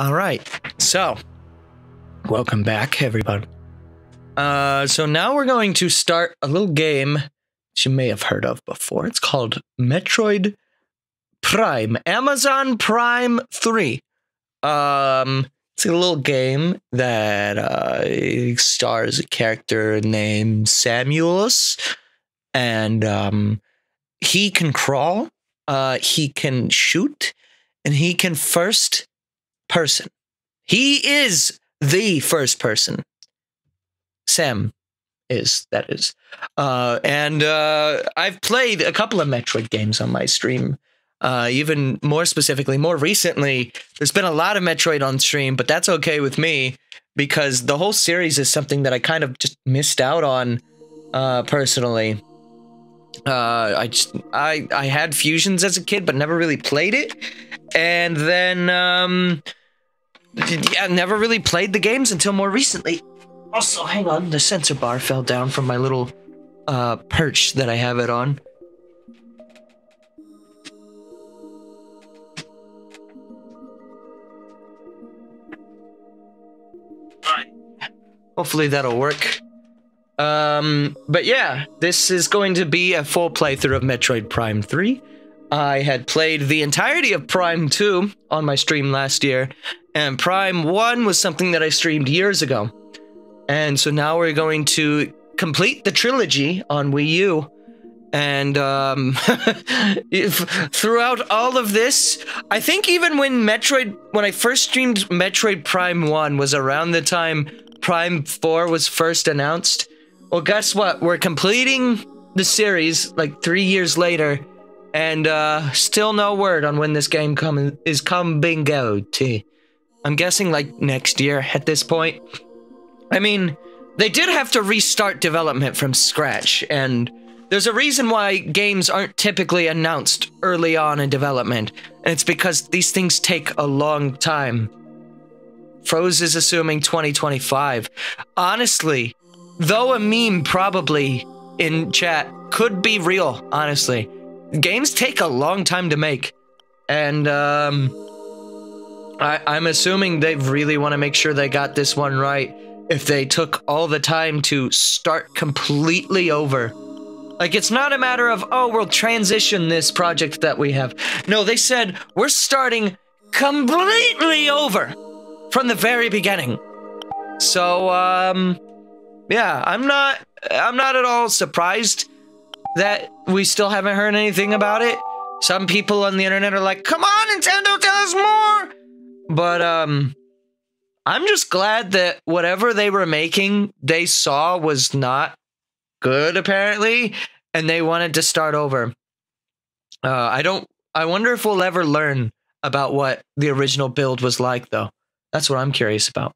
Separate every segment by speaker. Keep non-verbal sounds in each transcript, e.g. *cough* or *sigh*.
Speaker 1: All right. So, welcome back, everybody. Uh, so now we're going to start a little game you may have heard of before. It's called Metroid Prime, Amazon Prime 3. Um, it's a little game that uh, stars a character named Samuelus, and um, he can crawl, uh, he can shoot, and he can first person. He is the first person. Sam is that is, uh, and uh, I've played a couple of Metroid games on my stream. Uh, even more specifically, more recently, there's been a lot of Metroid on stream, but that's okay with me because the whole series is something that I kind of just missed out on uh, personally. Uh, I just I I had fusions as a kid, but never really played it, and then um, yeah, never really played the games until more recently. Also, hang on, the sensor bar fell down from my little uh, perch that I have it on. Right. Hopefully that'll work. Um, but yeah, this is going to be a full playthrough of Metroid Prime 3. I had played the entirety of Prime 2 on my stream last year, and Prime 1 was something that I streamed years ago. And so now we're going to complete the trilogy on Wii U. And um, *laughs* throughout all of this, I think even when Metroid, when I first streamed Metroid Prime 1 was around the time Prime 4 was first announced. Well, guess what? We're completing the series like three years later, and uh, still no word on when this game come is coming out. I'm guessing like next year at this point. I mean, they did have to restart development from scratch, and there's a reason why games aren't typically announced early on in development, and it's because these things take a long time. Froze is assuming 2025. Honestly, though a meme probably in chat could be real, honestly, games take a long time to make. And um, I, I'm assuming they really want to make sure they got this one right if they took all the time to start completely over. Like, it's not a matter of, oh, we'll transition this project that we have. No, they said, we're starting completely over from the very beginning. So, um, yeah, I'm not, I'm not at all surprised that we still haven't heard anything about it. Some people on the internet are like, come on, Nintendo, tell us more. But, um, I'm just glad that whatever they were making, they saw was not good, apparently, and they wanted to start over. Uh, I don't, I wonder if we'll ever learn about what the original build was like, though. That's what I'm curious about.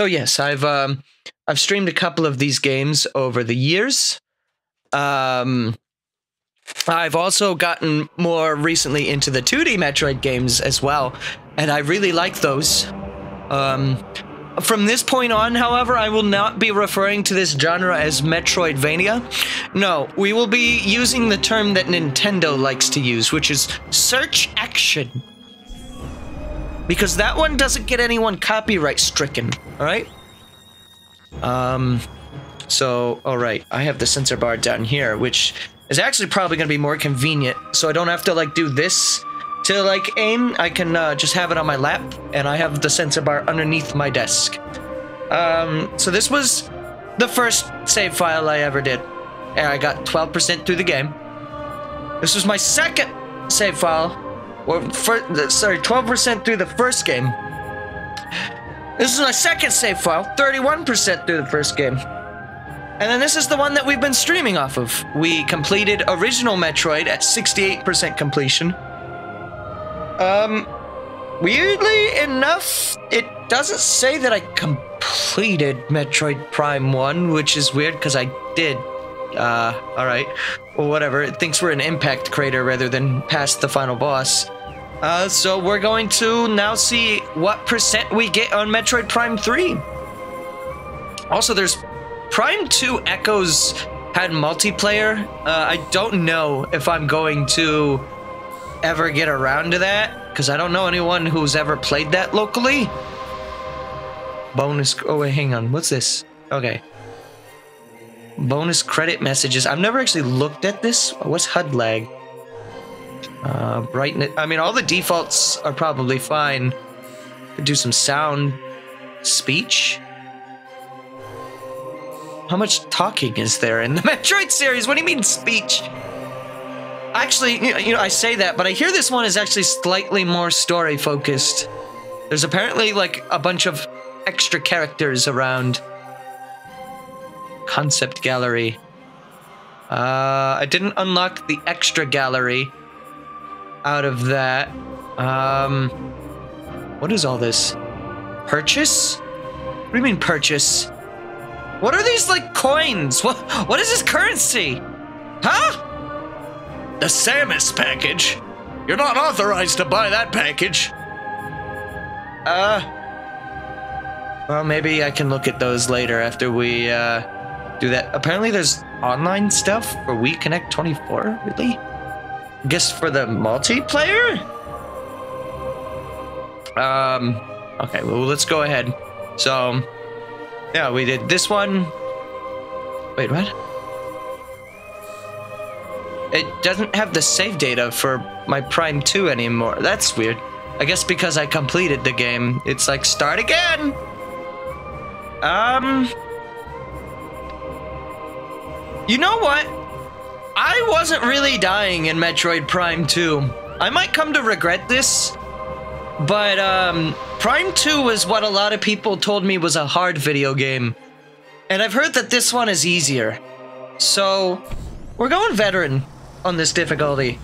Speaker 1: So yes, I've um, I've streamed a couple of these games over the years. Um, I've also gotten more recently into the 2D Metroid games as well, and I really like those. Um, from this point on, however, I will not be referring to this genre as Metroidvania. No, we will be using the term that Nintendo likes to use, which is search action. Because that one doesn't get anyone copyright stricken, alright? Um, so, alright, I have the sensor bar down here, which is actually probably going to be more convenient, so I don't have to, like, do this to like aim, I can uh, just have it on my lap, and I have the sensor bar underneath my desk. Um, so this was the first save file I ever did, and I got 12% through the game. This was my second save file, or sorry, 12% through the first game. This is my second save file, 31% through the first game. And then this is the one that we've been streaming off of. We completed original Metroid at 68% completion. Um, weirdly enough, it doesn't say that I completed Metroid Prime 1, which is weird because I did. Uh, alright. Well, whatever. It thinks we're an impact crater rather than past the final boss. Uh, so we're going to now see what percent we get on Metroid Prime 3. Also, there's Prime 2 Echoes had multiplayer. Uh, I don't know if I'm going to ever get around to that because I don't know anyone who's ever played that locally. Bonus. Oh, wait, hang on. What's this? Okay. Bonus credit messages. I've never actually looked at this. What's HUD lag? Uh, brightness. I mean, all the defaults are probably fine. Could do some sound speech. How much talking is there in the *laughs* Metroid series? What do you mean speech? Actually, you know, I say that, but I hear this one is actually slightly more story focused. There's apparently like a bunch of extra characters around. Concept gallery. Uh, I didn't unlock the extra gallery out of that. Um, what is all this? Purchase? What do you mean purchase? What are these like coins? What what is this currency? Huh? The Samus package? You're not authorized to buy that package. Uh. Well, maybe I can look at those later after we uh, do that. Apparently, there's online stuff for Wii Connect 24. Really? I guess for the multiplayer? Um. Okay, well, let's go ahead. So, yeah, we did this one. Wait, what? It doesn't have the save data for my Prime 2 anymore. That's weird. I guess because I completed the game, it's like, start again! Um... You know what? I wasn't really dying in Metroid Prime 2. I might come to regret this, but um, Prime 2 was what a lot of people told me was a hard video game. And I've heard that this one is easier. So, we're going veteran on this difficulty.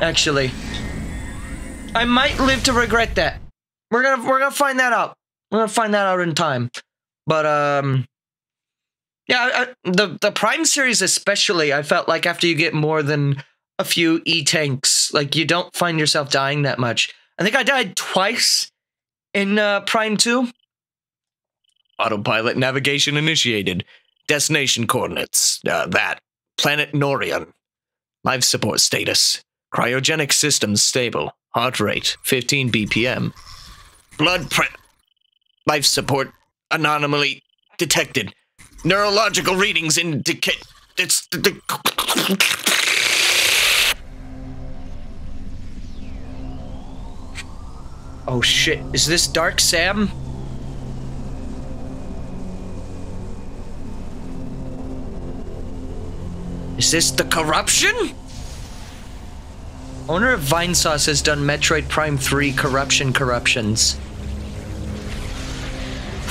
Speaker 1: Actually, I might live to regret that. We're gonna we're gonna find that out. We're gonna find that out in time. But um, yeah, I, the the Prime series especially, I felt like after you get more than a few E tanks, like you don't find yourself dying that much. I think I died twice in uh, Prime Two. Autopilot navigation initiated. Destination coordinates. Uh, that planet Norion. Life support status. Cryogenic systems stable. Heart rate 15 BPM. Blood pre- Life support anomaly detected. Neurological readings indicate it's the. Oh shit, is this Dark Sam? Is this the corruption? Owner of Vinesauce has done Metroid Prime 3 corruption corruptions.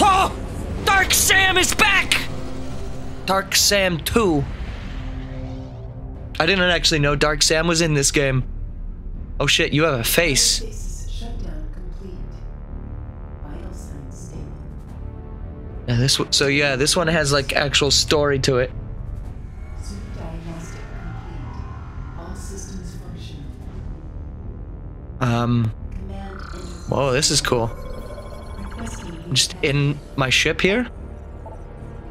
Speaker 1: Oh! Dark Sam is back! Dark Sam 2. I didn't actually know Dark Sam was in this game. Oh shit, you have a face. Yeah, this so yeah, this one has like actual story to it. Um, whoa, this is cool. Just in my ship here.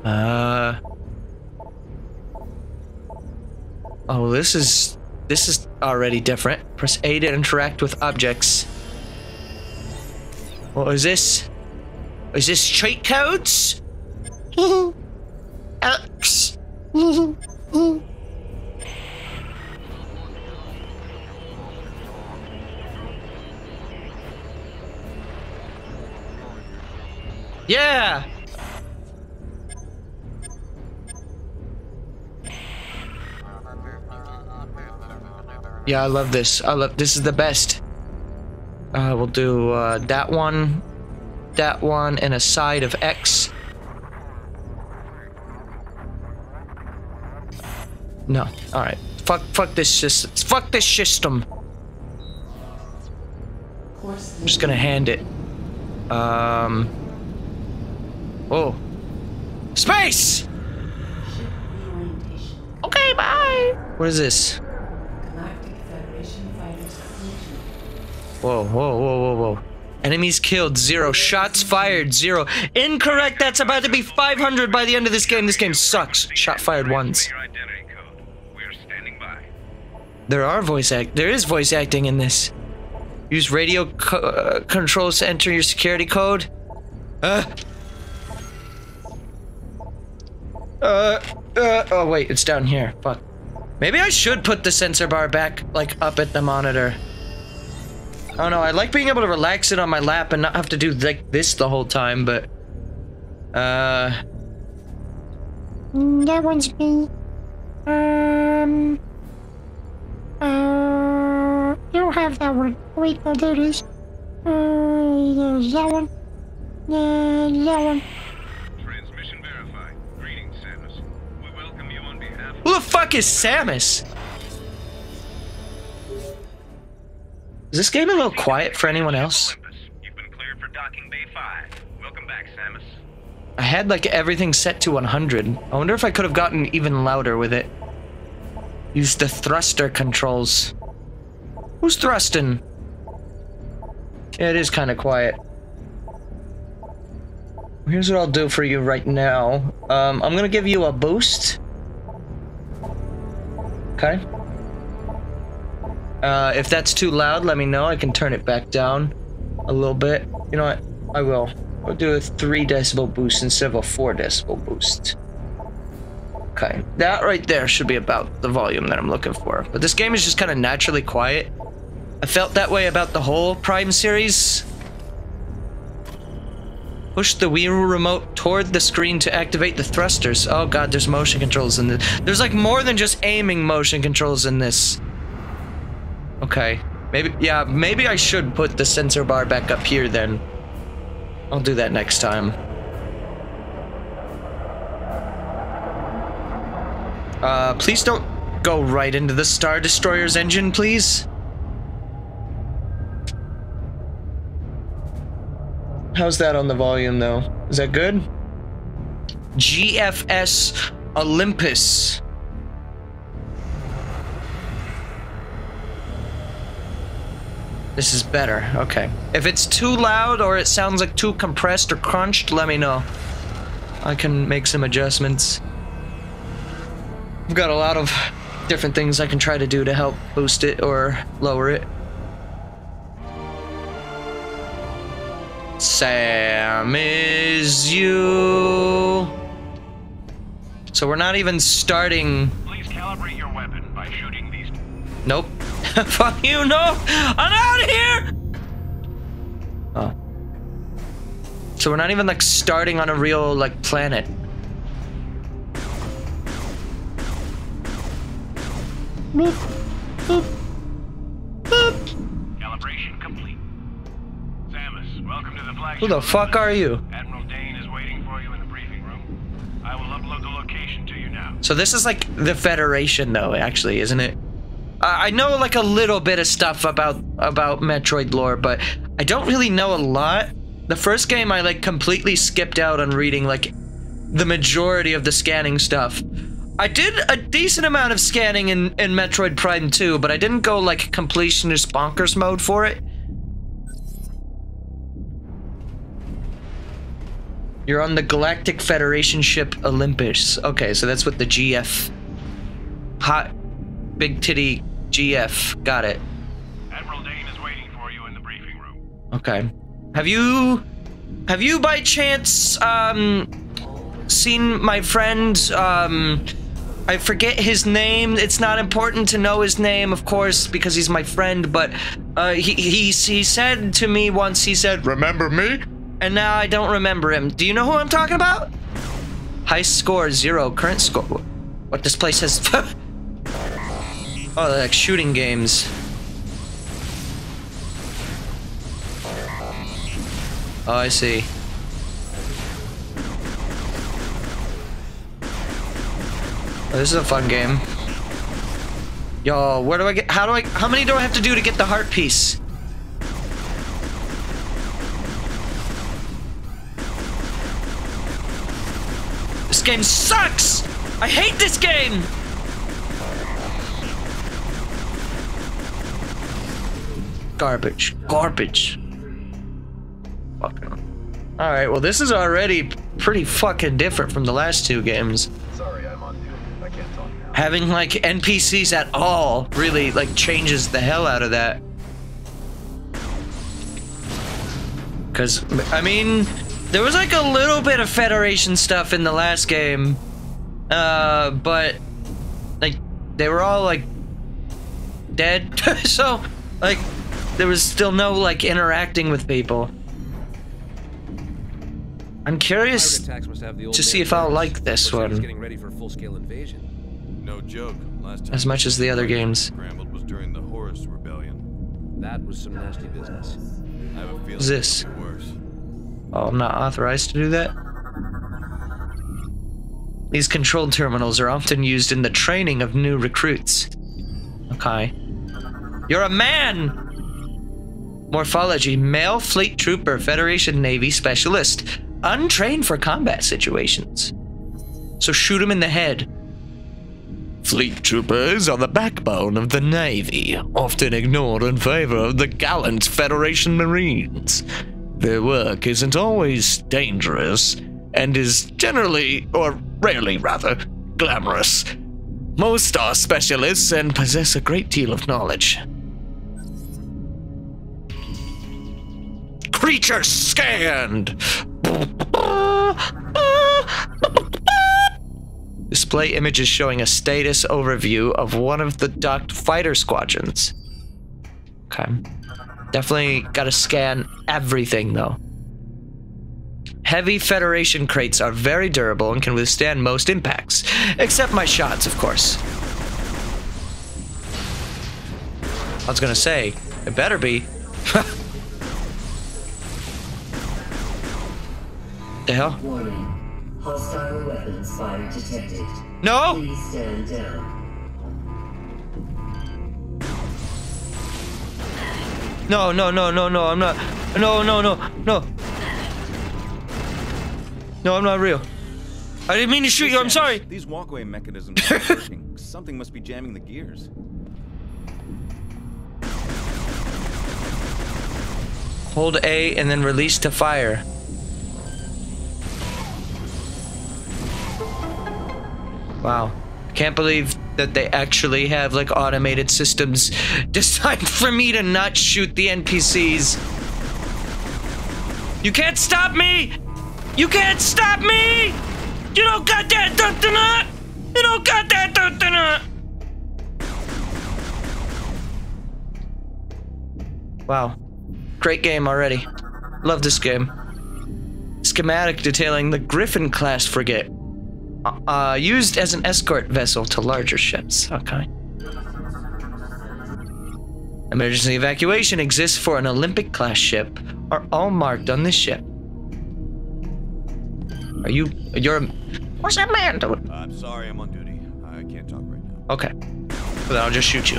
Speaker 1: Uh. Oh, this is this is already different. Press A to interact with objects. What is this? Is this cheat codes? *laughs* X. Yeah! Yeah, I love this. I love this is the best. Uh, we'll do uh, that one, that one, and a side of X. No. All right. Fuck. Fuck this system. Fuck this system. I'm just gonna hand it. Um. Oh. Space! Okay, bye! What is this? Whoa, whoa, whoa, whoa, whoa. Enemies killed, zero. Shots fired, zero. Incorrect, that's about to be 500 by the end of this game. This game sucks. Shot fired once. There are voice act. There is voice acting in this. Use radio co- uh, controls to enter your security code. Uh. Uh. Uh. Oh wait, it's down here. Fuck. Maybe I should put the sensor bar back, like, up at the monitor. I don't know. I like being able to relax it on my lap and not have to do like this the whole time, but. Uh.
Speaker 2: Mm, That one's me. Um. Uh. You don't have that one. Wait, no, there it is. Uh, there's that one. Uh, that one.
Speaker 3: Transmission verified. Greetings, Samus. We welcome you on behalf of
Speaker 1: Who the fuck is Samus? Is this game a little quiet for anyone else?
Speaker 3: You've been cleared for docking bay 5. Welcome back, Samus.
Speaker 1: I had like everything set to 100. I wonder if I could have gotten even louder with it. Use the thruster controls. Who's thrusting? Yeah, it is kind of quiet. Here's what I'll do for you right now. Um, I'm gonna give you a boost. Okay. Uh, if that's too loud, let me know. I can turn it back down a little bit. You know what? I will. I'll do a 3 decibel boost instead of a 4 decibel boost. Okay, that right there should be about the volume that I'm looking for. But this game is just kind of naturally quiet. I felt that way about the whole Prime series. Push the Wii remote toward the screen to activate the thrusters. Oh god, there's motion controls in this. There's like more than just aiming motion controls in this. Okay. Maybe, yeah, maybe I should put the sensor bar back up here then. I'll do that next time. Uh, please don't go right into the Star Destroyer's engine, please. How's that on the volume, though? Is that good? GFS Olympus. This is better. Okay. If it's too loud or it sounds like too compressed or crunched, let me know. I can make some adjustments. I've got a lot of different things I can try to do to help boost it or lower it. Sam is you. So we're not even starting.
Speaker 3: Please calibrate your weapon by shooting.
Speaker 1: Nope. *laughs* Fuck you, no! I'm out of here! Oh. So we're not even like starting on a real like planet.
Speaker 2: Boop. Boop. Boop.
Speaker 3: Calibration complete. Samus, welcome to the flagship.
Speaker 1: Who the fuck are you?
Speaker 3: Admiral Dane is waiting for you in the briefing room. I will upload the location to you now.
Speaker 1: So this is like the Federation though, actually, isn't it? I know like a little bit of stuff about about Metroid lore, but I don't really know a lot. The first game I like completely skipped out on reading like the majority of the scanning stuff. I did a decent amount of scanning in, in Metroid Prime 2, but I didn't go like completionist bonkers mode for it. You're on the Galactic Federation ship Olympus. Okay, so that's what the GF. Hot, big titty GF. Got it.
Speaker 3: Admiral Dane is waiting for you in the briefing room.
Speaker 1: Okay. Have you, have you by chance, um, seen my friend, um, I forget his name. It's not important to know his name, of course, because he's my friend, but, uh, he, he, he said to me once, he said, remember me? And now I don't remember him. Do you know who I'm talking about? High score, zero. Current score. What, this place has... *laughs* oh, like shooting games. Oh, I see. Oh, this is a fun game. Yo, where do I get? How do I? How many do I have to do to get the heart piece? This game sucks! I hate this game! Garbage. Garbage. All right, well, this is already pretty fucking different from the last two games.
Speaker 4: Sorry, I'm on duty. I can't talk now.
Speaker 1: Having like NPCs at all really like changes the hell out of that. Cause I mean, there was like a little bit of Federation stuff in the last game, uh, but like they were all like dead, *laughs* so like there was still no like interacting with people. I'm curious
Speaker 5: Pirate attacks must have the old
Speaker 1: to see if I'll like this
Speaker 5: Looks like he's
Speaker 1: one.
Speaker 5: getting ready for full-scale invasion.
Speaker 6: No joke. Last time
Speaker 1: as much as the other games.
Speaker 6: scrambled was during the Horus Rebellion.
Speaker 5: That was some nasty business.
Speaker 6: I have a feeling
Speaker 1: this?
Speaker 6: worse.
Speaker 1: Oh, I'm not authorized to do that. These control terminals are often used in the training of new recruits. Okay. You're a man! Morphology Male Fleet Trooper, Federation Navy Specialist. Untrained for combat situations. So shoot him in the head. Fleet troopers are the backbone of the Navy, often ignored in favor of the gallant Federation Marines. Their work isn't always dangerous and is generally, or rarely rather, glamorous. Most are specialists and possess a great deal of knowledge. Creature scanned! Display images showing a status overview of one of the docked fighter squadrons. Okay. Definitely gotta scan everything though. Heavy Federation crates are very durable and can withstand most impacts, except my shots, of course. I was gonna say, it better be. *laughs* the hell?
Speaker 7: Warning. Hostile weapons fire detected.
Speaker 1: No!
Speaker 7: Please stand down.
Speaker 1: No, no, no, no, no, I'm not. No, no, no, no. No, I'm not real. I didn't mean to shoot you, I'm sorry.
Speaker 8: These walkway mechanisms *laughs* aren't working. Something must be jamming the gears.
Speaker 1: Hold A and then release to fire. Wow. Can't believe that they actually have like automated systems *laughs* designed for me to not shoot the NPCs. You can't stop me! You can't stop me! You don't got that dun You don't got that dun Wow. Great game already. Love this game. Schematic detailing the Griffin class frigate. Uh, uh, used as an escort vessel to larger ships. Okay. Emergency evacuation exists for an Olympus class ship. Are all marked on this ship. Are you. You're. What's that man doing?
Speaker 6: I'm sorry, I'm on duty. I can't talk right now.
Speaker 1: Okay. Well, then I'll just shoot you.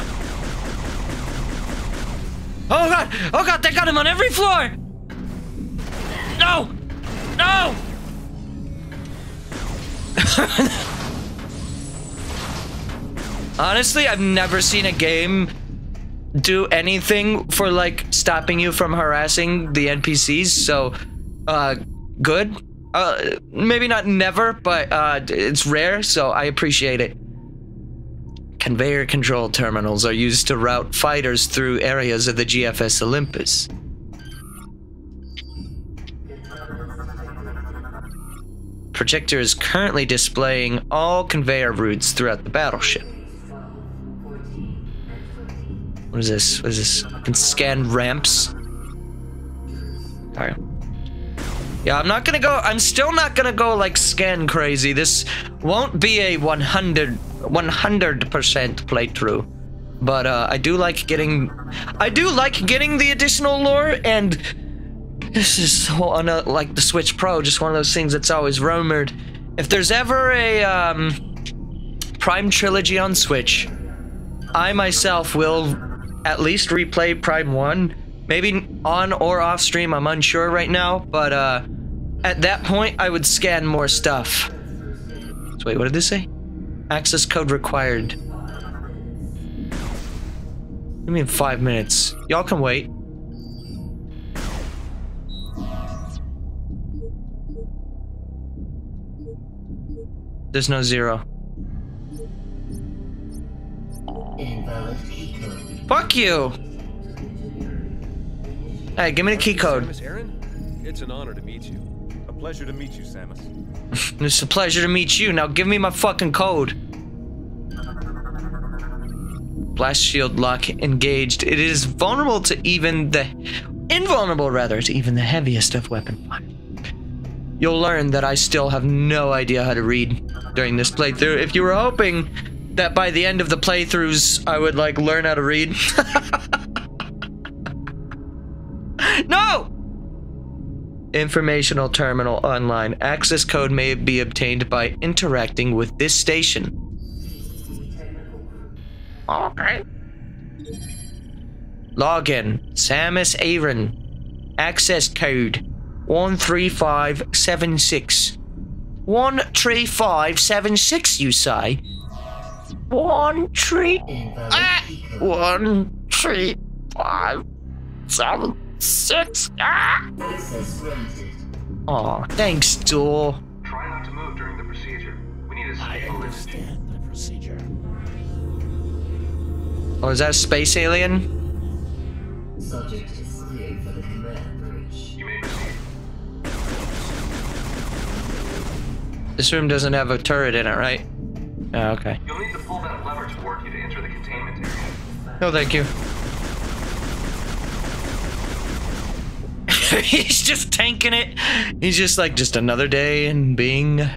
Speaker 1: Oh god! Oh god, they got him on every floor! No! No! *laughs* Honestly, I've never seen a game do anything for like stopping you from harassing the NPCs, so uh good. Uh maybe not never, but uh it's rare, so I appreciate it. Conveyor control terminals are used to route fighters through areas of the GFS Olympus. Projector is currently displaying all conveyor routes throughout the battleship. What is this? What is this? I can scan ramps. Alright. Yeah, I'm not gonna go. I'm still not gonna go like scan crazy. This won't be a 100 100% playthrough. But uh, I do like getting, I do like getting the additional lore, and this is one of, like the Switch Pro, just one of those things that's always rumored. If there's ever a um, Prime trilogy on Switch, I myself will at least replay Prime 1. Maybe on or off stream, I'm unsure right now, but uh, at that point, I would scan more stuff. So wait, what did this say? Access code required. Give me five minutes. Y'all can wait. There's no zero.
Speaker 7: Invalid key code.
Speaker 1: Fuck you! Hey, give me the key code.
Speaker 5: Samus Aran? It's an honor to meet you.
Speaker 8: A pleasure to meet you, Samus. *laughs*
Speaker 1: It's a pleasure to meet you. Now give me my fucking code. Blast shield lock engaged. It is vulnerable to even the invulnerable rather to even the heaviest of weapon fire. You'll learn that I still have no idea how to read during this playthrough. If you were hoping that by the end of the playthroughs I would like learn how to read. *laughs* no! Informational terminal online. Access code may be obtained by interacting with this station. Okay. Login. Samus Aran. Access code 13576. 13576, you say? One three
Speaker 7: Invalid
Speaker 1: ah,
Speaker 7: key code.
Speaker 1: one three five seven six ah.
Speaker 7: Access granted.
Speaker 1: Aw, thanks, Door.
Speaker 3: Try not to move during the procedure. We need a stable lift.
Speaker 1: Oh, is that a space alien?
Speaker 7: Subject
Speaker 1: This room doesn't have a turret in it, right? Oh, okay.
Speaker 3: You'll need to pull that lever to work you to enter the containment area.
Speaker 1: No, thank you. *laughs* He's just tanking it. He's just like, just another day and being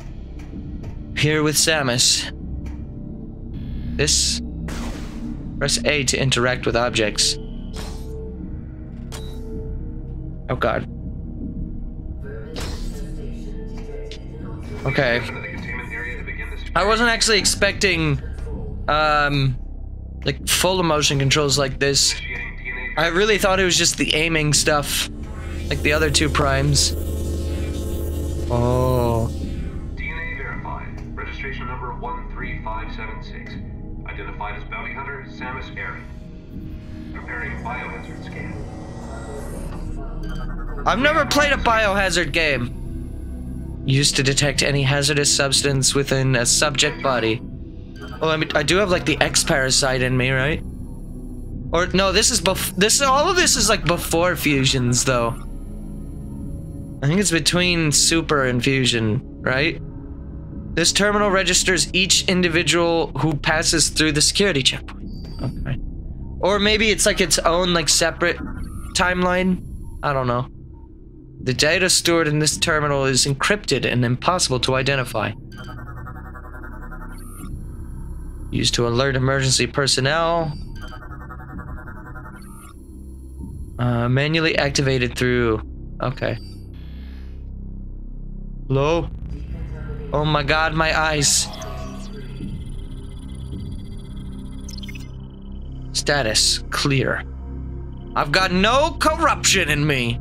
Speaker 1: here with Samus. This. Press A to interact with objects. Oh god. Okay.
Speaker 3: Enter the containment area to begin the
Speaker 1: I wasn't actually expecting, um, like full motion controls like this. I really thought it was just the aiming stuff, like the other two primes. Oh,
Speaker 3: DNA verified. Registration number 13576. Identified as bounty hunter Samus Aran. Preparing biohazard scan.
Speaker 1: I've never played a biohazard game. Used to detect any hazardous substance within a subject body. Well, I mean, I do have like the X parasite in me, right? Or no, this is bef- this all of this is like before fusions though. I think it's between super and fusion, right? This terminal registers each individual who passes through the security checkpoint. Okay. Or maybe it's like its own like separate timeline. I don't know. The data stored in this terminal is encrypted and impossible to identify. Used to alert emergency personnel. Uh, manually activated through. Okay. Hello? Oh my god, my eyes. Status clear. I've got no corruption in me.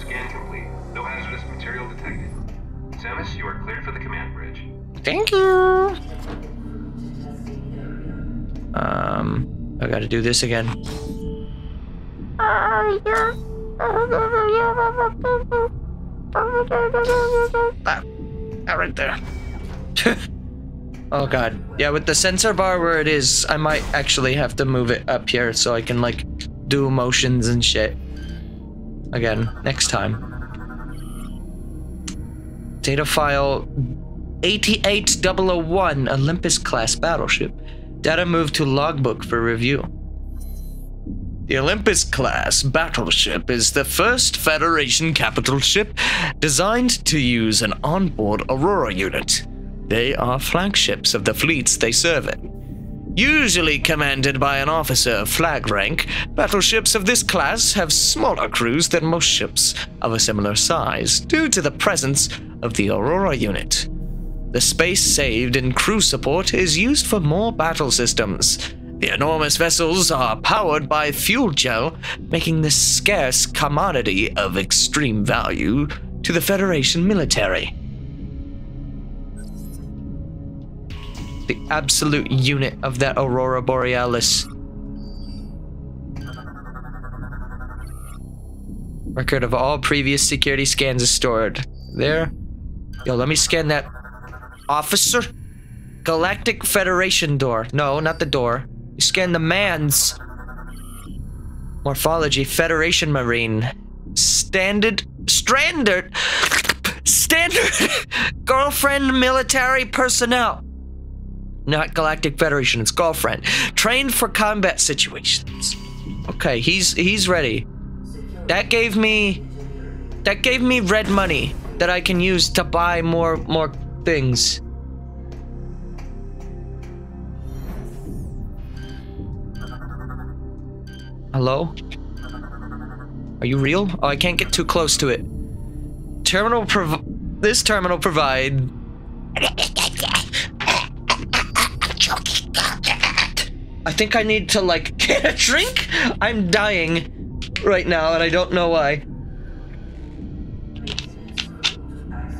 Speaker 3: Scan complete. No hazardous material detected. Samus, you are cleared for the command bridge.
Speaker 1: Thank you. Um, I gotta do this again. That, that right there. *laughs* oh god. Yeah, with the sensor bar where it is, I might actually have to move it up here so I can like do motions and shit. Again, next time. Data file 88001 Olympus class battleship. Data moved to logbook for review. The Olympus class battleship is the first Federation capital ship designed to use an onboard Aurora unit. They are flagships of the fleets they serve in. Usually commanded by an officer of flag rank, battleships of this class have smaller crews than most ships of a similar size due to the presence of the Aurora unit. The space saved in crew support is used for more battle systems. The enormous vessels are powered by fuel gel, making this scarce commodity of extreme value to the Federation military. The absolute unit of that Aurora Borealis. Record of all previous security scans is stored. There. Yo, let me scan that. Officer? Galactic Federation door. No, not the door. You scan the man's. Morphology, Federation Marine. Standard. Stranded. Standard. *laughs* Girlfriend military personnel. Not Galactic Federation, it's girlfriend. Trained for combat situations. Okay, he's he's ready. That gave me that gave me red money that I can use to buy more more things. Hello? Are you real? Oh, I can't get too close to it. Terminal prov- this terminal provide I think I need to like *laughs* get a drink. I'm dying right now and I don't know why.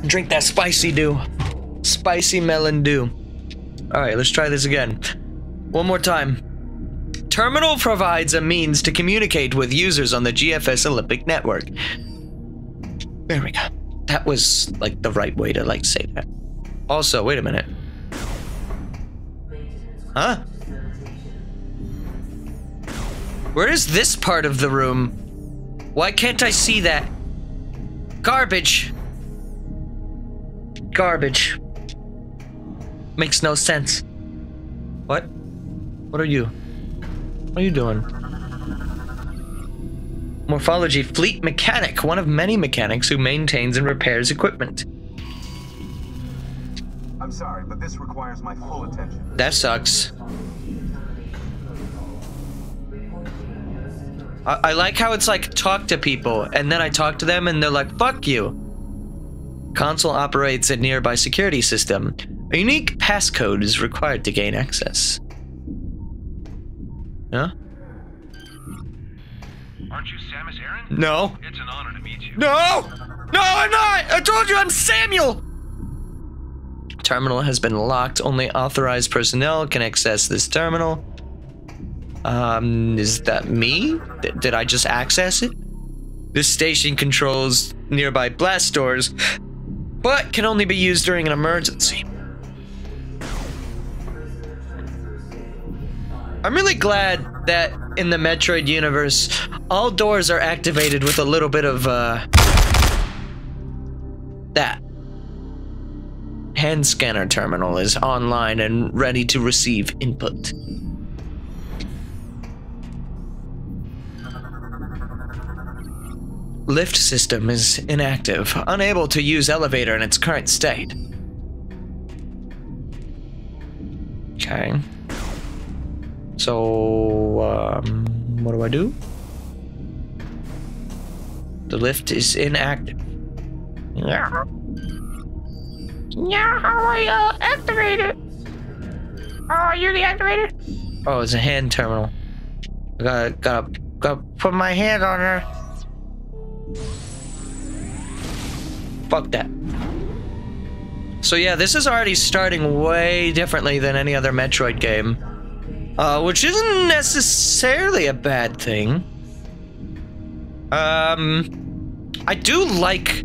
Speaker 1: Drink that spicy dew. Spicy melon dew. All right, let's try this again. One more time. Terminal provides a means to communicate with users on the GFS Olympus network. There we go. That was like the right way to like say that. Also, wait a minute. Huh? Where is this part of the room? Why can't I see that? Garbage. Garbage. Makes no sense. What? What are you? What are you doing? Morphology Fleet Mechanic, one of many mechanics who maintains and repairs equipment.
Speaker 4: I'm sorry, but this requires my full attention.
Speaker 1: That sucks. I, I like how it's like talk to people, and then I talk to them, and they're like, fuck you. Console operates a nearby security system. A unique passcode is required to gain access. Huh?
Speaker 3: Aren't you Samus Aran?
Speaker 1: No.
Speaker 3: It's an honor to meet you.
Speaker 1: No! No, I'm not! I told you I'm Samuel! Terminal has been locked. Only authorized personnel can access this terminal. Um, is that me? D- did I just access it? This station controls nearby blast doors, but can only be used during an emergency. I'm really glad that in the Metroid universe, all doors are activated with a little bit of, uh, that. Hand scanner terminal is online and ready to receive input. Lift system is inactive, unable to use elevator in its current state. Okay. So, um, what do I do? The lift is inactive.
Speaker 2: Yeah. Yeah, how I uh, activate it? Oh, you're the activator?
Speaker 1: Oh, it's a hand terminal. I gotta, gotta, gotta put my hand on her. Fuck that. So yeah, this is already starting way differently than any other Metroid game. Uh, which isn't necessarily a bad thing. Um, I do like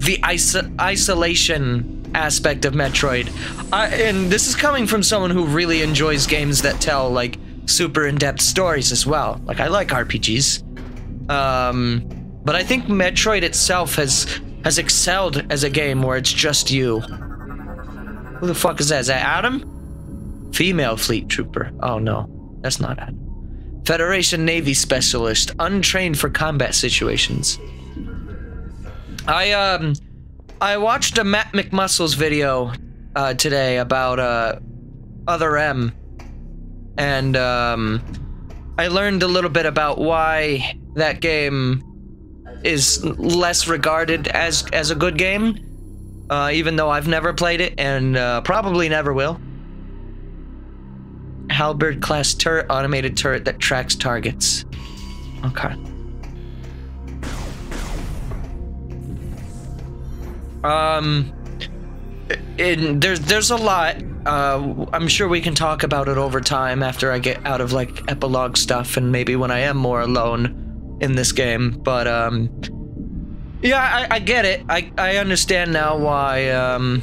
Speaker 1: the iso- isolation aspect of Metroid. And this is coming from someone who really enjoys games that tell like super in-depth stories as well. Like I like RPGs. Um, but I think Metroid itself has has excelled as a game where it's just you. Who the fuck is that? Is that Adam? Female fleet trooper. Oh no, that's not Adam. Federation Navy specialist, untrained for combat situations. I um I watched a Matt McMuscles video uh, today about uh, Other M, and um, I learned a little bit about why that game is less regarded as as a good game, uh, even though I've never played it and uh, probably never will. Halberd class turret, automated turret that tracks targets. Okay. Um, in, there's there's a lot. Uh, I'm sure we can talk about it over time after I get out of like epilogue stuff and maybe when I am more alone in this game. But um, Yeah, I, I get it. I, I understand now why um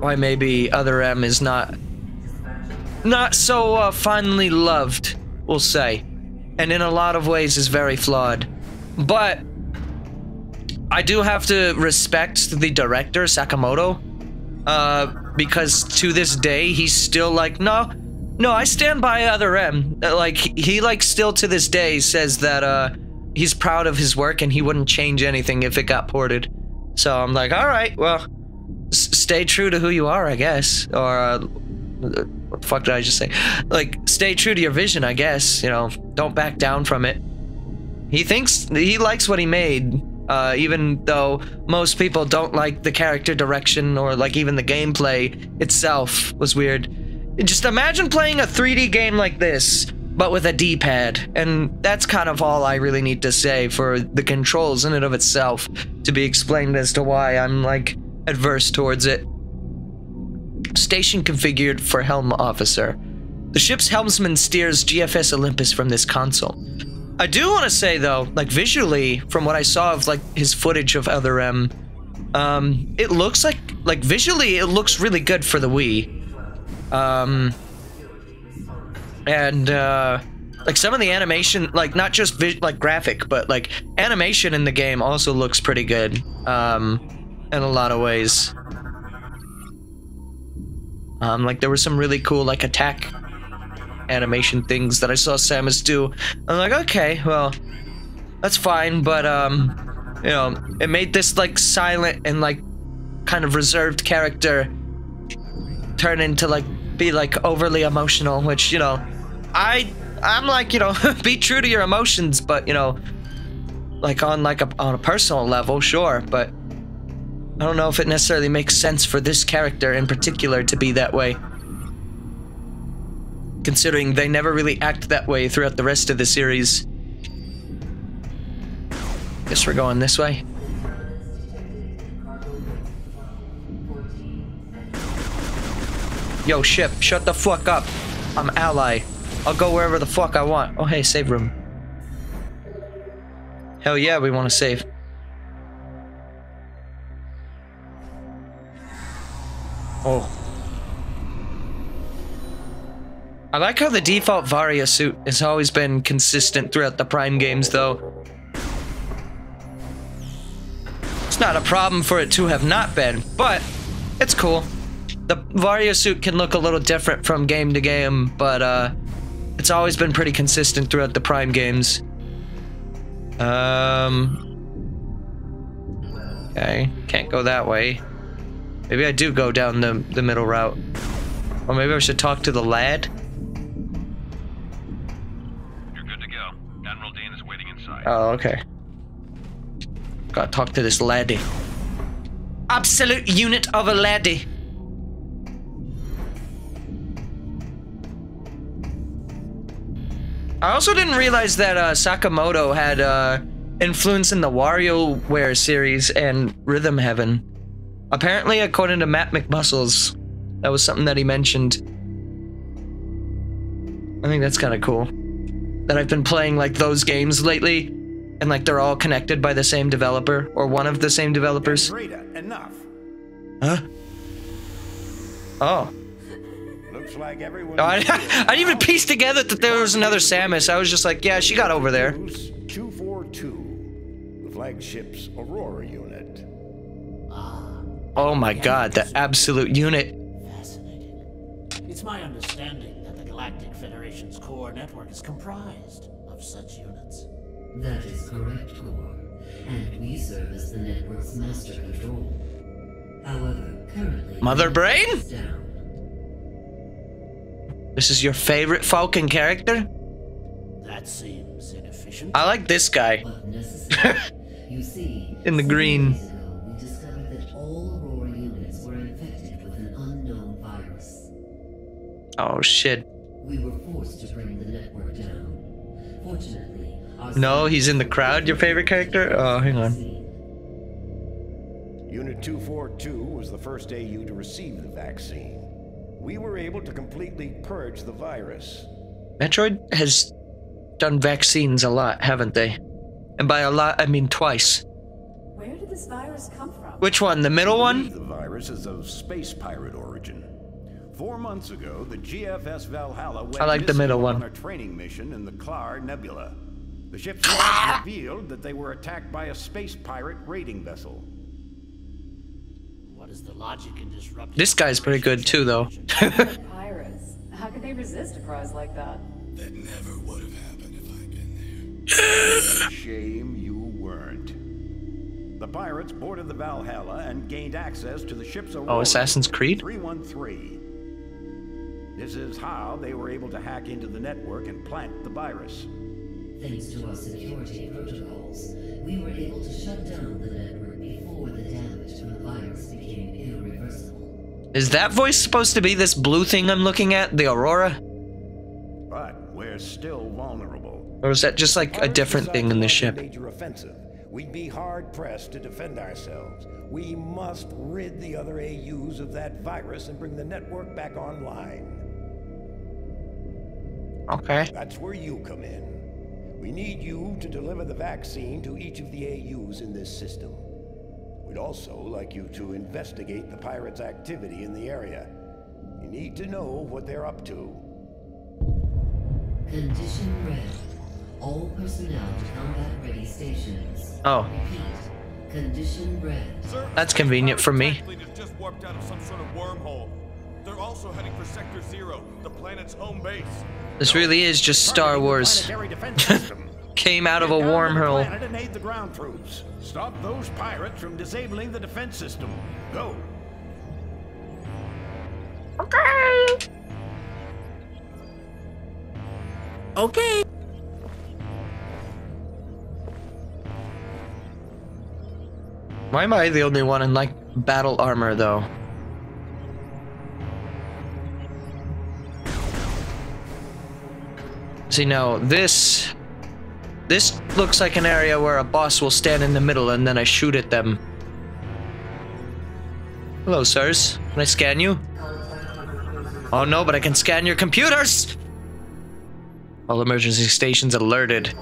Speaker 1: why maybe other M is not not so uh, finely loved, we'll say, and in a lot of ways is very flawed. But I do have to respect the director Sakamoto, uh, because to this day he's still like, no, no, I stand by other M. Uh, Like he like still to this day says that uh he's proud of his work and he wouldn't change anything if it got ported. So I'm like, all right, well, stay true to who you are, I guess, or. Uh, what the fuck did I just say? Like, stay true to your vision, I guess. You know, don't back down from it. He thinks he likes what he made, uh, even though most people don't like the character direction or like even the gameplay itself was weird. Just imagine playing a 3D game like this, but with a D-pad, and that's kind of all I really need to say for the controls in and of itself to be explained as to why I'm like adverse towards it. Station configured for Helm Officer. The ship's helmsman steers GFS Olympus from this console. I do want to say though, like visually, from what I saw of like his footage of Other M, um, it looks like like visually it looks really good for the Wii. Um, and uh, like some of the animation, like not just like graphic, but like animation in the game also looks pretty good. Um, in a lot of ways. Um, like there were some really cool like attack animation things that I saw Samus do. I'm like, okay, well, that's fine, but um, you know, it made this like silent and like kind of reserved character turn into like be like overly emotional, which you know, I I'm like you know, *laughs* be true to your emotions, but you know, like on like a on a personal level, sure, but I don't know if it necessarily makes sense for this character in particular to be that way. Considering they never really act that way throughout the rest of the series. Guess we're going this way. Yo, ship, shut the fuck up. I'm ally. I'll go wherever the fuck I want. Oh, hey, save room. Hell yeah, we want to save. Oh. I like how the default Varia suit has always been consistent throughout the Prime games, though. It's not a problem for it to have not been, but it's cool. The Varia suit can look a little different from game to game, but uh, it's always been pretty consistent throughout the Prime games. Um. Okay, can't go that way. Maybe I do go down the, the middle route. Or maybe I should talk to the lad.
Speaker 3: You're good to go. Admiral Dean is waiting inside.
Speaker 1: Oh, okay. Gotta talk to this laddie. Absolute unit of a laddie. I also didn't realize that uh, Sakamoto had uh, influence in the WarioWare series and Rhythm Heaven. Apparently, according to Matt McMuscles, that was something that he mentioned. I think that's kind of cool. That I've been playing like those games lately, and like they're all connected by the same developer or one of the same developers.
Speaker 9: Enough.
Speaker 1: Huh? Oh.
Speaker 9: Looks like everyone.
Speaker 1: No, I, *laughs* I didn't even piece together that there was another Samus. I was just like, yeah, she got over there.
Speaker 9: 242, the flagship's Aurora unit. Ah.
Speaker 1: Oh my god, the absolute unit.
Speaker 10: Fascinating. It's my understanding that the Galactic Federation's core network is comprised of such units.
Speaker 7: That is correct, Core. And we serve as the network's master control. However, currently...
Speaker 1: Mother Brain?
Speaker 7: Down.
Speaker 1: This is your favorite Falcon character?
Speaker 10: That seems inefficient.
Speaker 1: I like this guy.
Speaker 7: But *laughs* you see,
Speaker 1: In the green.
Speaker 7: Uh, we discovered that all Aurora units were infected with an unknown virus.
Speaker 1: Oh shit.
Speaker 7: We were forced to bring the network down. Fortunately, our
Speaker 1: No, he's in the crowd, your favorite character? Oh, hang on.
Speaker 9: Unit 242 was the first AU to receive the vaccine. We were able to completely purge the virus.
Speaker 1: Metroid has done vaccines a lot, haven't they? And by a lot, I mean twice.
Speaker 11: did this virus come from?
Speaker 1: Which one? The middle one?
Speaker 9: The virus is of space pirate origin. Four months ago, the GFS Valhalla went
Speaker 1: I like the middle one.
Speaker 9: on a training mission in the Klar Nebula. The ship's revealed that they were attacked by a space pirate raiding vessel.
Speaker 1: This guy's pretty good too, though. *laughs*
Speaker 11: Pirates. How could they resist a prize like that?
Speaker 6: That never would have happened if I'd been there. *laughs*
Speaker 9: Shame you weren't. The pirates boarded the Valhalla and gained access to the ship's Aurora
Speaker 1: Oh, Assassin's Creed?
Speaker 9: 313. This is how they were able to hack into the network and plant the virus.
Speaker 7: Thanks to our security protocols, we were able to shut down the network before the damage from the virus became irreversible.
Speaker 1: Is that voice supposed to be this blue thing I'm looking at? The Aurora?
Speaker 9: But we're still vulnerable.
Speaker 1: Or is that just like a different thing in the ship?
Speaker 9: Major offensive. We'd be hard pressed to defend ourselves. We must rid the other AUs of that virus and bring the network back online.
Speaker 1: Okay.
Speaker 9: That's where you come in. We need you to deliver the vaccine to each of the AUs in this system. We'd also like you to investigate the pirates' activity in the area. You need to know what they're up to.
Speaker 7: Condition red. All personnel to combat ready stations.
Speaker 1: Oh.
Speaker 7: Repeat. Condition red.
Speaker 1: That's convenient for me.
Speaker 6: Just warped out of some sort of wormhole. They're also heading for Sector Zero, the planet's home base.
Speaker 1: This really is just Star Wars. *laughs*
Speaker 9: Planetary defense system.
Speaker 1: Came out of a
Speaker 9: Get down to the
Speaker 1: wormhole.
Speaker 9: and aid the ground troops. Stop those pirates from disabling the defense system. Go.
Speaker 2: Okay.
Speaker 1: Okay. Why am I the only one in like battle armor though? See now this this looks like an area where a boss will stand in the middle and then I shoot at them. Hello, sirs. Can I scan you? Oh no, but I can scan your computers! All emergency stations alerted.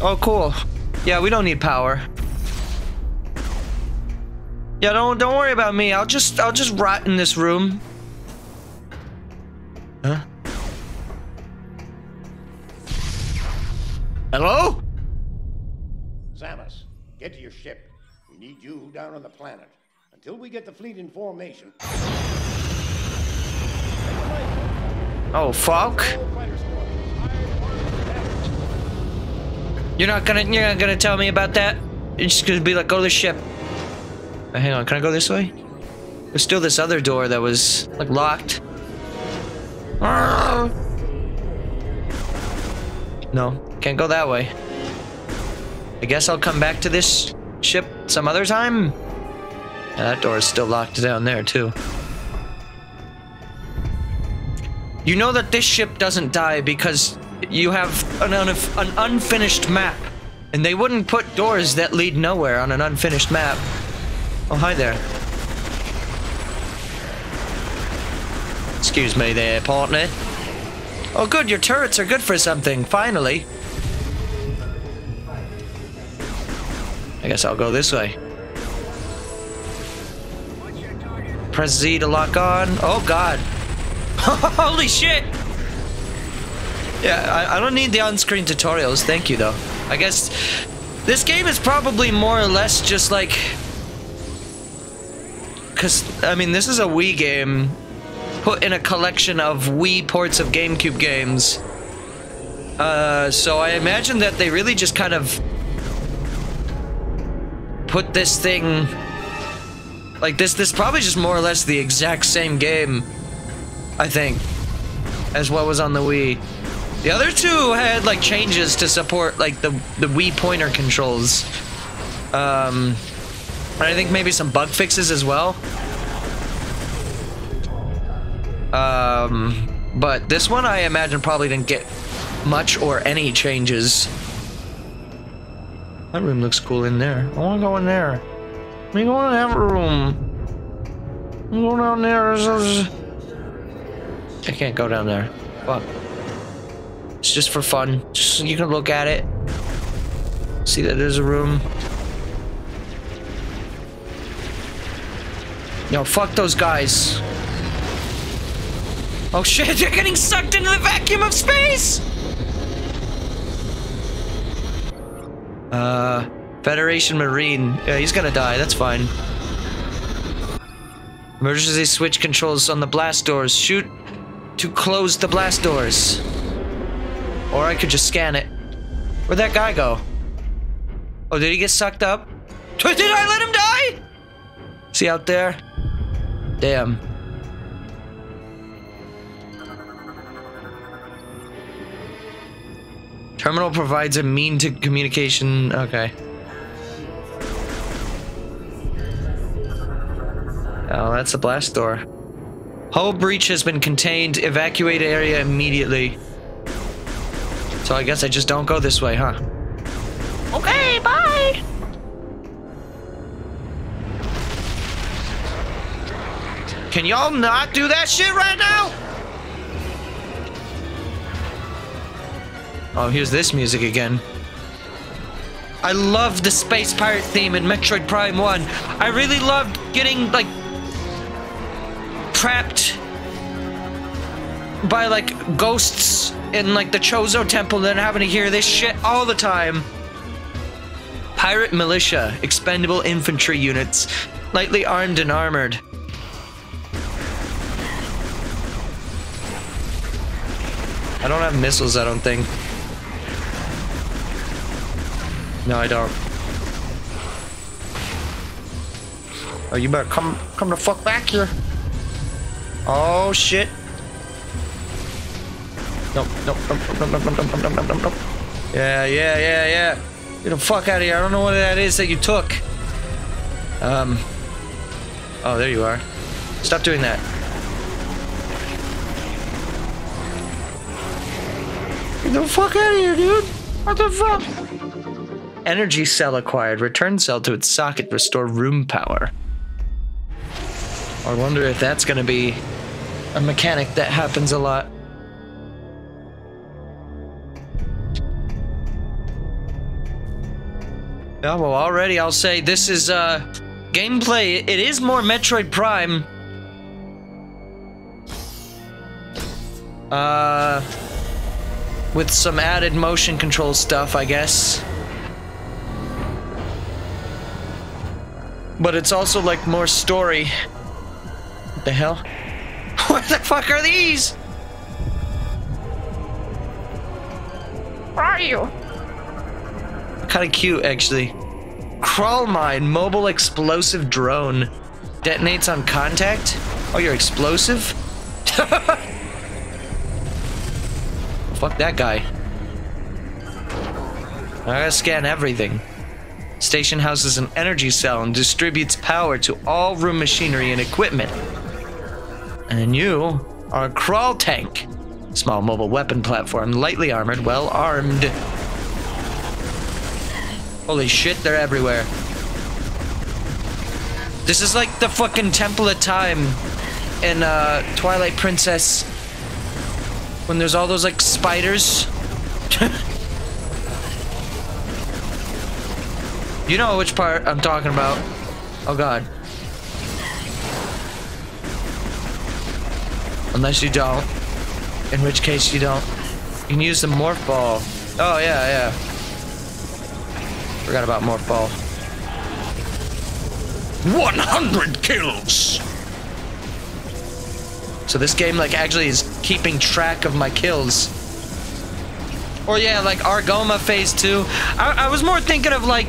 Speaker 1: Oh, cool. Yeah, we don't need power. Yeah, don't don't worry about me. I'll just I'll just rot in this room. Huh? Hello?
Speaker 9: Samus, get to your ship. We need you down on the planet. Until we get the fleet in formation.
Speaker 1: Oh, fuck. You're not gonna you're not gonna tell me about that? You're just gonna be like, go to the ship. Hang on, can I go this way? There's still this other door that was like locked. No, can't go that way. I guess I'll come back to this ship some other time. Yeah, that door is still locked down there too. You know that this ship doesn't die because you have an, unf- an unfinished map. And they wouldn't put doors that lead nowhere on an unfinished map. Oh, hi there. Excuse me there, partner. Oh, good, your turrets are good for something, finally. I guess I'll go this way. Press Z to lock on. Oh, God. *laughs* Holy shit! Yeah, I, I don't need the on-screen tutorials. Thank you, though. I guess this game is probably more or less just like... Because, I mean, this is a Wii game put in a collection of Wii ports of GameCube games. Uh, so I imagine that they really just kind of put this thing... Like, this, this probably just more or less the exact same game, I think, as what was on the Wii. The other two had like changes to support like the the Wii pointer controls. Um, and I think maybe some bug fixes as well. Um, but this one I imagine probably didn't get much or any changes. That room looks cool in there. I want to go in there. Let me go in that room. I'm going down there. I can't go down there. Fuck. It's just for fun. Just you can look at it. See that there's a room. Yo, fuck those guys. Oh shit, they're getting sucked into the vacuum of space! Uh, Federation Marine. Yeah, he's gonna die, that's fine. Emergency switch controls on the blast doors. Shoot to close the blast doors. Or I could just scan it. Where'd that guy go? Oh, did he get sucked up? *laughs* Did I let him die? Is he out there? Damn. Terminal provides a mean to communication. Okay. Oh, that's the blast door. Hull breach has been contained. Evacuate area immediately. So I guess I just don't go this way, huh? Okay, bye! Can y'all not do that shit right now? Oh, here's this music again. I love the space pirate theme in Metroid Prime 1. I really loved getting, like, trapped by, like, ghosts in, like, the Chozo Temple and then having to hear this shit all the time. Pirate militia, expendable infantry units, lightly armed and armored. I don't have missiles, I don't think. No, I don't. Oh, you better come come the fuck back here. Oh shit. Nope, nope, nope, nope, nope, nope, nope, nope, nope, nope. Yeah, yeah, yeah, yeah. Get the fuck out of here. I don't know what that is that you took. Um. Oh, there you are. Stop doing that. Get the fuck out of here, dude. What the fuck? Energy cell acquired. Return cell to its socket. Restore room power. I wonder if that's going to be a mechanic that happens a lot. Yeah, well, already I'll say this is uh, gameplay. It is more Metroid Prime. Uh, with some added motion control stuff, I guess. But it's also like more story. What the hell? *laughs* What the fuck are these?
Speaker 2: Where are you?
Speaker 1: Kind of cute, actually. Crawl mine, mobile explosive drone. Detonates on contact? Oh, you're explosive? *laughs* Fuck that guy. I gotta scan everything. Station houses an energy cell and distributes power to all room machinery and equipment. And you are a crawl tank. Small mobile weapon platform, lightly armored, well armed. Holy shit, they're everywhere. This is like the fucking Temple of Time in uh, Twilight Princess. When there's all those like spiders. *laughs* you know which part I'm talking about. Oh god. Unless you don't. In which case you don't. You can use the morph ball. Oh yeah, yeah. Forgot about morph ball. 100 kills! So this game like actually is keeping track of my kills. Or yeah, like Armogohma Phase 2. I, I was more thinking of like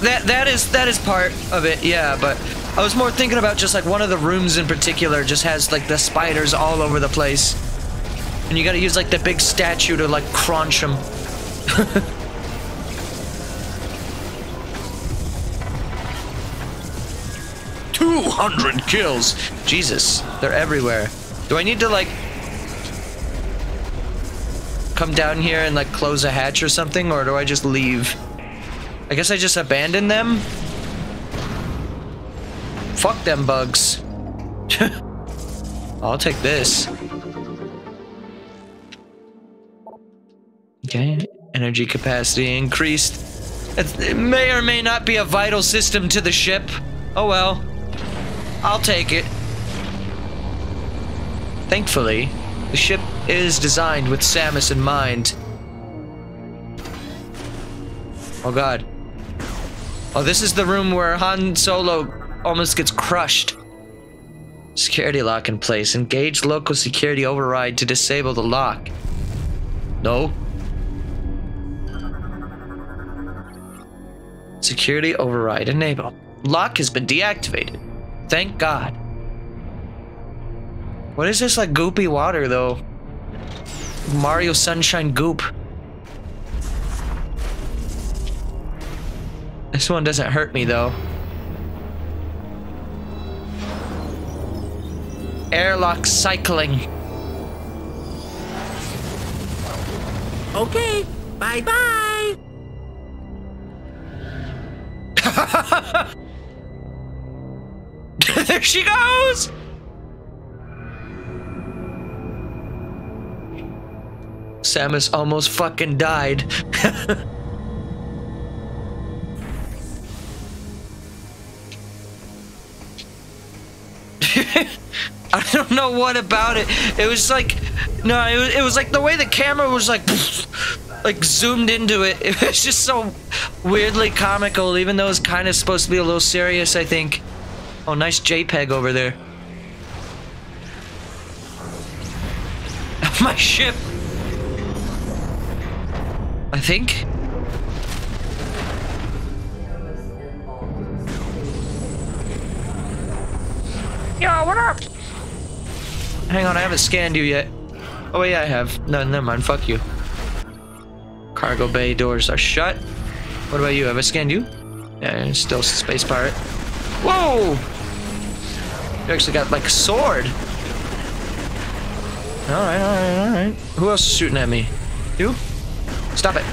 Speaker 1: that that is that is part of it, yeah, but I was more thinking about just like one of the rooms in particular just has like the spiders all over the place. And you gotta use like the big statue to like crunch them. *laughs* Two hundred kills. Jesus, they're everywhere. Do I need to like come down here and like close a hatch or something, or do I just leave? I guess I just abandoned them. Fuck them bugs. *laughs* I'll take this. Okay, energy capacity increased. It, may or may not be a vital system to the ship. Oh well. I'll take it. Thankfully, the ship is designed with Samus in mind. Oh god. Oh, this is the room where Han Solo almost gets crushed. Security lock in place. Engage local security override to disable the lock. No. Security override enable. Lock has been deactivated. Thank God. What is this like goopy water though? Mario Sunshine goop. This one doesn't hurt me though. Airlock cycling.
Speaker 12: Okay, bye bye. *laughs*
Speaker 1: there she goes! Samus almost fucking died. *laughs* *laughs* I don't know what about it. It was like, no, it was, it was like the way the camera was like, *laughs* like zoomed into it. *laughs* It was just so weirdly comical, even though it's kind of supposed to be a little serious, I think. Oh, nice JPEG over there. My ship. I think.
Speaker 2: Yo, what up?
Speaker 1: Hang on, I haven't scanned you yet. Oh yeah, I have. No, never mind. Fuck you. Cargo bay doors are shut. What about you? Have I scanned you? Yeah, still space pirate. Whoa! You actually got like a sword. All right, all right, all right. Who else is shooting at me? You? Stop it.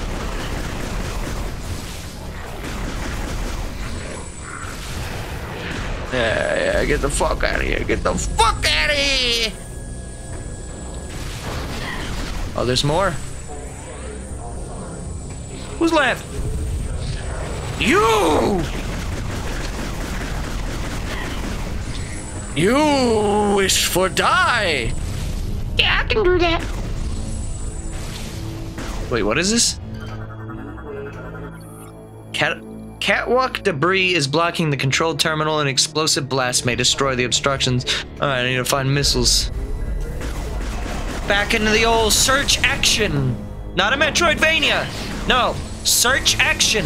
Speaker 1: Yeah, yeah, get the fuck out of here. Get the fuck out of here. Oh, there's more. Who's left? You! You wish for die!
Speaker 2: Yeah, I can do that.
Speaker 1: Wait, what is this? Cat catwalk debris is blocking the control terminal and explosive blast may destroy the obstructions. Alright, I need to find missiles. Back into the old search action! Not a Metroidvania! No, search action!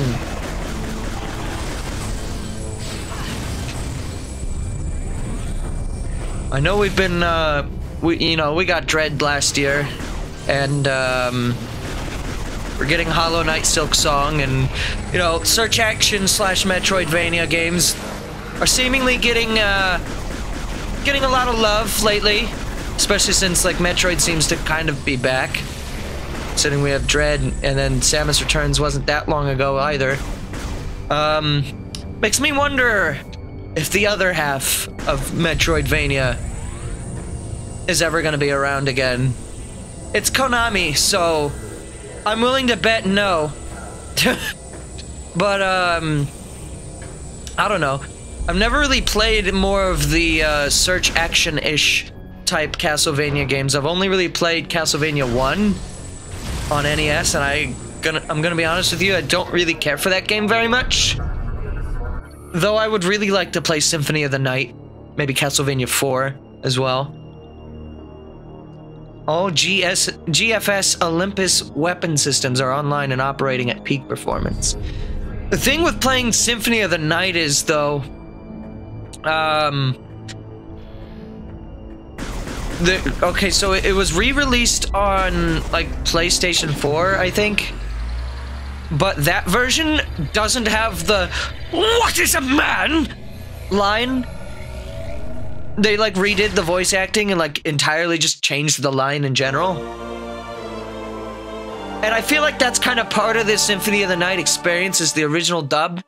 Speaker 1: I know we've been, uh, we, you know, we got Dread last year, and, um, we're getting Hollow Knight Silksong, and, you know, search action slash Metroidvania games are seemingly getting, uh, getting a lot of love lately, especially since, like, Metroid seems to kind of be back. Considering we have Dread, and then Samus Returns wasn't that long ago either. Um, makes me wonder if the other half of Metroidvania is ever going to be around again. It's Konami, so I'm willing to bet no. *laughs* but, um, I don't know. I've never really played more of the uh, search action ish type Castlevania games. I've only really played Castlevania 1 on NES, and I gonna I'm gonna be honest with you, I don't really care for that game very much. Though I would really like to play Symphony of the Night, maybe Castlevania 4 as well. All GS, GFS Olympus weapon systems are online and operating at peak performance. The thing with playing Symphony of the Night is, though, um, the, okay, so it, was re-released on like PlayStation 4, I think. But that version doesn't have the "What is a man?" line. They like redid the voice acting and like entirely just changed the line in general. And I feel like that's kind of part of the Symphony of the Night experience is the original dub.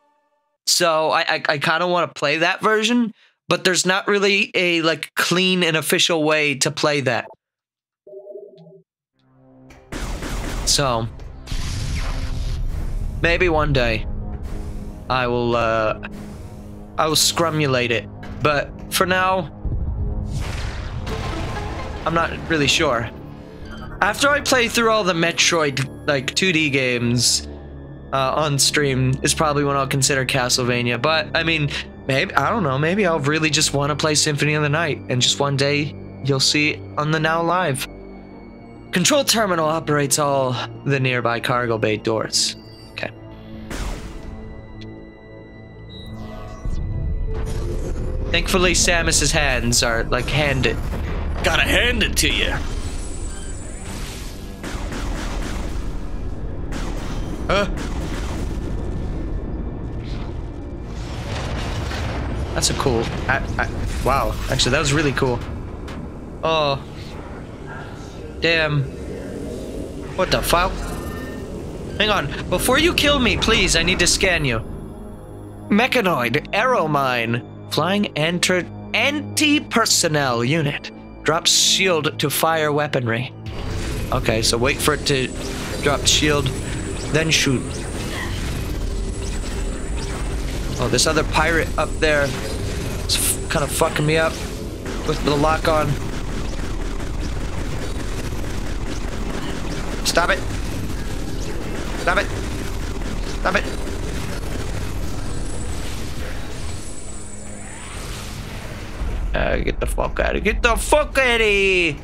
Speaker 1: So I I, I kind of want to play that version, but there's not really a like clean and official way to play that. So maybe one day I will uh I will scrumulate it. But for now I'm not really sure. After I play through all the Metroid like 2D games uh, on stream is probably when I'll consider Castlevania. But I mean, maybe I don't know. Maybe I'll really just want to play Symphony of the Night, and just one day you'll see it on the Now Live. Control terminal operates all the nearby cargo bay doors. Okay. Thankfully, Samus's hands are like handed. Gotta hand it to you. Huh? That's a cool. I, I, wow, actually, that was really cool. Oh. Damn. What the fuck? Hang on. Before you kill me, please, I need to scan you. Mechanoid, Aeromine, Flying enter anti-personnel unit. Drops shield to fire weaponry. Okay, so wait for it to drop shield, then shoot. Oh, this other pirate up there is kind of fucking me up with the lock on. Stop it. Stop it. Stop it. Uh, get the fuck out of Get the fuck out of here.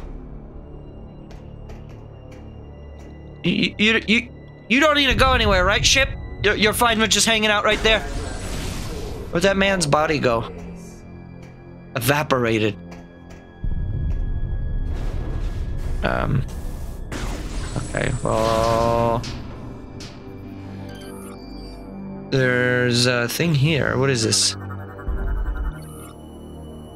Speaker 1: You, you, you, you don't need to go anywhere, right, ship? You're, you're fine with just hanging out right there? Where'd that man's body go? Evaporated. Um. Okay, well. There's a thing here. What is this?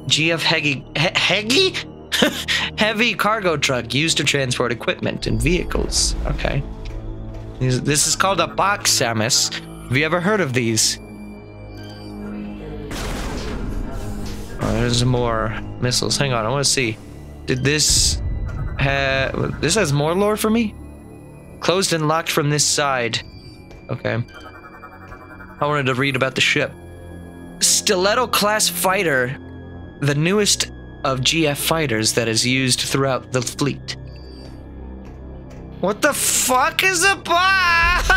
Speaker 1: GF Hegi. He Hegi? *laughs* Heavy cargo truck used to transport equipment and vehicles. Okay. This is called a box, Samus. Have you ever heard of these? Oh, there's more missiles. Hang on, I want to see. Did this have... This has more lore for me? Closed and locked from this side. Okay. I wanted to read about the ship. Stiletto class fighter. The newest of GF fighters that is used throughout the fleet. What the fuck is a box?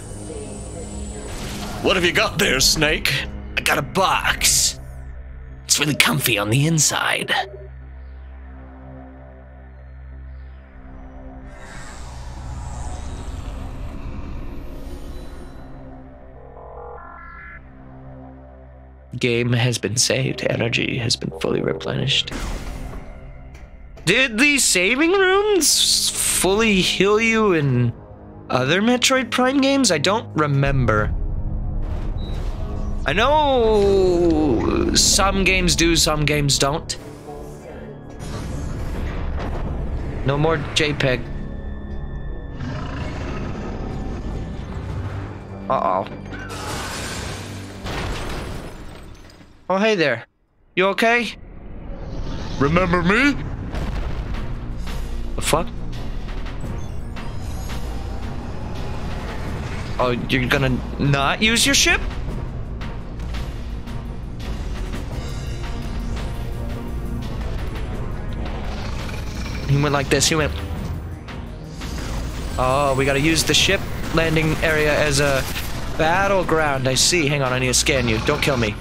Speaker 1: *laughs* what have you got there, Snake? I got a box. It's really comfy on the inside. Game has been saved. Energy has been fully replenished. Did the saving rooms fully heal you in other Metroid Prime games? I don't remember. I know some games do, some games don't. No more JPEG. Uh-oh. Oh, hey there. You okay? Remember me? The fuck? Oh, you're gonna not use your ship? He went like this, he went... Oh, we gotta use the ship landing area as a battleground. I see. Hang on, I need to scan you. Don't kill me.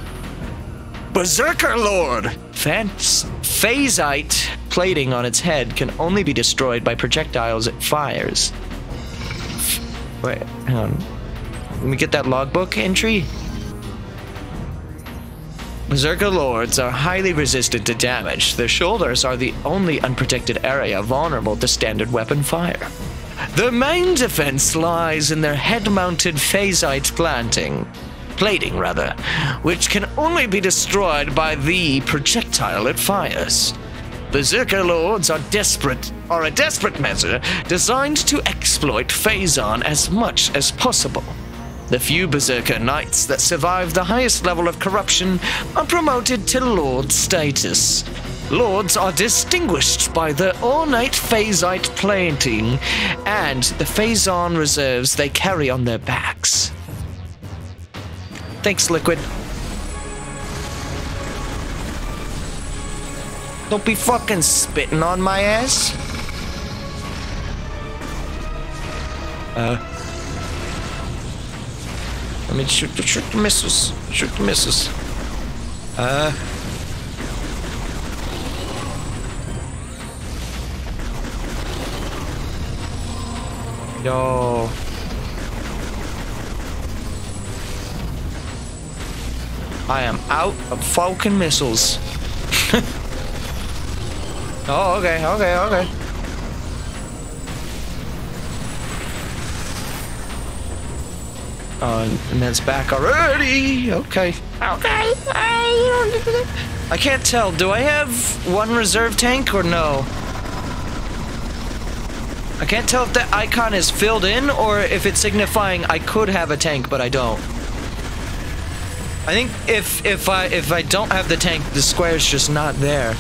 Speaker 1: Berserker Lord! Phazite plating on its head can only be destroyed by projectiles it fires. Wait, hang on. Let me get that logbook entry. Berserker Lords are highly resistant to damage. Their shoulders are the only unprotected area vulnerable to standard weapon fire. Their main defense lies in their head-mounted phazite planting plating rather, which can only be destroyed by the projectile it fires. Berserker Lords are desperate, are a desperate measure designed to exploit Phazon as much as possible. The few Berserker Knights that survive the highest level of corruption are promoted to Lord status. Lords are distinguished by their ornate phazite plating and the phazon reserves they carry on their backs. Thanks, Liquid. Don't be fucking spitting on my ass. Uh. Let me shoot, shoot the missiles. Shoot the missiles. Uh. Yo. I am out of Falcon missiles. *laughs* oh, okay, okay, okay. Oh, and that's back already. Okay. Okay. I can't tell. Do I have one reserve tank or no? I can't tell if that icon is filled in or if it's signifying I could have a tank, but I don't. I think if if I if I don't have the tank, the square is just not there.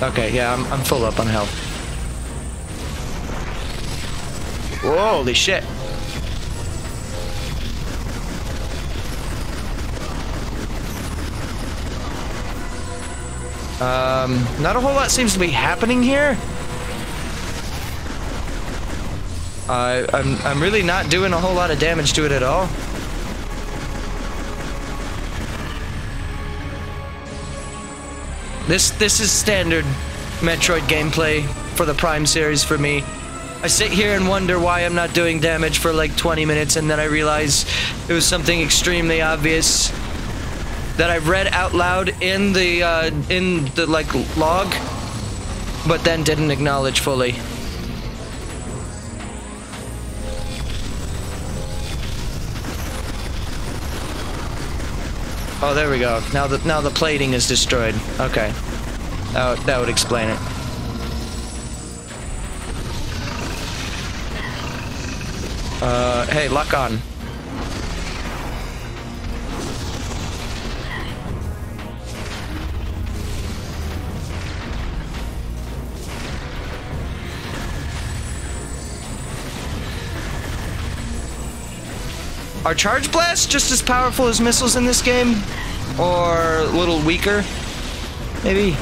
Speaker 1: Okay, yeah, I'm, I'm full up on health. Holy shit. Um, not a whole lot seems to be happening here. Uh, I'm, I'm really not doing a whole lot of damage to it at all. This this is standard Metroid gameplay for the Prime series for me. I sit here and wonder why I'm not doing damage for like 20 minutes and then I realize it was something extremely obvious that I read out loud in the uh, in the like log but then didn't acknowledge fully. Oh, there we go. Now the now the plating is destroyed. Okay, that that would explain it. Uh, hey, lock on. Are charge blasts just as powerful as missiles in this game? Or a little weaker? Maybe.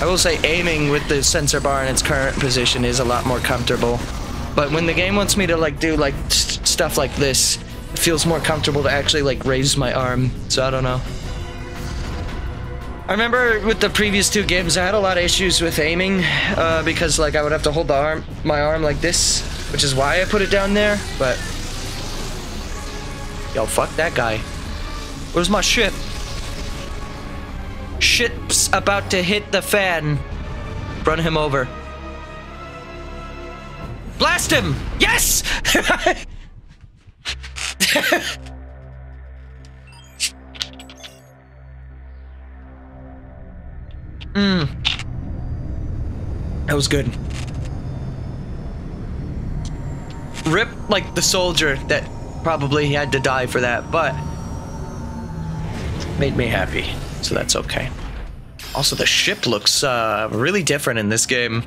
Speaker 1: I will say aiming with the sensor bar in its current position is a lot more comfortable. But when the game wants me to like do like stuff like this, it feels more comfortable to actually like raise my arm. So I don't know. I remember with the previous two games, I had a lot of issues with aiming uh, because like I would have to hold the arm, my arm like this, which is why I put it down there. But yo, fuck that guy. Where's my ship? Ship's about to hit the fan. Run him over. Blast him! Yes! *laughs* Mmm. That was good. Rip, like, the soldier that probably had to die for that, but made me happy, so that's okay. Also, the ship looks uh, really different in this game.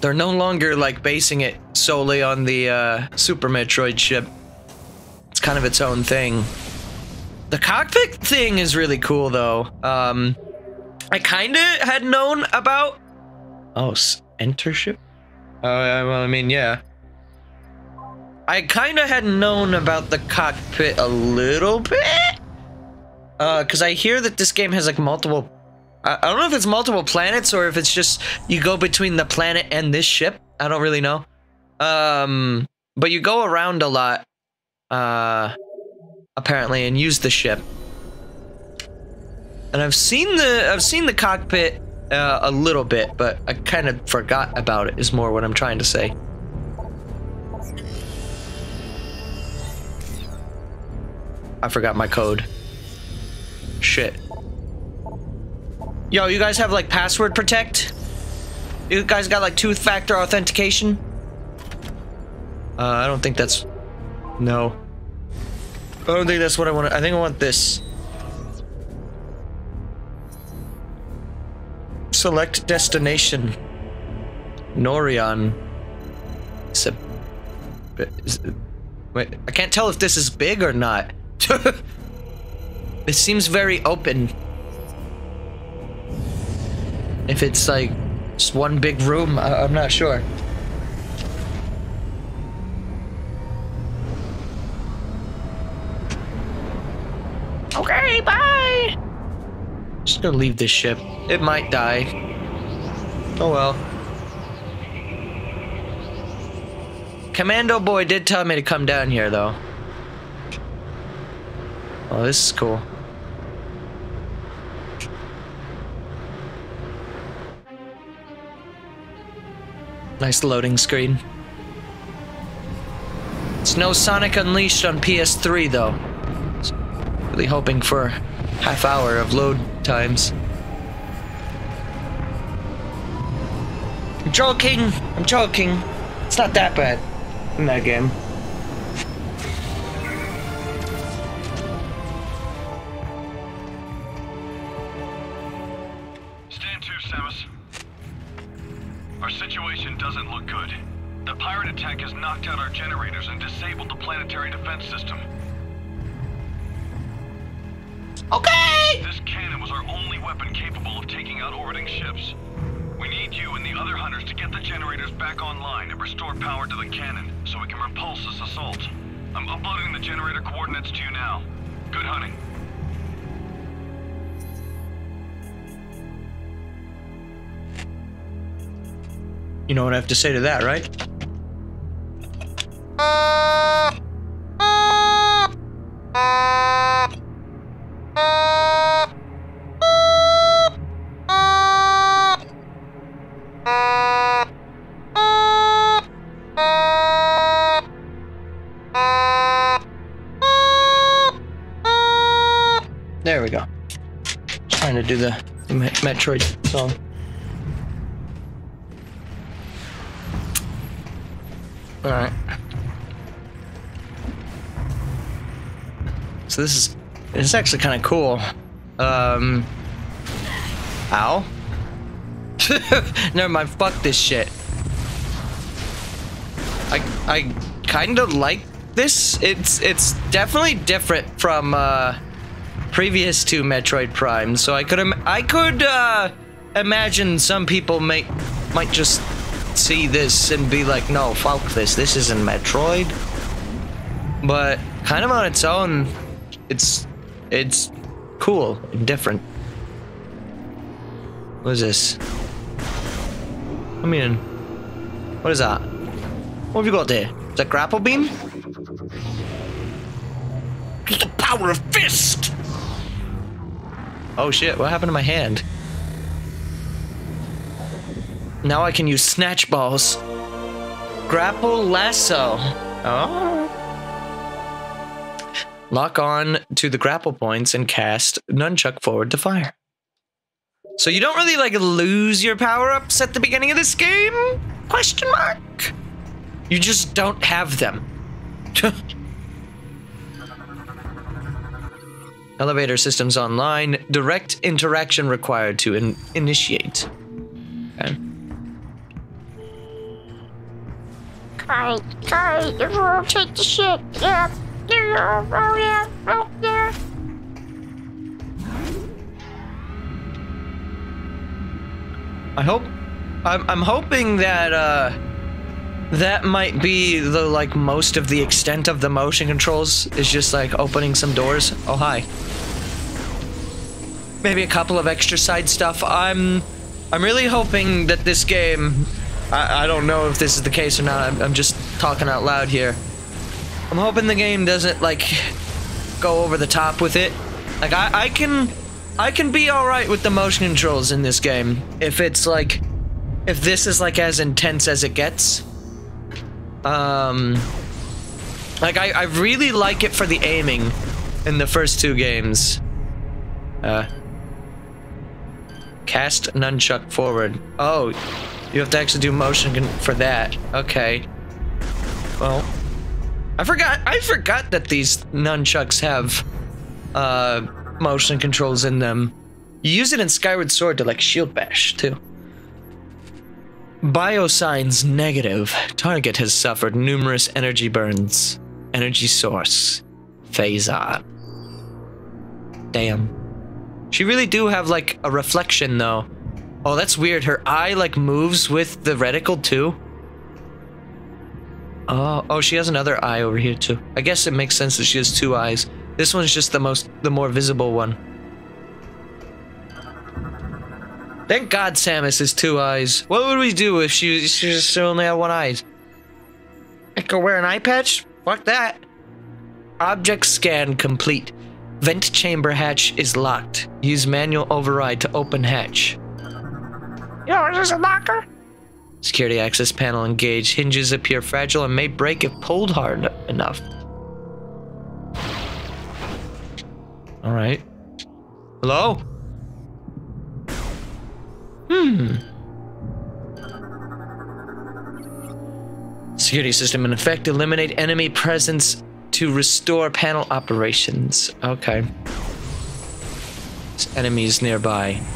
Speaker 1: They're no longer, like, basing it solely on the uh, Super Metroid ship. It's kind of its own thing. The cockpit thing is really cool, though. Um, I kind of had known about. Oh, enter ship. Oh, uh, well, I mean, yeah. I kind of had known about the cockpit a little bit. Uh, cause I hear that this game has like multiple. I, I don't know if it's multiple planets or if it's just you go between the planet and this ship. I don't really know. Um, but you go around a lot. Uh apparently, and use the ship. And I've seen the I've seen the cockpit uh, a little bit, but I kind of forgot about it. Is more what I'm trying to say. I forgot my code. Shit. Yo, you guys have like password protect? You guys got like two-factor authentication? Uh, I don't think that's... No. I don't think that's what I want. I think I want this. Select destination. Norion. It's a... Is it, wait, I can't tell if this is big or not. *laughs* it seems very open. If it's like just one big room, I I'm not sure. Okay, bye! Just gonna leave this ship. It might die. Oh well. Commando boy did tell me to come down here though. Oh, this is cool. Nice loading screen. It's no Sonic Unleashed on PS3 though. Hoping for half hour of load times. I'm joking. I'm joking. It's not that bad in that game. Say to that, right? There we go. Trying to do the the Metroid song. So this is this is actually kind of cool. Um Ow. *laughs* Never mind, fuck this shit. I I kind of like this. It's it's definitely different from uh previous to Metroid Prime. So I could I could uh imagine some people make might just see this and be like, no, fuck this. This isn't Metroid. But kind of on its own, it's it's cool and different. What is this? I mean, what is that? What have you got there? Is that grapple beam? Just the power of fist! Oh shit, what happened to my hand? Now I can use snatch balls. Grapple lasso. Oh. Lock on to the grapple points and cast nunchuck forward to fire. So you don't really like lose your power-ups at the beginning of this game? Question mark. You just don't have them. *laughs* Elevator systems online. Direct interaction required to in- initiate. Okay.
Speaker 2: Guys, guys, we'll take the shit. Yeah. Oh, yeah.
Speaker 1: I hope I'm I'm hoping that uh that might be the like most of the extent of the motion controls is just like opening some doors. Oh hi. Maybe a couple of extra side stuff. I'm I'm really hoping that this game I, I don't know if this is the case or not. I'm, I'm just talking out loud here. I'm hoping the game doesn't like go over the top with it. Like I, I can I can be alright with the motion controls in this game if it's like if this is like as intense as it gets. Um like I, I really like it for the aiming in the first two games. Uh Cast nunchuck forward. Oh, you have to actually do motion for that. Okay. Well, I forgot. I forgot that these nunchucks have uh, motion controls in them. You use it in Skyward Sword to like shield bash too. Biosigns negative. Target has suffered numerous energy burns. Energy source. Phasar. Damn. She really do have like a reflection though. Oh, that's weird. Her eye like moves with the reticle too. Oh, oh, she has another eye over here too. I guess it makes sense that she has two eyes. This one's just the most, the more visible one. Thank God Samus has two eyes. What would we do if she, she just only had one eye? I could wear an eye patch? Fuck that. Object scan complete. Vent chamber hatch is locked. Use manual override to open hatch.
Speaker 2: Yo, is a locker?
Speaker 1: Security access panel engaged. Hinges appear fragile and may break if pulled hard enough. Alright. Hello? Hmm. Security system in effect. Eliminate enemy presence to restore panel operations. Okay. There's enemies nearby. *gasps*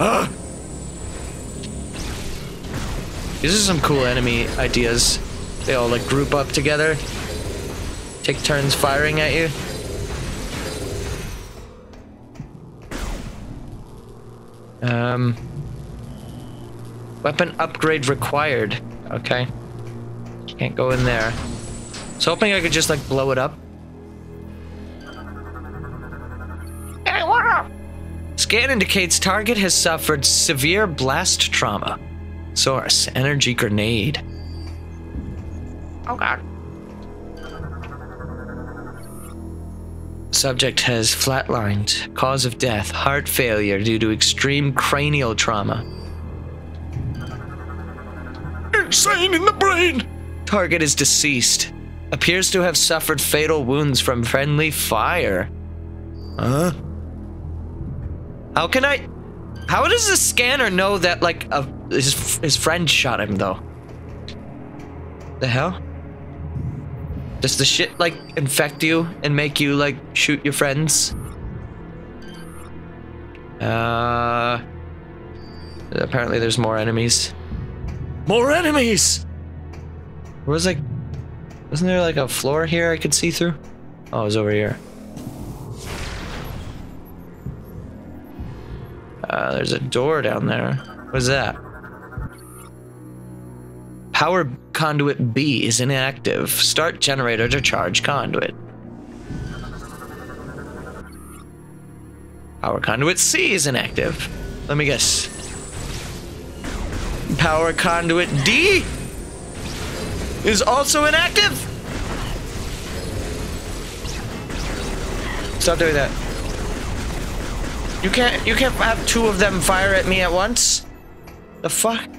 Speaker 1: Ah! These are some cool enemy ideas. They all like group up together. Take turns firing at you. Um, weapon upgrade required. Okay. Can't go in there. Was hoping I could just like blow it up.
Speaker 2: Up?
Speaker 1: Scan indicates target has suffered severe blast trauma. Source energy grenade.
Speaker 2: Oh god.
Speaker 1: Subject has flatlined. Cause of death heart failure due to extreme cranial trauma.
Speaker 2: Insane in the brain!
Speaker 1: Target is deceased. Appears to have suffered fatal wounds from friendly fire. Huh? How can I. How does the scanner know that, like, a, his, his friend shot him, though? The hell? Does the shit, like, infect you and make you, like, shoot your friends? Uh. Apparently, there's more enemies. More enemies! Where was, like. Wasn't there, like, a floor here I could see through? Oh, it was over here. Uh, there's a door down there. What is that? Power conduit B is inactive. Start generator to charge conduit. Power conduit C is inactive. Let me guess. Power conduit D is also inactive. Stop doing that. You can't you can't have two of them fire at me at once? The fuck?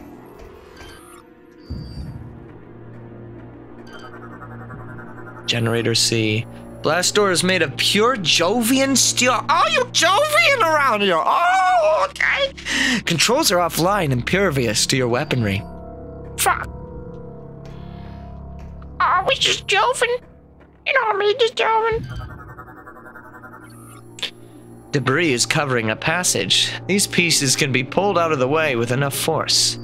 Speaker 1: Generator C. Blast door is made of pure Jovian steel. Oh, you Jovian around here. Oh, okay. Controls are offline, impervious to your weaponry.
Speaker 2: Fuck. Oh, we just Joven. You know me, just Joven.
Speaker 1: Debris is covering a passage. These pieces can be pulled out of the way with enough force.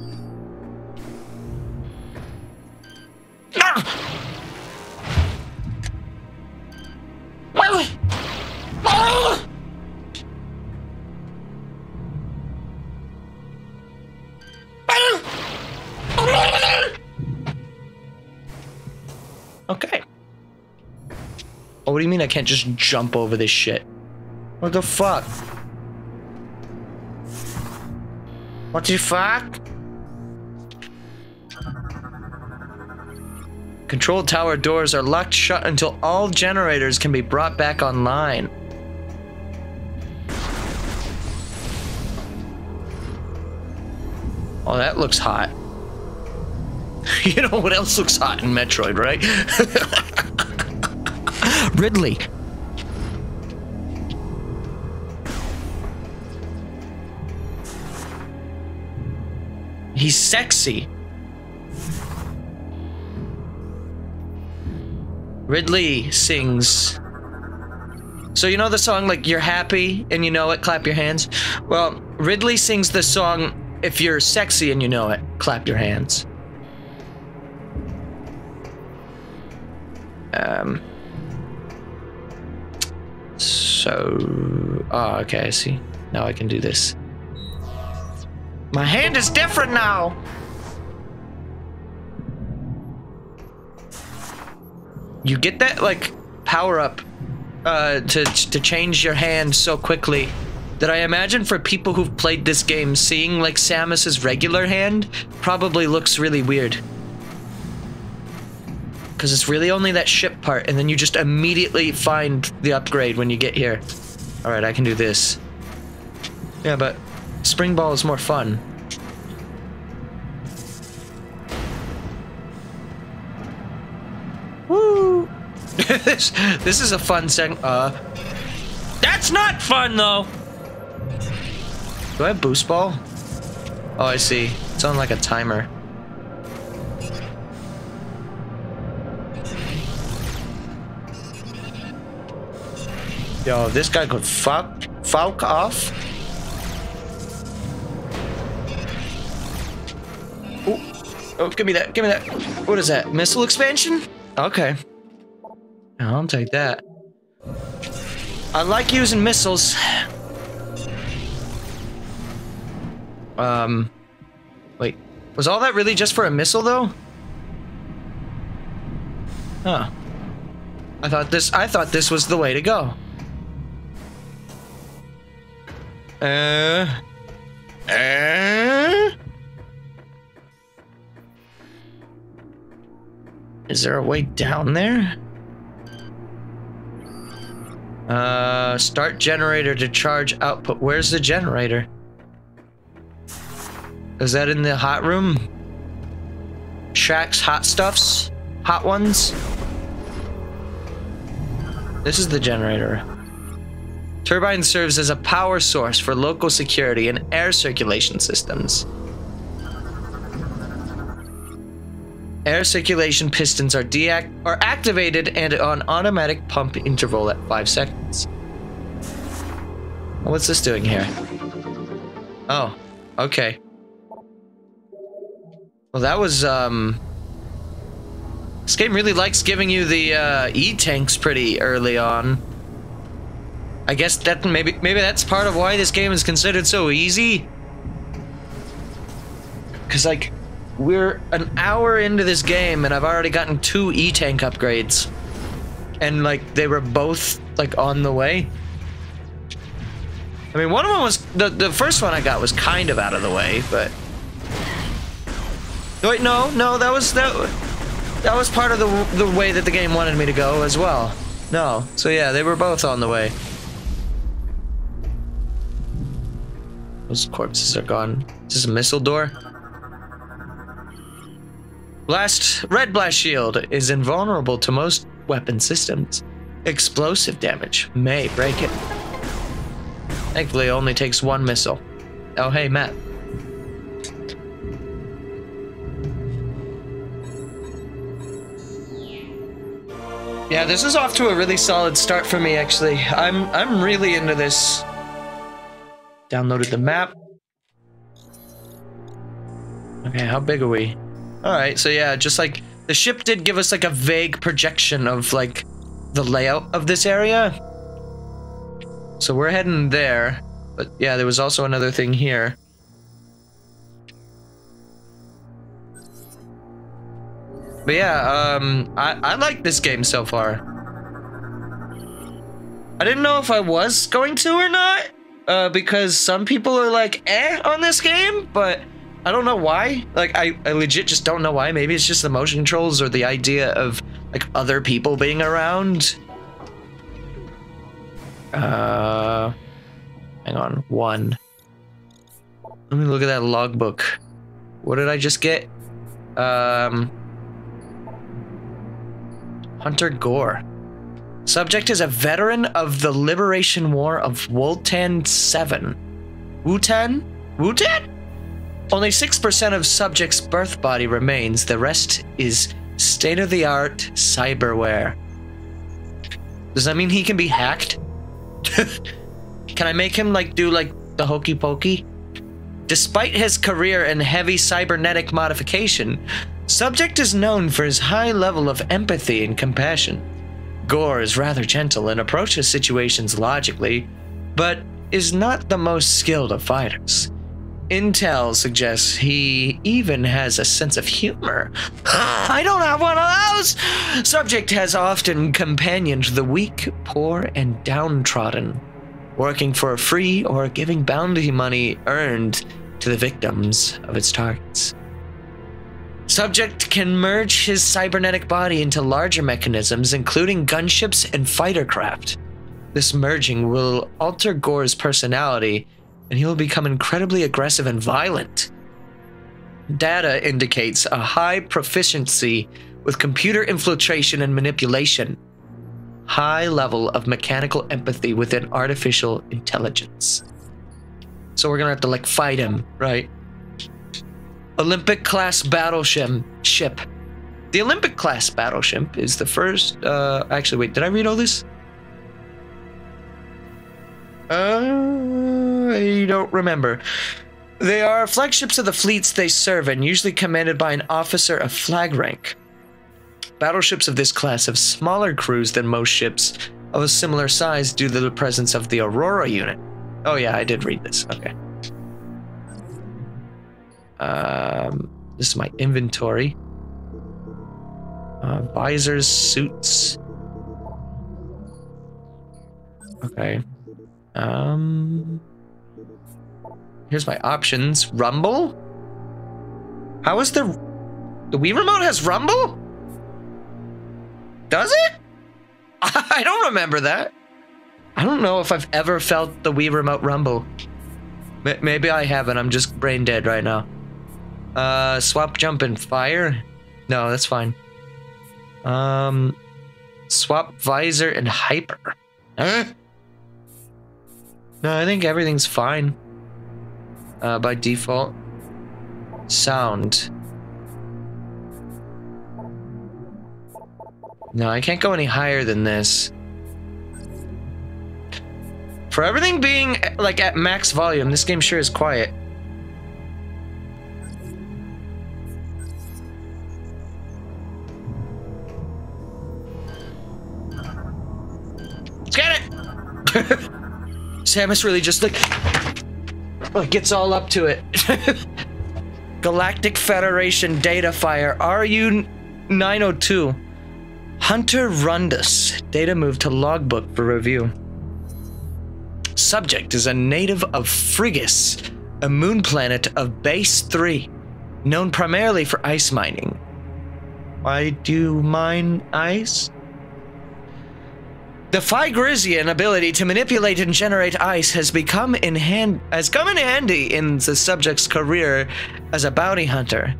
Speaker 2: Ah!
Speaker 1: Okay. Oh, what do you mean I can't just jump over this shit? What the fuck? What the fuck? Control tower doors are locked shut until all generators can be brought back online. Oh, that looks hot. *laughs* you know what else looks hot in Metroid, right? *laughs* Ridley. He's sexy. Ridley sings. So you know the song like you're happy and you know it, clap your hands? Well, Ridley sings the song if you're sexy and you know it, clap your hands. Um So Oh, okay, I see. Now I can do this. My hand is different now. You get that like power up uh, to to change your hand so quickly that I imagine for people who've played this game, seeing like Samus's regular hand probably looks really weird. Because it's really only that ship part, and then you just immediately find the upgrade when you get here. Alright, I can do this. Yeah, but Spring Ball is more fun. *laughs* this, this is a fun seg- uh... That's not fun, though! Do I have boost ball? Oh, I see. It's on like a timer. Yo, this guy could fuck, fuck off. Ooh. Oh, give me that, give me that. What is that, missile expansion? Okay. I'll take that. I like using missiles. Um, wait, was all that really just for a missile though? Huh. I thought this, I thought this was the way to go. Uh, uh, is there a way down there? Uh, start generator to charge output. Where's the generator? Is that in the hot room? Shaq's hot stuffs? Hot ones? This is the generator. Turbine serves as a power source for local security and air circulation systems. Air circulation pistons are are activated and on automatic pump interval at 5 seconds. What's this doing here? Oh, okay. Well, that was, um... This game really likes giving you the uh, E-tanks pretty early on. I guess that maybe maybe that's part of why this game is considered so easy. Cause like we're an hour into this game and I've already gotten two E-tank upgrades. And like they were both like on the way. I mean one of them was the the first one I got was kind of out of the way, but Wait, no, no, that was that that was part of the the way that the game wanted me to go as well. No. So yeah, they were both on the way. Those corpses are gone. Is this a missile door? Blast Red Blast Shield is invulnerable to most weapon systems. Explosive damage may break it. Thankfully, it only takes one missile. Oh, hey, Matt. Yeah, this is off to a really solid start for me, actually. I'm I'm really into this. Downloaded the map. Okay, how big are we? Alright, so yeah, just like the ship did give us like a vague projection of like the layout of this area. So we're heading there. But yeah, there was also another thing here. But yeah, um, I, I like this game so far. I didn't know if I was going to or not, uh, because some people are like, eh, on this game, but I don't know why. Like, I, I legit just don't know why. Maybe it's just the motion controls or the idea of, like, other people being around. Uh, hang on, one. Let me look at that logbook. What did I just get? Um... Hunter Ghor. Subject is a veteran of the Liberation War of Woltan 7. Wutan? Wutan? Only 6% of subject's birth body remains. The rest is state of the art cyberware. Does that mean he can be hacked? *laughs* can I make him like do like the hokey pokey? Despite his career in heavy cybernetic modification, Subject is known for his high level of empathy and compassion. Ghor is rather gentle and approaches situations logically, but is not the most skilled of fighters. Intel suggests he even has a sense of humor. I don't have one of those! Subject has often companioned the weak, poor, and downtrodden, working for free or giving bounty money earned to the victims of its targets. Subject can merge his cybernetic body into larger mechanisms, including gunships and fighter craft. This merging will alter Ghor's personality, and he will become incredibly aggressive and violent. Data indicates a high proficiency with computer infiltration and manipulation, high level of mechanical empathy within artificial intelligence. So we're gonna have to like fight him, right? Olympic class battleship. Ship. The Olympic class battleship is the first. Uh, actually, wait. Did I read all this? Uh, I don't remember. They are flagships of the fleets they serve and usually commanded by an officer of flag rank. Battleships of this class have smaller crews than most ships of a similar size due to the presence of the Aurora unit. Oh, yeah, I did read this. Okay. Um, this is my inventory. Uh, visors, suits. Okay. Um. Here's my options. Rumble? How is the the Wii remote has rumble? Does it? *laughs* I don't remember that. I don't know if I've ever felt the Wii remote rumble. M maybe I haven't. I'm just brain dead right now. Uh, swap jump and fire? No, that's fine. Um, swap visor and hyper. Huh? No, I think everything's fine. Uh, by default. Sound. No, I can't go any higher than this. For everything being like at max volume, this game sure is quiet. Let's get it! *laughs* Samus really just like, oh, like gets all up to it. *laughs* Galactic Federation data fire RU 902. Hunter Rundas. Data moved to logbook for review. Subject is a native of Frigus, a moon planet of Base 3, known primarily for ice mining. Why do you mine ice? The Phygrizian ability to manipulate and generate ice has become in hand has come in handy in the subject's career as a bounty hunter.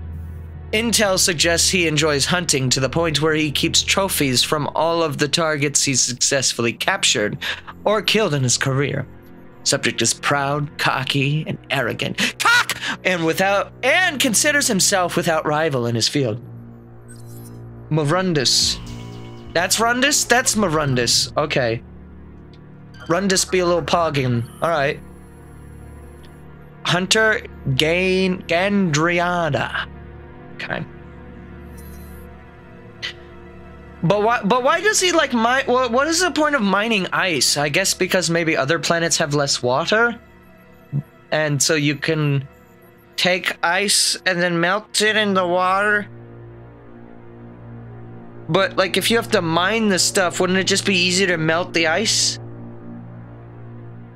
Speaker 1: Intel suggests he enjoys hunting to the point where he keeps trophies from all of the targets he's successfully captured or killed in his career. Subject is proud, cocky, and arrogant. Cock! And without and considers himself without rival in his field. Marundus. That's Rundas? That's Marundus. Okay. Rundas be a little pogging. Alright. Hunter Gain Gandrayda. Okay. But why? But why does he like mine? What, what is the point of mining ice? I guess because maybe other planets have less water, and so you can take ice and then melt it in the water. But like, if you have to mine the stuff, wouldn't it just be easier to melt the ice?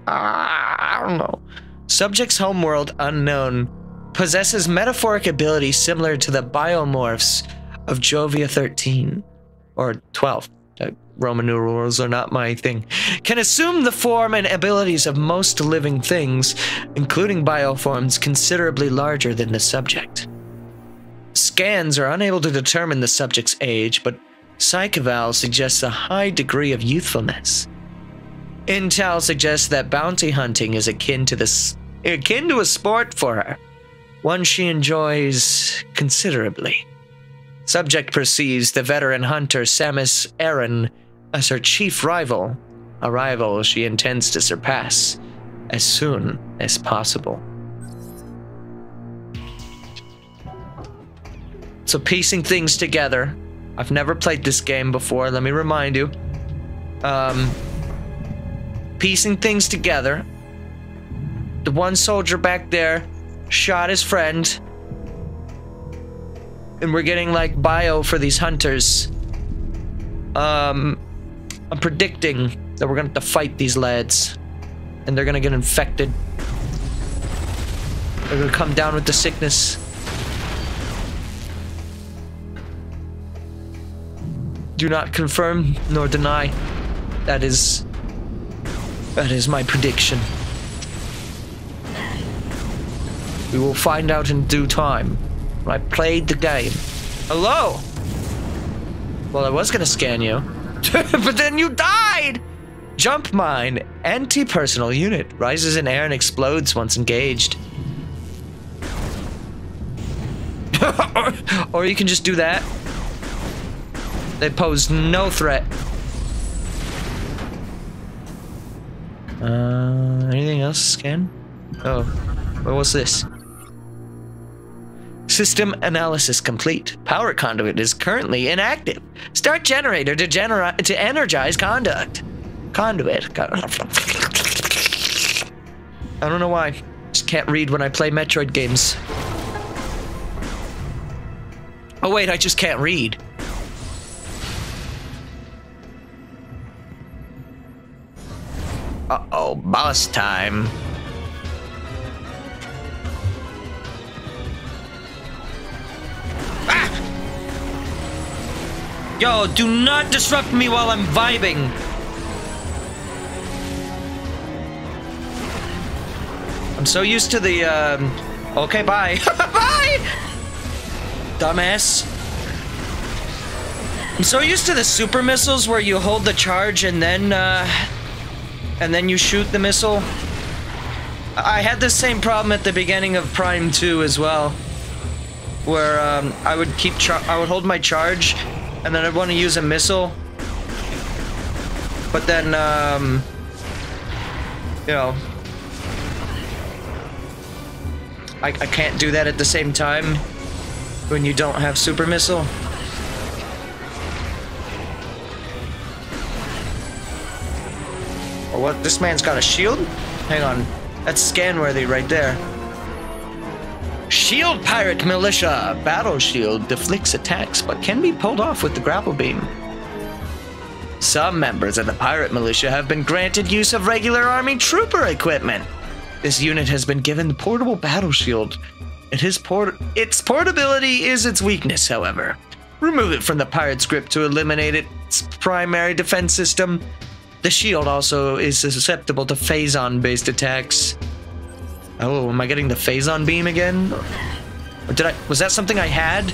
Speaker 1: Uh, I don't know. Subject's homeworld unknown possesses metaphoric abilities similar to the biomorphs of Jovia 13 or 12. Uh, Roman numerals are not my thing. Can assume the form and abilities of most living things, including bioforms considerably larger than the subject. Scans are unable to determine the subject's age, but Psycheval suggests a high degree of youthfulness. Intel suggests that bounty hunting is akin to this akin to a sport for her. one she enjoys considerably. Subject perceives the veteran hunter Samus Aran as her chief rival, a rival she intends to surpass as soon as possible. So, piecing things together, I've never played this game before, let me remind you. Um, piecing things together, the one soldier back there shot his friend. And we're getting like bio for these hunters. Um, I'm predicting that we're gonna have to fight these lads. And they're gonna get infected. They're gonna come down with the sickness. Do not confirm nor deny. That is. That is my prediction. We will find out in due time. I played the game. Hello! Well, I was gonna scan you. *laughs* but then you died! Jump mine. Anti-personal unit. Rises in air and explodes once engaged. or, *laughs* or you can just do that. They pose no threat. Uh, anything else scan? Oh, what was this? System analysis complete. Power conduit is currently inactive. Start generator to genera to energize conduct. Conduit. I don't know why. Just can't read when I play Metroid games. Oh wait, I just can't read. Uh-oh, boss time. Yo, do not disrupt me while I'm vibing. I'm so used to the, um... Okay, bye. *laughs* bye! Dumbass. I'm so used to the super missiles where you hold the charge and then, uh... And then you shoot the missile. I had the same problem at the beginning of Prime 2 as well. Where, um, I would keep I would hold my charge and then I'd want to use a missile. But then, um, you know, I, I can't do that at the same time when you don't have super missile. What? This man's got a shield? Hang on. That's scan-worthy right there. Shield Pirate Militia! Battle Shield deflects attacks but can be pulled off with the grapple beam. Some members of the Pirate Militia have been granted use of regular Army Trooper equipment. This unit has been given the portable battle shield. It is port its portability is its weakness, however. Remove it from the pirate's grip to eliminate its primary defense system. The shield also is susceptible to phazon based attacks. Oh, am I getting the phazon beam again? Or did I was that something I had?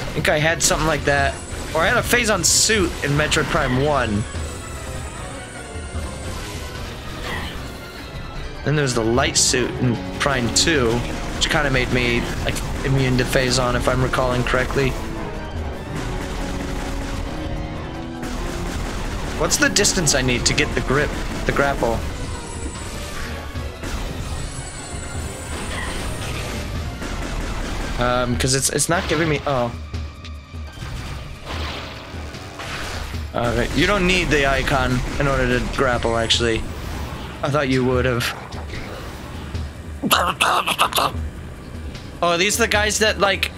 Speaker 1: I think I had something like that. Or I had a phazon suit in Metroid Prime 1. Then there's the light suit in Prime 2, which kind of made me like immune to phazon if I'm recalling correctly. What's the distance I need to get the grip, the grapple? Um, because it's it's not giving me. Oh. Alright, you don't need the icon in order to grapple, actually. I thought you would have. *laughs* Oh, are these the guys that, like,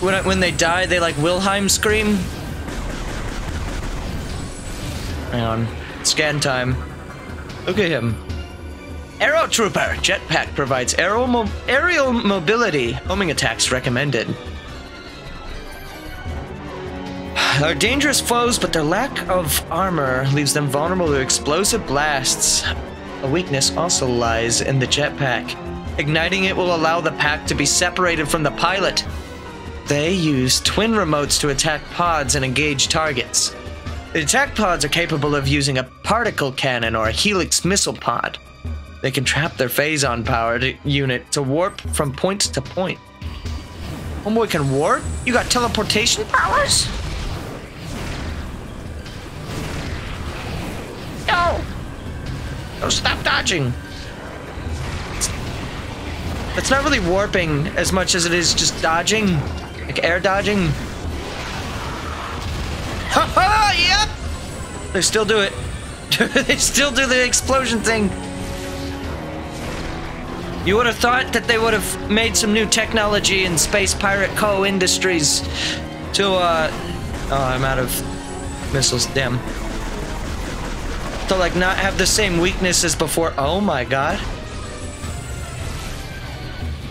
Speaker 1: when, when they die, they, like, Wilhelm scream? Hang on. Scan time. Look at him. Aero Trooper! Jetpack provides aerial, mo aerial mobility. Homing attacks recommended. *sighs* They're dangerous foes, but their lack of armor leaves them vulnerable to explosive blasts. A weakness also lies in the jetpack. Igniting it will allow the pack to be separated from the pilot. They use twin remotes to attack pods and engage targets. The attack pods are capable of using a particle cannon or a helix missile pod. They can trap their phazon powered unit to warp from point to point. Homeboy can warp? You got teleportation powers? No! No, stop dodging! It's not really warping as much as it is just dodging. Like air dodging. Ha ha! Yep! They still do it. *laughs* they still do the explosion thing. You would have thought that they would have made some new technology in Space Pirate Co. Industries to, uh. Oh, I'm out of missiles. Damn. To, like, not have the same weakness as before. Oh my god.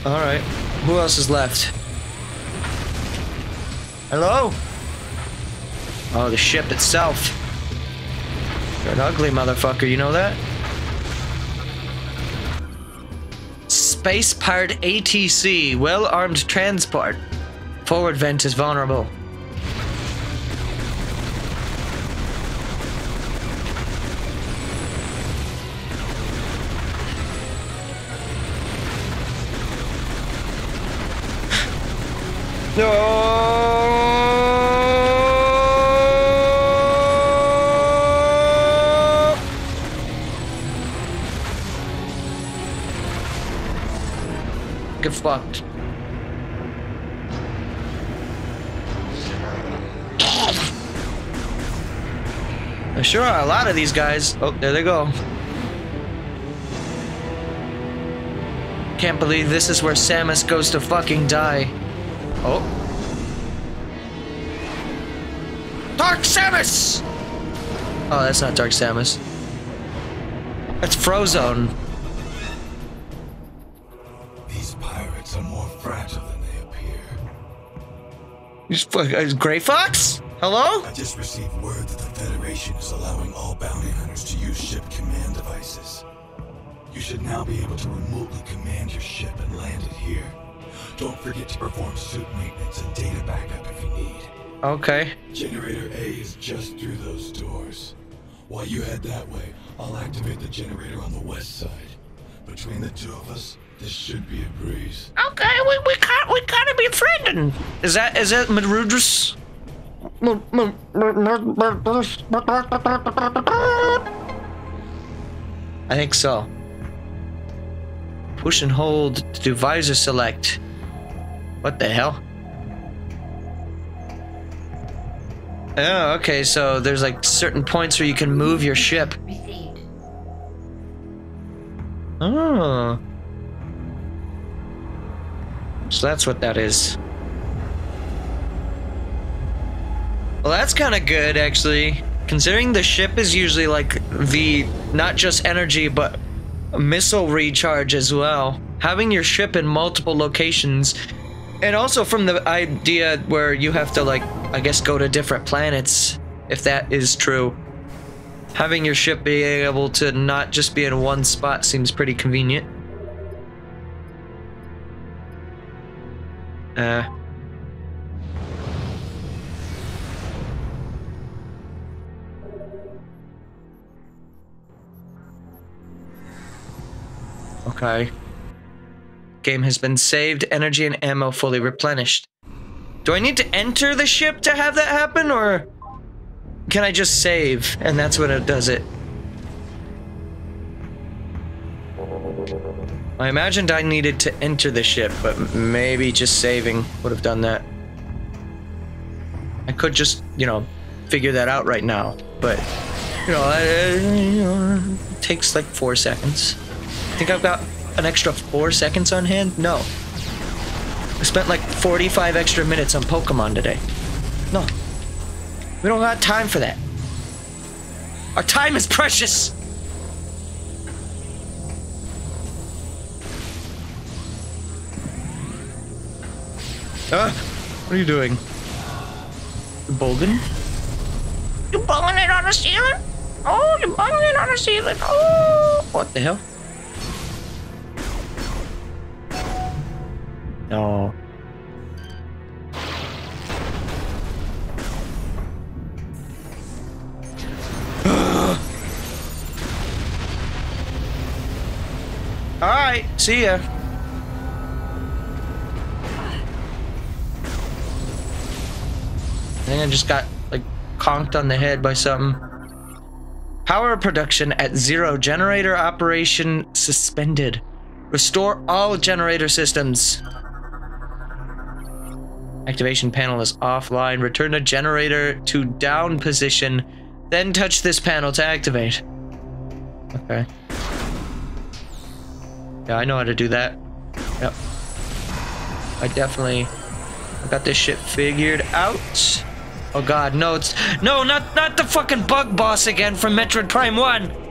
Speaker 1: Alright. Who else is left? Hello? Oh, the ship itself. You're an ugly motherfucker, you know that? Space Pirate ATC, well armed transport. Forward vent is vulnerable. *sighs* No! Fucked. There sure are a lot of these guys. Oh, there they go. Can't believe this is where Samus goes to fucking die. Oh. Dark Samus! Oh, that's not Dark Samus. That's Frozone. Uh, Gray Fox? Hello?
Speaker 13: I just received word that the Federation is allowing all bounty hunters to use ship command devices. You should now be able to remotely command your ship and land it here. Don't forget to perform suit maintenance and data backup if you need.
Speaker 1: Okay.
Speaker 13: Generator A is just through those doors. While you head that way, I'll activate the generator on the west side. Between the two of us, this should be a breeze.
Speaker 1: Okay, we, we can't we gotta be friendin'. Is that is that Madrudrus? I think so. Push and hold to do visor select. What the hell? Oh, okay, so there's like certain points where you can move your ship. Oh. So that's what that is. Well, that's kind of good, actually. Considering the ship is usually like the not just energy, but missile recharge as well. Having your ship in multiple locations, and also from the idea where you have to, like, I guess go to different planets, if that is true. Having your ship be able to not just be in one spot seems pretty convenient. Uh. Okay. Game has been saved, energy and ammo fully replenished. Do I need to enter the ship to have that happen, or can I just save and that's when it does it? I imagined I needed to enter the ship, but maybe just saving would have done that. I could just, you know, figure that out right now, but, you know, it takes like four seconds. I think I've got an extra four seconds on hand? No. I spent like 45 extra minutes on Pokemon today. No. We don't got time for that. Our time is precious! Ah, what are you doing? Bolgan? You bunging it on the ceiling? Oh, you're bunging it on the ceiling. Oh, what the hell? No. All right, see ya. Think I just got like conked on the head by something. Power production at zero. Generator operation suspended. Restore all generator systems. Activation panel is offline. Return the generator to down position. Then touch this panel to activate. Okay. Yeah, I know how to do that. Yep. I definitely I got this shit figured out. Oh god, no, it's no, not not the fucking bug boss again from Metroid Prime 1.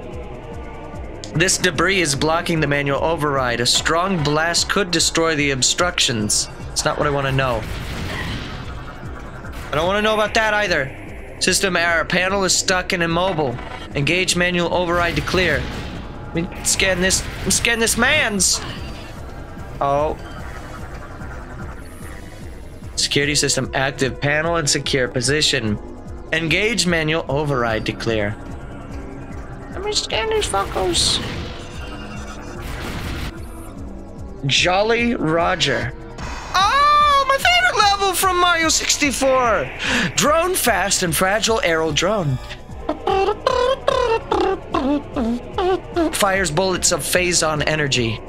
Speaker 1: This debris is blocking the manual override. A strong blast could destroy the obstructions. It's not what I want to know. I don't want to know about that either. System error. Panel is stuck and immobile. Engage manual override to clear. Let me scan this. Scan this man's. Oh. Security system active. Panel in secure position. Engage manual override to clear.
Speaker 2: Let me scan these fuckers.
Speaker 1: Jolly Roger. Oh, my favorite level from Mario 64. Drone fast and fragile aerial drone. Fires bullets of phazon energy.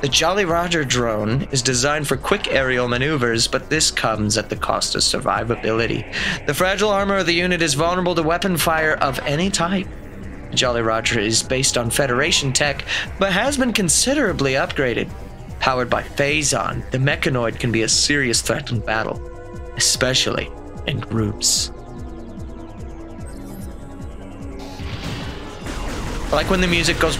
Speaker 1: The Jolly Roger drone is designed for quick aerial maneuvers, but this comes at the cost of survivability. The fragile armor of the unit is vulnerable to weapon fire of any type. The Jolly Roger is based on Federation tech, but has been considerably upgraded. Powered by Phazon, the mechanoid can be a serious threat in battle, especially in groups. Like when the music goes.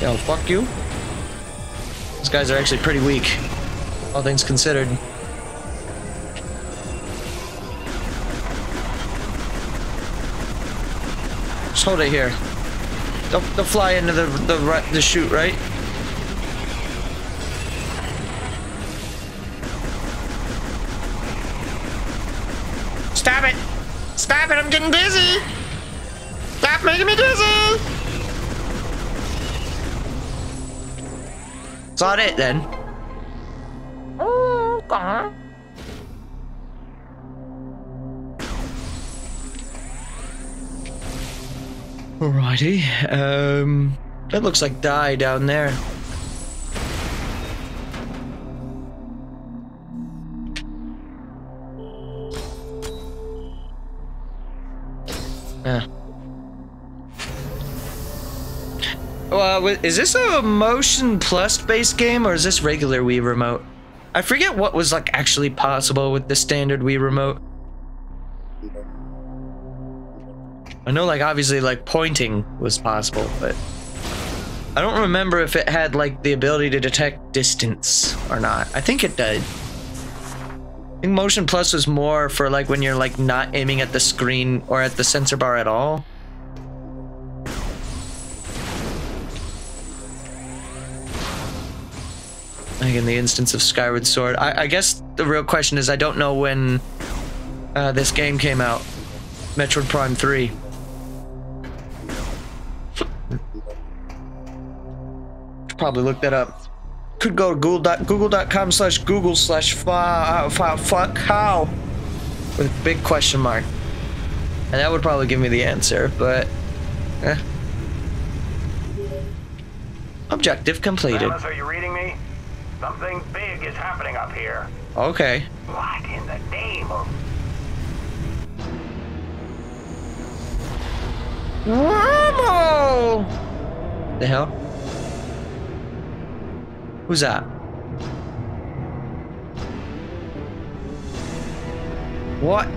Speaker 1: Yo, fuck you. These guys are actually pretty weak, all things considered. Just hold it here. Don't, don't fly into the the the chute, right?
Speaker 2: Stop it! Stop it! I'm getting dizzy! Stop making me dizzy!
Speaker 1: Is that it then?
Speaker 2: Oh, God.
Speaker 1: Alrighty. Um, that looks like die down there. Yeah. Is this a motion plus based game or is this regular Wii remote? I forget what was like actually possible with the standard Wii remote. I know like obviously like pointing was possible, but I don't remember if it had like the ability to detect distance or not. I think it did. I think motion plus was more for like when you're like not aiming at the screen or at the sensor bar at all. Like in the instance of Skyward Sword. I, I guess the real question is I don't know when uh, this game came out. Metroid Prime 3. Probably look that up. Could go to google dot- google.com slash google slash fa- fa- fuck how with a big question mark. And that would probably give me the answer, but eh. Objective completed.
Speaker 14: Samus, are you reading me? Something big is happening up here.
Speaker 1: Okay.
Speaker 14: What in the name of...
Speaker 1: Ramo! The hell? Who's that? What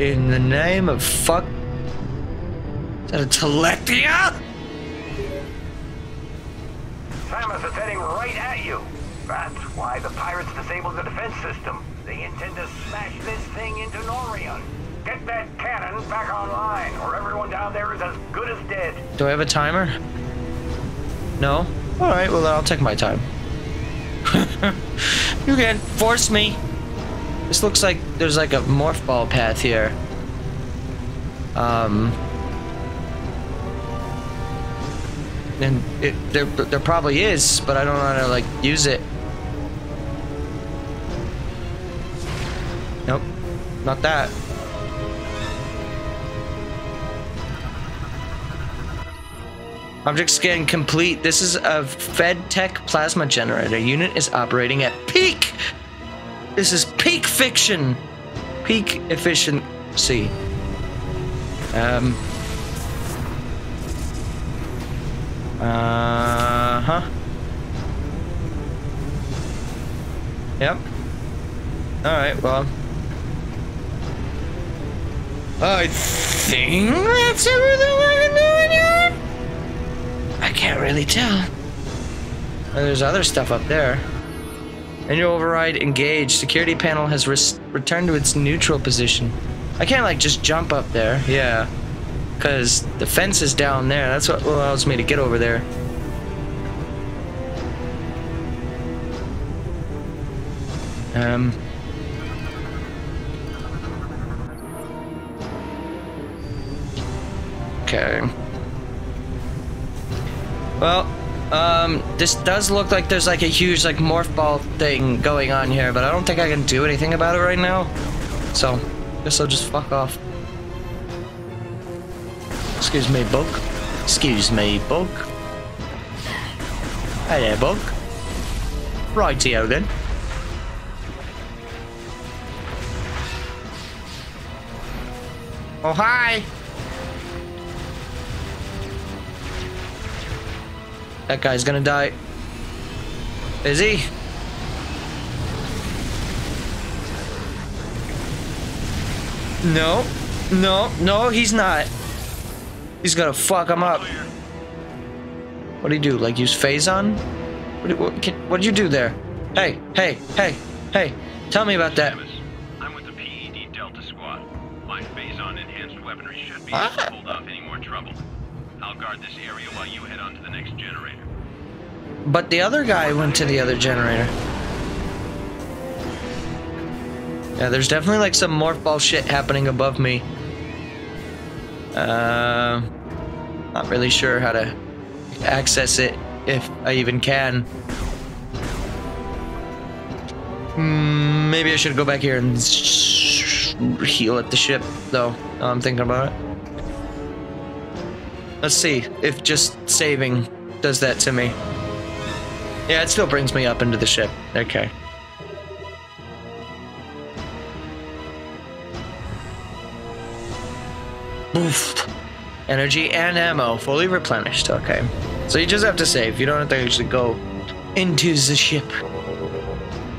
Speaker 1: in the name of fuck? Is that a Telectia?
Speaker 14: Samus is heading right at you. That's why the pirates disabled the defense system. They intend to smash this thing into Norion. Get that cannon back online, or everyone down there is as good as dead.
Speaker 1: Do I have a timer? No? Alright, well then I'll take my time. *laughs* you can't force me. This looks like there's like a morph ball path here. Um. And it, there, there probably is, but I don't know how to like use it. Nope, not that. Object scan complete. This is a FedTech plasma generator. Unit is operating at peak. This is peak fiction. Peak efficiency. Um. Uh huh. Yep. Alright, well. I think that's everything I can do in here. I can't really tell. There's other stuff up there. Engine override engaged. Security panel has returned to its neutral position. I can't like just jump up there. Yeah. Because the fence is down there. That's what allows me to get over there. Um. Okay. Well, um, this does look like there's like a huge like morph ball thing going on here, but I don't think I can do anything about it right now. So, guess I'll just fuck off. Excuse me, bug. Excuse me, bug. Hey there, bug. Rightio then. Oh, hi! That guy's gonna die. Is he? No. No, no, he's not. He's gonna fuck him up. What do you do? Like use Phazon? What, what, what did you do there? Hey, hey, hey, hey. Tell me about that.
Speaker 15: I'm with the PED Delta Squad. My Phazon enhanced weaponry should be ah. able to hold off any more trouble. I'll guard this area while you head on to the next generator.
Speaker 1: But the other guy went to the other generator. Yeah, there's definitely like some morph ball shit happening above me. Uh, not really sure how to access it, if I even can. Mm, maybe I should go back here and heal at the ship, though. I'm thinking about it. Let's see if just saving does that to me. Yeah, it still brings me up into the ship. Okay. Oof. Energy and ammo fully replenished. Okay. So you just have to save. You don't have to actually go into the ship.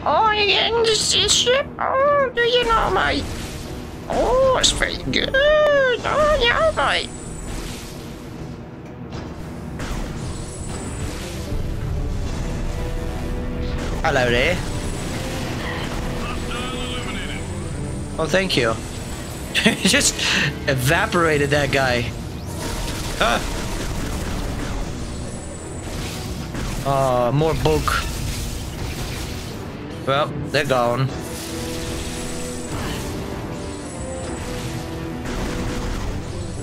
Speaker 2: Oh, you're in the ship? Oh, do you know, mate? Oh, it's very good. Oh, yeah, mate.
Speaker 1: Hello there. Oh, thank you. *laughs* just evaporated that guy. Ah. Oh, more bug. Well, they're gone.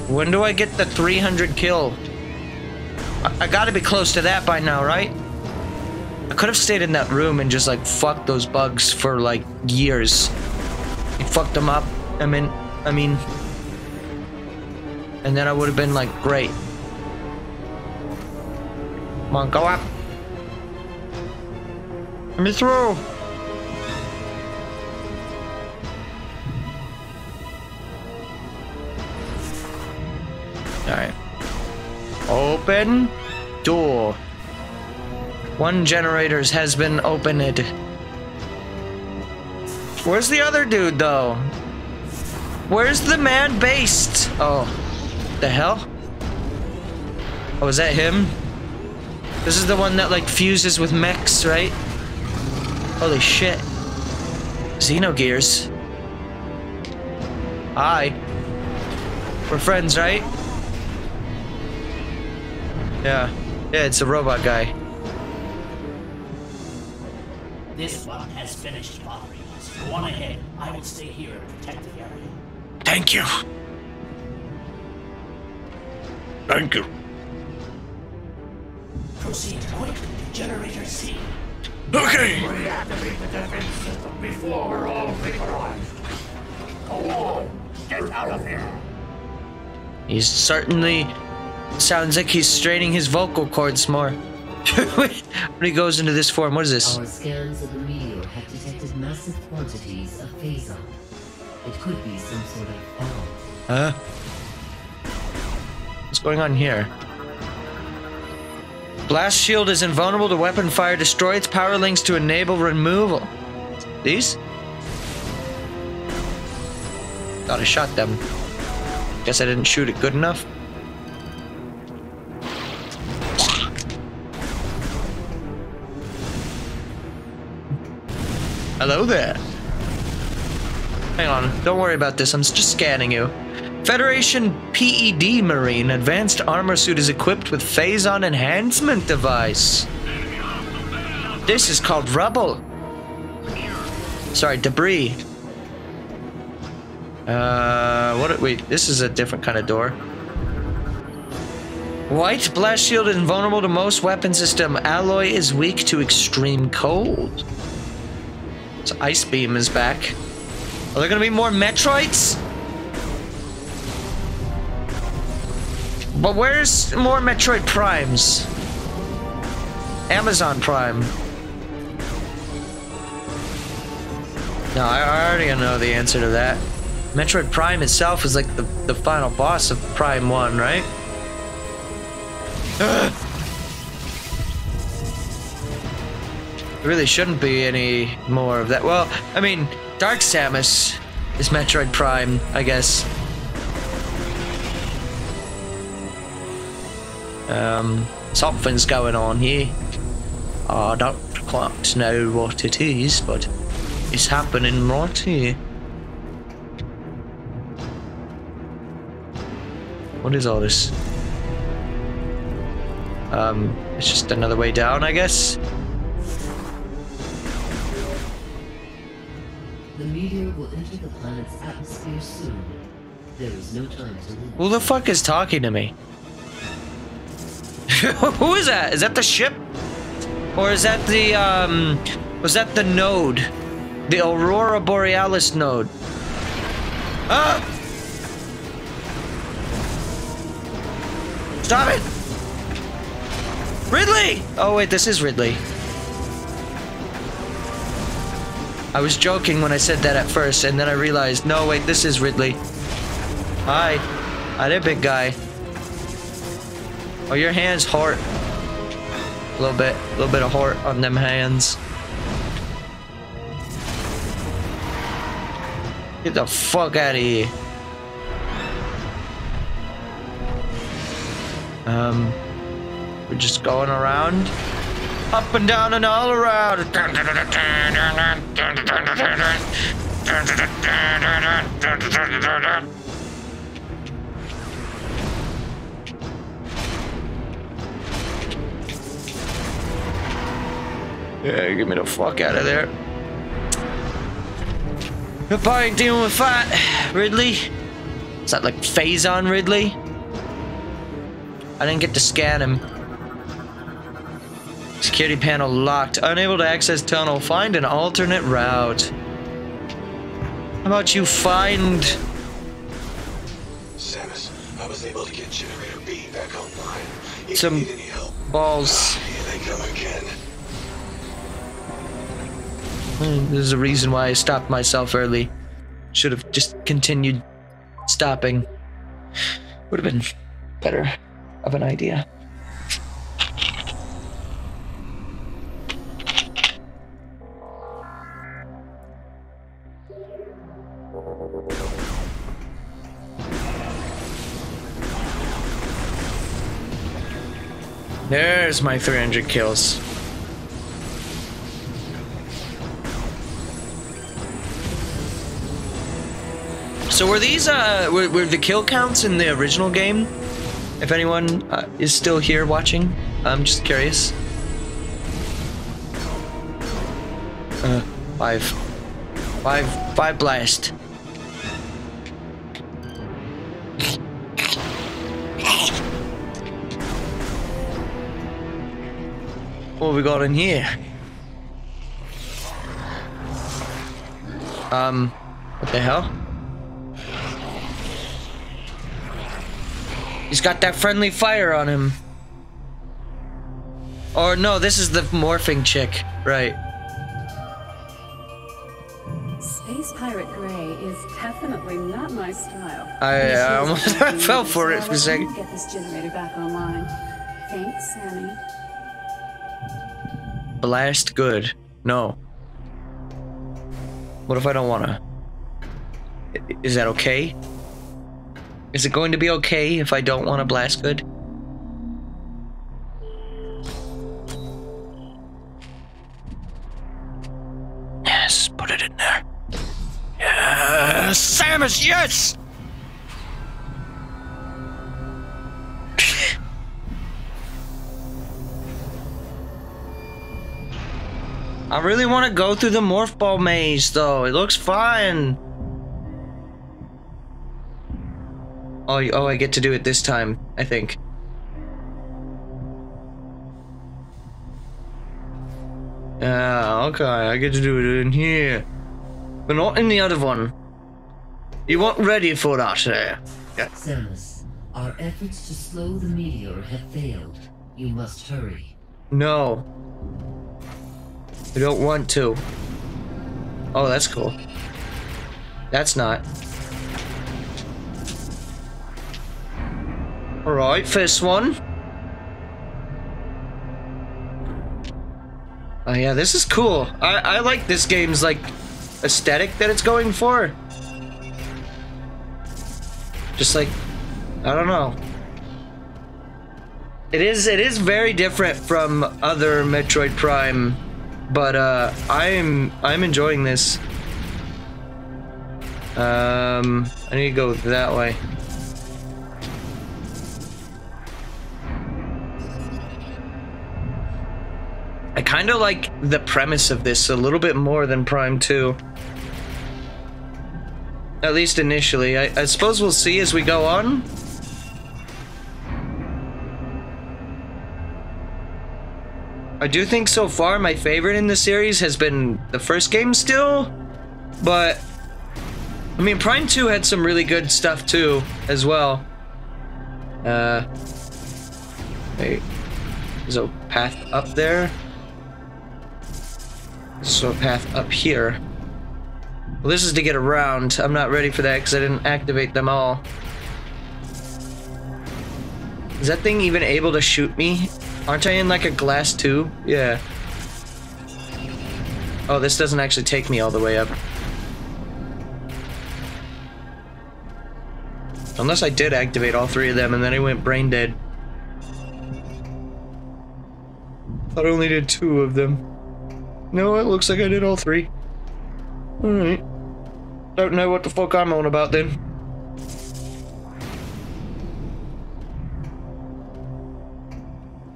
Speaker 1: When do I get the 300 kill? I, I gotta be close to that by now, right? I could have stayed in that room and just like fucked those bugs for like years. He fucked them up. I mean, I mean, and then I would have been like, great. Come on, go up. Let me through. All right. Open door. One generators has been opened. Where's the other dude, though? Where's the man based? Oh, the hell? Oh, is that him? This is the one that, like, fuses with mechs, right? Holy shit. Xenogears. Hi. We're friends, right? Yeah. Yeah, it's a robot guy.
Speaker 10: This one has finished us. Go on ahead. I will stay here and protect the.
Speaker 1: Thank you. Thank you.
Speaker 10: Proceed quick. Generator C.
Speaker 1: Okay.
Speaker 10: Reactivate the defense system before we're all vaporized. Go on. Get out of here.
Speaker 1: He's certainly sounds like he's straining his vocal cords more. *laughs* when he goes into this form, what is this?
Speaker 7: Our scans of the meteor have detected massive quantities of phazon. It could be some sort of bomb.
Speaker 1: Huh? What's going on here? Blast shield is invulnerable to weapon fire. Destroy its power links to enable removal. These? Thought I shot them. Guess I didn't shoot it good enough. Hello there. Hang on, don't worry about this. I'm just scanning you. Federation PED Marine Advanced Armor Suit is equipped with Phazon Enhancement Device. This is called rubble. Sorry, debris. Uh, what? Wait, this is a different kind of door. White blast shield invulnerable to most weapon system. Alloy is weak to extreme cold. So ice beam is back. Are there gonna be more Metroids? But where's more Metroid Primes? Amazon Prime. No, I already know the answer to that. Metroid Prime itself is like the, the final boss of Prime 1, right? *sighs* Really shouldn't be any more of that. Well, I mean, Dark Samus is Metroid Prime, I guess. Um, something's going on here. I don't quite know what it is, but it's happening right here. What is all this? Um, it's just another way down, I guess.
Speaker 7: Meteor will enter the planet's atmosphere soon. There is no time to.
Speaker 1: Who the fuck is talking to me? *laughs* Who is that? Is that the ship? Or is that the, um, was that the node? The Aurora Borealis node? Ah! Stop it! Ridley! Oh wait, this is Ridley. I was joking when I said that at first, and then I realized, no wait, this is Ridley. Hi. Hi there, big guy. Oh, your hands hurt. A little bit, a little bit of heart on them hands. Get the fuck out of here. Um, we're just going around, up and down and all around. Yeah, get me the fuck out of there. If I ain't dealing with that, Ridley. Is that like Phazon Ridley? I didn't get to scan him. Security panel locked. Unable to access tunnel. Find an alternate route. How about you find...
Speaker 13: Samus, I was able to get Generator B back online. If
Speaker 1: Some
Speaker 13: you need any help,
Speaker 1: balls.
Speaker 13: here they come again.
Speaker 1: Hmm, There's a reason why I stopped myself early. Should have just continued stopping. Would have been better of an idea. There's my 300 kills. So were these uh were, were the kill counts in the original game? If anyone uh, is still here watching, I'm just curious. Uh, five. Five, five blast. What we got in here? Um, what the hell? He's got that friendly fire on him. Or no, this is the morphing chick, right?
Speaker 11: Space Pirate Gray is definitely not my style.
Speaker 1: I, uh, almost *laughs* fell for it for a second.
Speaker 11: Get this generator back online. Thanks, Sammy.
Speaker 1: Blast good. No. What if I don't wanna? Is that okay? Is it going to be okay if I don't want to blast good? Yes, put it in there. Yes, Samus, yes! Really want to go through the morph ball maze though. It looks fun. Oh, oh, I get to do it this time, I think. Yeah, okay, I get to do it in here. But not in the other one. You weren't ready for that, eh? Yeah.
Speaker 7: Samus, our efforts to slow the meteor have failed. You must hurry.
Speaker 1: No. I don't want to. Oh, that's cool. That's not. Alright, first one. Oh yeah, this is cool. I, I like this game's like aesthetic that it's going for. Just like I don't know. It is it is very different from other Metroid Prime, but uh I'm I'm enjoying this. Um I need to go that way. I kind of like the premise of this a little bit more than Prime 2. At least initially. I, I suppose we'll see as we go on. I do think so far my favorite in the series has been the first game still, but I mean Prime 2 had some really good stuff too as well. Uh wait. There's a path up there. So a path up here. Well, this is to get around. I'm not ready for that because I didn't activate them all. Is that thing even able to shoot me? Aren't I in like a glass tube? Yeah. Oh, this doesn't actually take me all the way up. Unless I did activate all three of them and then I went brain dead. Thought I only did two of them. No, it looks like I did all three. Alright. Don't know what the fuck I'm on about then.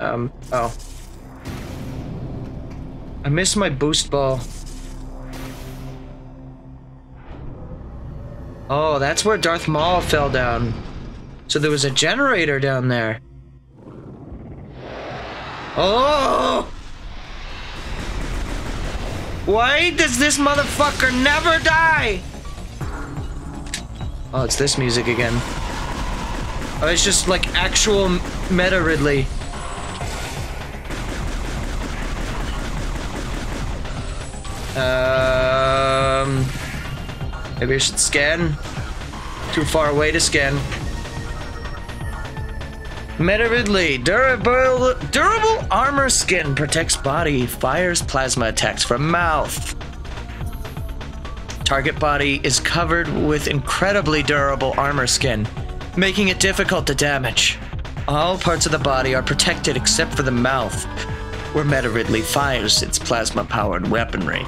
Speaker 1: Um, oh. I missed my boost ball. Oh, that's where Darth Maul fell down. So there was a generator down there. Oh! Why does this motherfucker never die? Oh, it's this music again. Oh, it's just like actual meta Ridley. Um, maybe I should scan. Too far away to scan. Meta durable, durable armor skin protects body, fires plasma attacks from mouth. Target body is covered with incredibly durable armor skin, making it difficult to damage. All parts of the body are protected except for the mouth, where Meta Ridley fires its plasma powered weaponry.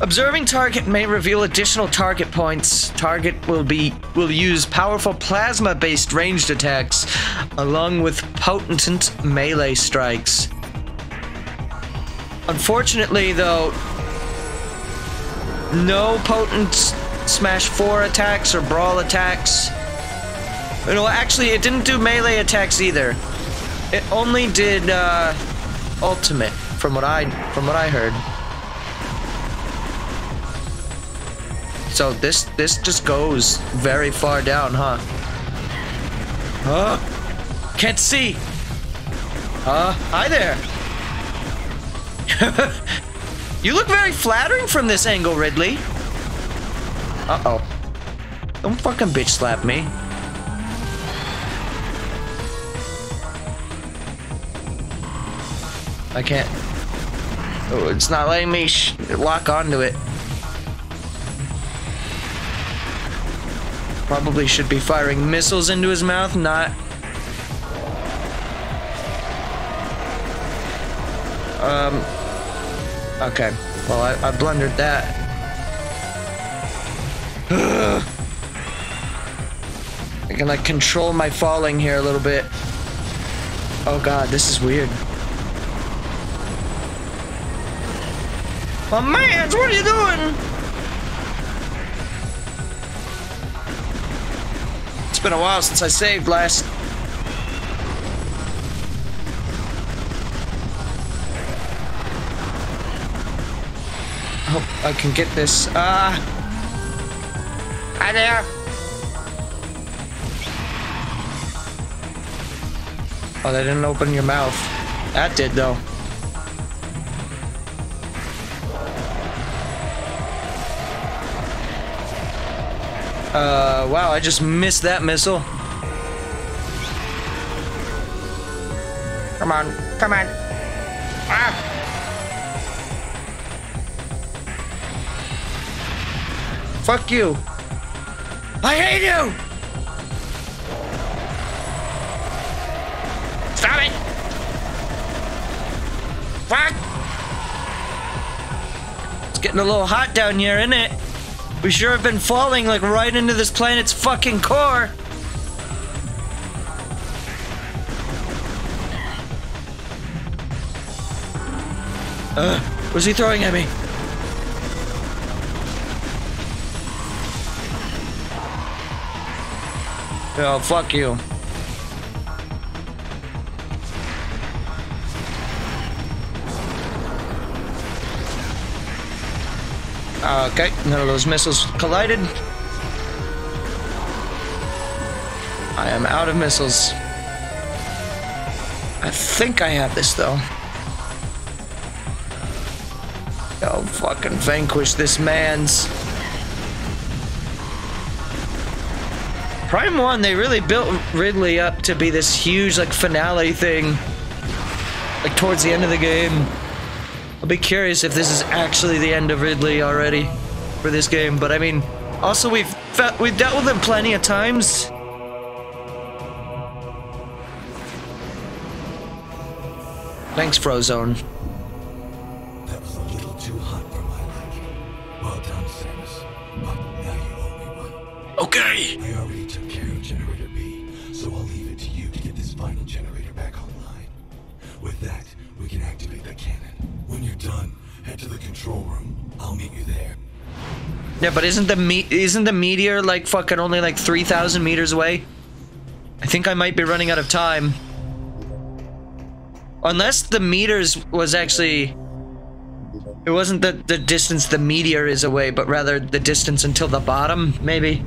Speaker 1: Observing target may reveal additional target points. Target will be will use powerful plasma-based ranged attacks along with potent melee strikes. Unfortunately though, no potent Smash 4 attacks or Brawl attacks. You know, actually, it didn't do melee attacks either. It only did uh, ultimate, from what I from what I heard. So this this just goes very far down, huh? Huh? Can't see. Uh, hi there. *laughs* you look very flattering from this angle, Ridley. Uh-oh. Don't fucking bitch slap me. I can't. Oh, it's not letting me lock onto it. Probably should be firing missiles into his mouth, not. Um. Okay. Well, I, I blundered that. *sighs* I can like control my falling here a little bit. Oh god, this is weird. Oh man, what are you doing? It's been a while since I saved last. Hope I can get this. Ah. Hi there. Oh, they didn't open your mouth. That did though. Uh, wow, I just missed that missile.
Speaker 2: Come on, come on. Ah!
Speaker 1: Fuck you. I hate you!
Speaker 2: Stop it! Fuck!
Speaker 1: It's getting a little hot down here, isn't it? We sure have been falling like right into this planet's fucking core. Uh, what's he throwing at me? Oh, fuck you. Okay, none of those missiles collided. I am out of missiles. I think I have this though. I'll fucking vanquish this man's. Prime 1, they really built Ridley up to be this huge, like, finale thing. Like, towards the end of the game. I'll be curious if this is actually the end of Ridley already for this game. But I mean, also we've we've dealt with them plenty of times. Thanks, Frozone. Yeah, but isn't the me- isn't the meteor like fucking only like three thousand meters away? I think I might be running out of time. Unless the meters was actually. It wasn't the, the distance the meteor is away, but rather the distance until the bottom, maybe?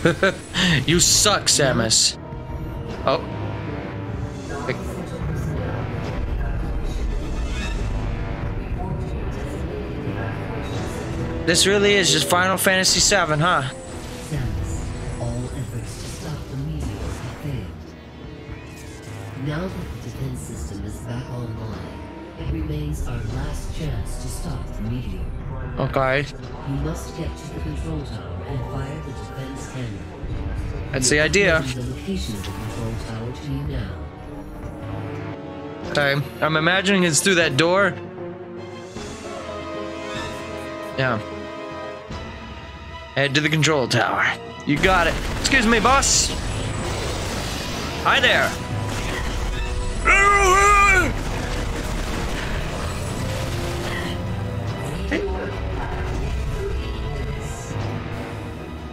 Speaker 1: *laughs* you suck, Samus. Oh. This really is just Final Fantasy VII, huh?
Speaker 7: All efforts to stop the meteor have failed. Now that the defense system is back online, it remains our last chance to stop the meteor.
Speaker 1: Okay.
Speaker 7: You must get to the control tower
Speaker 1: That's the idea. Okay. I'm imagining it's through that door. Yeah. Head to the control tower. You got it. Excuse me, boss. Hi there.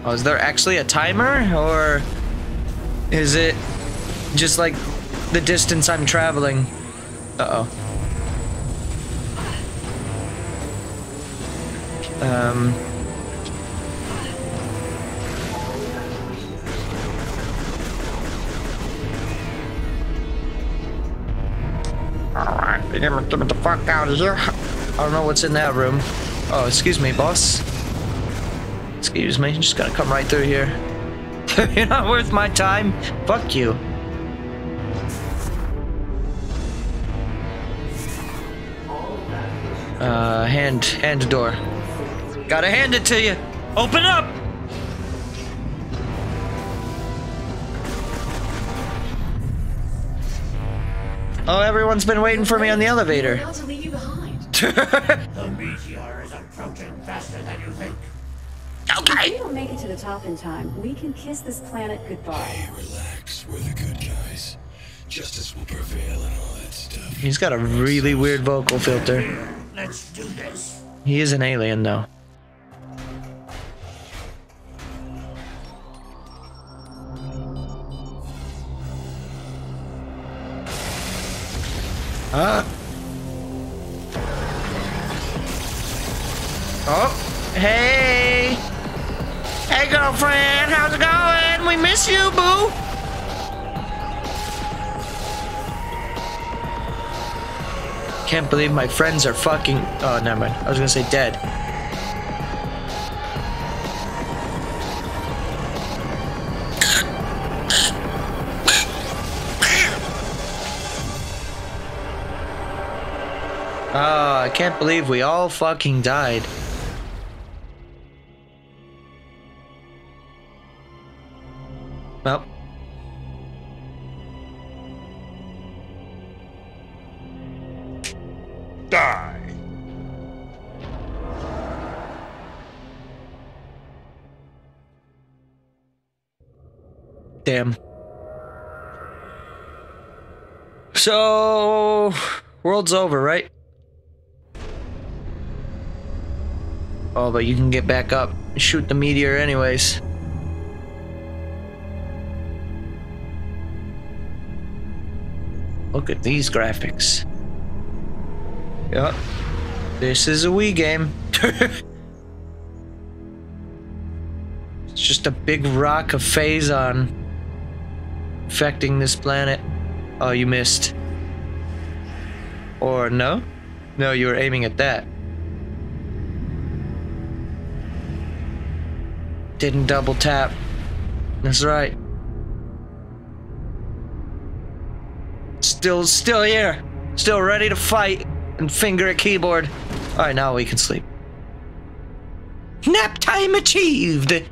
Speaker 1: Oh, is there actually a timer, or is it just like the distance I'm traveling? Uh oh. Um. Alright, get me the fuck out of here. I don't know what's in that room. Oh, excuse me, boss. Excuse me, just gotta come right through here. *laughs* You're not worth my time. Fuck you. Uh, hand, hand the door. Gotta hand it to you. Open up! Oh, everyone's been waiting for me on the elevator.
Speaker 10: About to leave you behind. *laughs* the meteor is approaching faster than you think.
Speaker 11: If we don't make it to the top in time, we can kiss this planet goodbye.
Speaker 13: Hey, Relax, we're the good guys. Justice will prevail and all that stuff.
Speaker 1: He's got a really weird vocal filter.
Speaker 10: Let's do this.
Speaker 1: He is an alien, though. Ah. Oh, hey. Hey, girlfriend, how's it going? We miss you, boo. Can't believe my friends are fucking. Oh, never mind. I was gonna say dead. Oh, I can't believe we all fucking died. So, world's over, right? Oh, but you can get back up and shoot the meteor anyways. Look at these graphics. Yep. This is a Wii game. *laughs* it's just a big rock of Phazon affecting this planet. Oh, you missed. Or no? No, you were aiming at that. Didn't double tap. That's right. Still, still here. Still ready to fight and finger a keyboard. Alright, now we can sleep. Nap time achieved!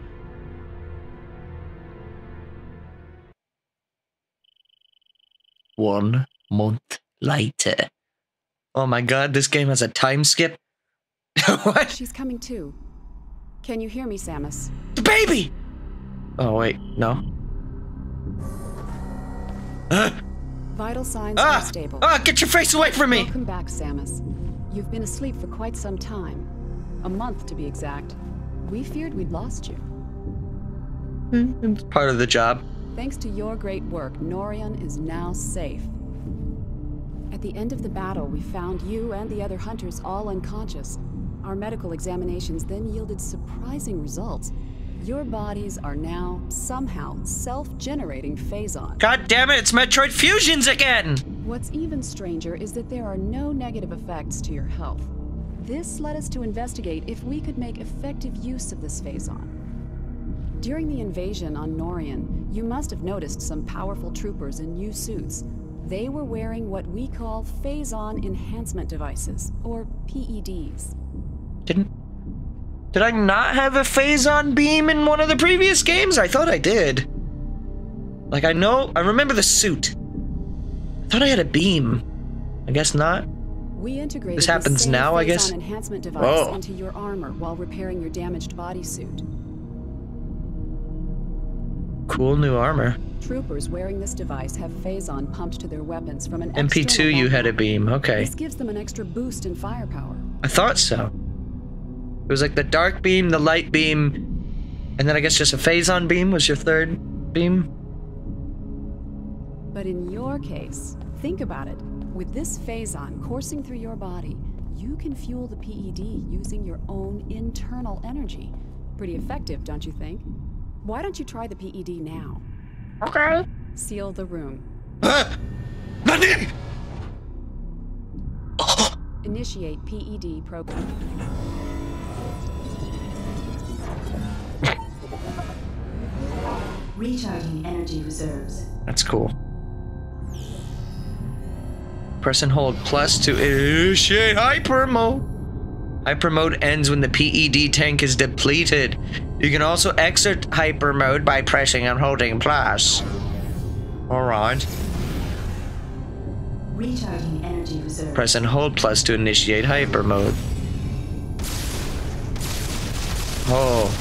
Speaker 1: One month later. Oh my god, this game has a time skip? *laughs* what?
Speaker 11: She's coming too. Can you hear me, Samus?
Speaker 1: The baby! Oh, wait, no. Uh, *gasps*
Speaker 11: Vital signs
Speaker 1: Ah!
Speaker 11: are stable.
Speaker 1: ah, get your face away from me!
Speaker 11: Welcome back, Samus. You've been asleep for quite some time. A month, to be exact. We feared we'd lost you.
Speaker 1: it's part of the job.
Speaker 11: Thanks to your great work, Norion is now safe. At the end of the battle, we found you and the other hunters all unconscious. Our medical examinations then yielded surprising results. Your bodies are now, somehow, self-generating Phazon.
Speaker 1: God damn it, it's Metroid Fusions again!
Speaker 11: What's even stranger is that there are no negative effects to your health. This led us to investigate if we could make effective use of this Phazon. During the invasion on Norion, you must have noticed some powerful troopers in new suits. They were wearing what we call Phazon Enhancement Devices, or PEDs.
Speaker 1: Didn't Did I not have a phazon beam in one of the previous games? I thought I did. Like I know, I remember the suit. I thought I had a beam. I guess not.
Speaker 11: We integrated
Speaker 1: This happens now, I guess?
Speaker 11: enhancement device
Speaker 1: Oh.
Speaker 11: into your armor while repairing your damaged bodysuit.
Speaker 1: Cool new armor.
Speaker 11: Troopers wearing this device have phazon pumped to their weapons from an
Speaker 1: MP2, you had a beam. Okay.
Speaker 11: This gives them an extra boost in firepower.
Speaker 1: I thought so. It was like the dark beam, the light beam, and then I guess just a phazon beam was your third beam.
Speaker 11: But in your case, think about it. With this phazon coursing through your body, you can fuel the PED using your own internal energy. Pretty effective, don't you think? Why don't you try the PED now?
Speaker 2: Okay.
Speaker 11: Seal the room.
Speaker 1: Nani? *gasps*
Speaker 11: Initiate PED program.
Speaker 7: Recharging energy reserves.
Speaker 1: That's cool. Press and hold plus to initiate hyper mode. Hyper mode ends when the PED tank is depleted. You can also exit hyper mode by pressing and holding plus. Alright.
Speaker 7: Recharging energy reserves.
Speaker 1: Press and hold plus to initiate hyper mode. Oh.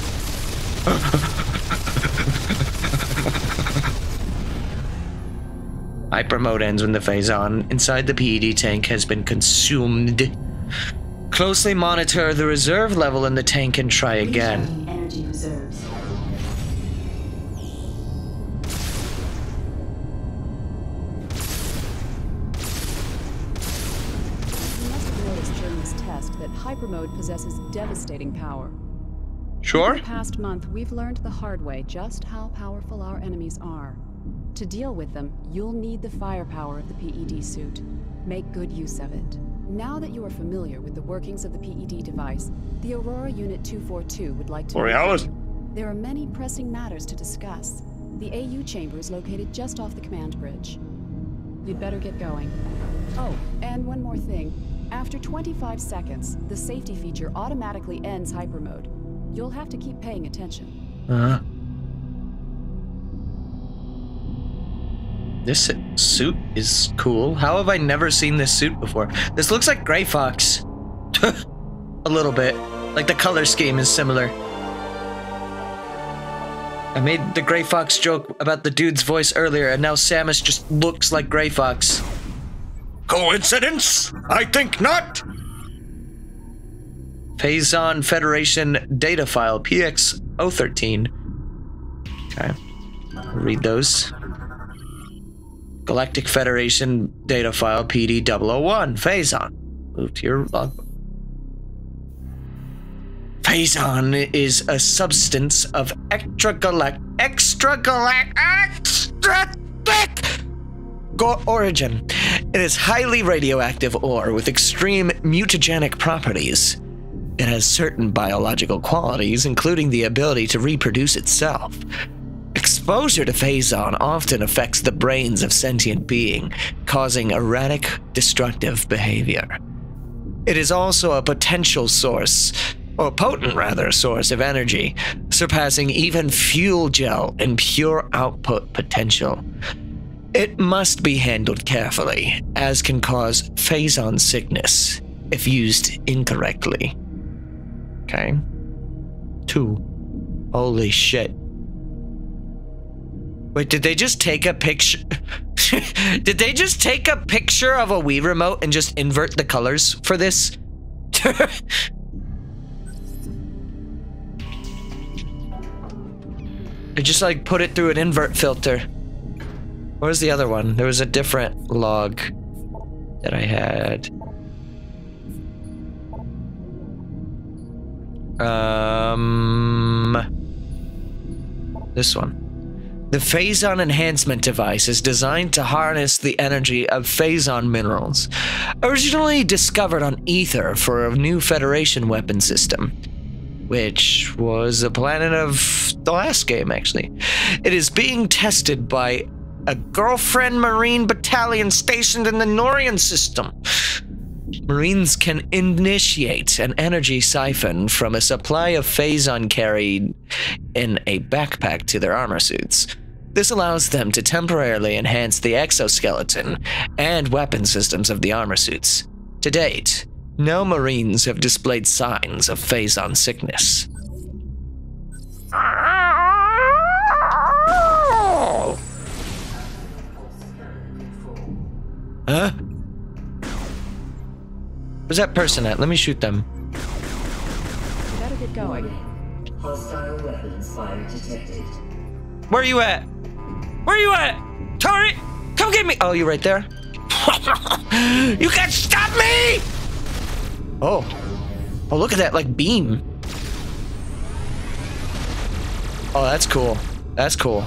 Speaker 1: *laughs* hyper mode ends when the phazon inside the PED tank has been consumed. Closely monitor the reserve level in the tank and try again.
Speaker 7: Recharging energy reserves.
Speaker 11: You must have noticed during this test that hyper mode possesses devastating power.
Speaker 1: Sure?
Speaker 11: Over the past month, we've learned the hard way just how powerful our enemies are. To deal with them, you'll need the firepower of the PED suit. Make good use of it. Now that you are familiar with the workings of the PED device, the Aurora Unit 242 would like to.
Speaker 1: Borealis.
Speaker 11: There are many pressing matters to discuss. The AU chamber is located just off the command bridge. You'd better get going. Oh, and one more thing. After 25 seconds, the safety feature automatically ends hyper mode. You'll have to keep paying attention.
Speaker 1: Uh-huh. This suit is cool. How have I never seen this suit before? This looks like Gray Fox. *laughs* A little bit. Like the color scheme is similar. I made the Gray Fox joke about the dude's voice earlier, and now Samus just looks like Gray Fox. Coincidence? I think not. Phazon Federation data file PX013. Okay. Read those. Galactic Federation data file PD001. Phazon. Move to your logbook. Phazon is a substance of extragalact extragalact extragalactic origin. It is highly radioactive ore with extreme mutagenic properties. It has certain biological qualities, including the ability to reproduce itself. Exposure to phazon often affects the brains of sentient being, causing erratic, destructive behavior. It is also a potential source, or potent rather, source of energy, surpassing even fuel gel in pure output potential. It must be handled carefully, as can cause phazon sickness if used incorrectly. Okay. Two. Holy shit. Wait, did they just take a picture? *laughs* did they just take a picture of a Wii remote and just invert the colors for this? *laughs* they just like put it through an invert filter. Where's the other one? There was a different log that I had. Um, this one. The Phazon enhancement device is designed to harness the energy of Phazon minerals, originally discovered on Aether for a new Federation weapon system, which was a planet of the last game, actually. It is being tested by a girlfriend Marine battalion stationed in the Norion system. Marines can initiate an energy siphon from a supply of phazon carried in a backpack to their armor suits. This allows them to temporarily enhance the exoskeleton and weapon systems of the armor suits. To date, no Marines have displayed signs of phazon sickness. Huh? Where's that person at? Let me shoot them.
Speaker 11: We better get going.
Speaker 7: Hostile weapons fire detected.
Speaker 1: Where are you at? Where are you at? Tori, come get me. Oh, you right there? *laughs* you can't stop me! Oh. Oh, look at that, like, beam. Oh, that's cool. That's cool.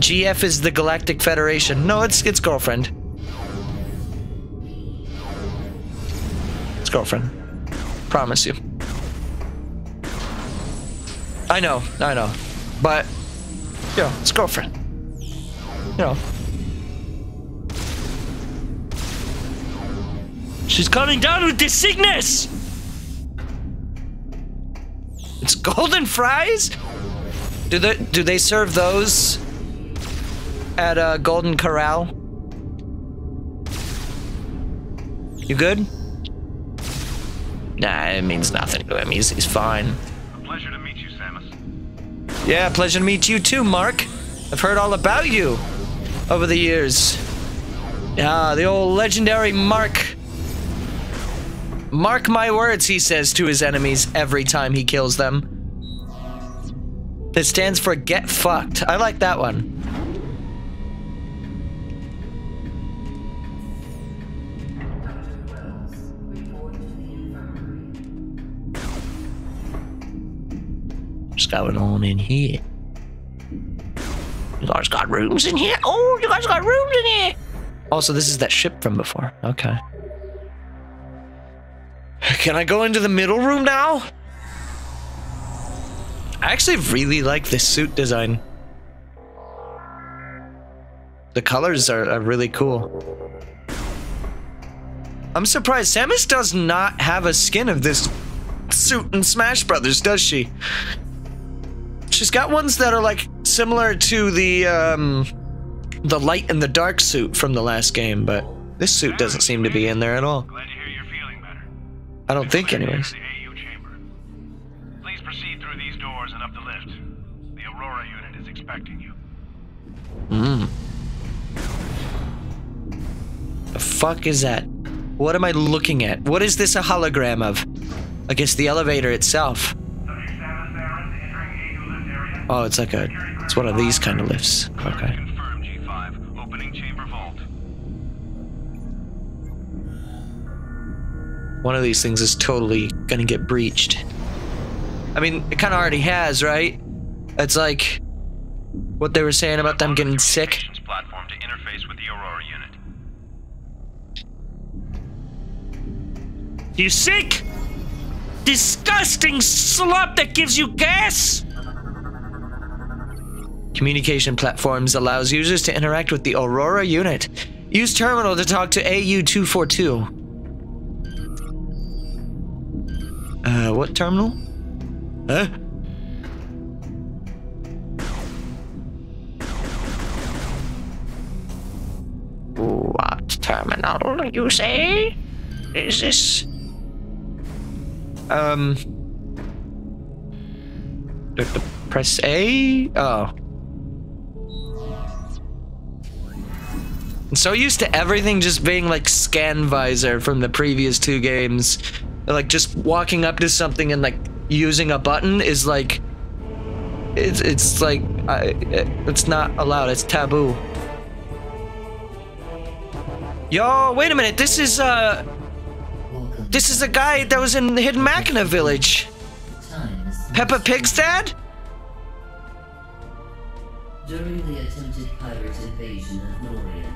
Speaker 1: GF is the Galactic Federation. No, it's it's girlfriend. It's girlfriend. Promise you. I know, I know. But, you know, it's girlfriend. You know. She's coming down with the sickness! It's golden fries? Do they do they serve those at uh, Golden Corral? You good? Nah, it means nothing to him. He's, he's fine. Yeah, pleasure to meet you too, Mark. I've heard all about you over the years. Ah, the old legendary Mark. Mark my words, he says to his enemies every time he kills them. That stands for get fucked. I like that one. Going on in here? You guys got rooms in here? Oh, you guys got rooms in here! Oh, also, this is that ship from before. Okay. Can I go into the middle room now? I actually really like this suit design. The colors are, are really cool. I'm surprised Samus does not have a skin of this suit in Smash Brothers, does she? She's got ones that are like similar to the um the light and the dark suit from the last game, but this suit doesn't seem to be in there at all. I don't think anyways.
Speaker 15: Please proceed through these doors and up the lift. The Aurora unit is expecting you.
Speaker 1: Hmm. The fuck is that? What am I looking at? What is this a hologram of? I guess the elevator itself. Oh, it's like a, it's one of these kind of lifts. Okay.
Speaker 15: Confirmed G5. Opening chamber vault.
Speaker 1: One of these things is totally gonna get breached. I mean, it kind of already has, right? It's like what they were saying about them getting sick.
Speaker 15: Platform to interface with the Aurora unit.
Speaker 1: You sick? Disgusting slop that gives you gas? Communication platforms allows users to interact with the Aurora unit. Use terminal to talk to AU242. Uh, what terminal? Huh?
Speaker 2: What terminal you say? Is this?
Speaker 1: Um. do I have to Press A? Oh. I'm so used to everything just being like scan visor from the previous two games. Like just walking up to something and like using a button is like it's it's like I, it's not allowed. It's taboo. Yo, wait a minute. This is uh this is a guy that was in the Hidden Machina village. Peppa Pig's dad?
Speaker 7: During the attempted pirate invasion of Norion,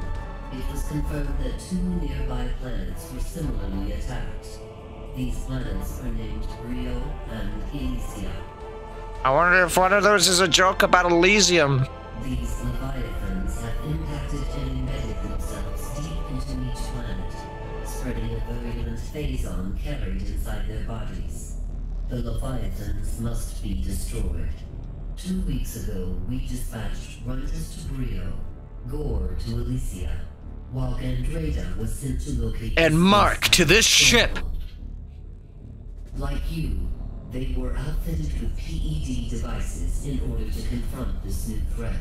Speaker 7: it was confirmed that two nearby planets were similarly attacked. These planets are named Rio and Elysia.
Speaker 1: I wonder if one of those is a joke about Elysium.
Speaker 7: These leviathans have impacted and embedded themselves deep into each planet, spreading a virulent phazon carried inside their bodies. The Leviathans must be destroyed. Two weeks ago, we dispatched Rundas to Bryyo, Ghor to Elysia, while Gandrayda was sent to locate
Speaker 1: And Mark to this ship.
Speaker 7: Like you, they were outfitted with PED devices in order to confront this new threat.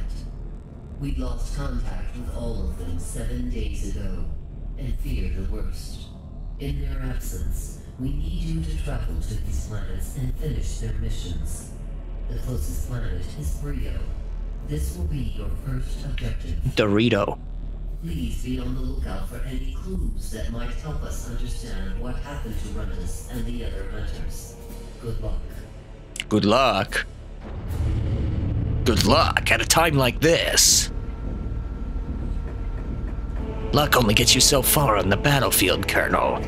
Speaker 7: We lost contact with all of them seven days ago, and fear the worst. In their absence, we need you to travel to these planets and finish their missions. The closest planet is Bryyo. This will be your first objective.
Speaker 1: Dorito.
Speaker 7: Please be on the lookout for any clues that might help us understand what happened to Rundas and the other hunters. Good luck.
Speaker 1: Good luck. Good luck at a time like this. Luck only gets you so far on the battlefield, Colonel.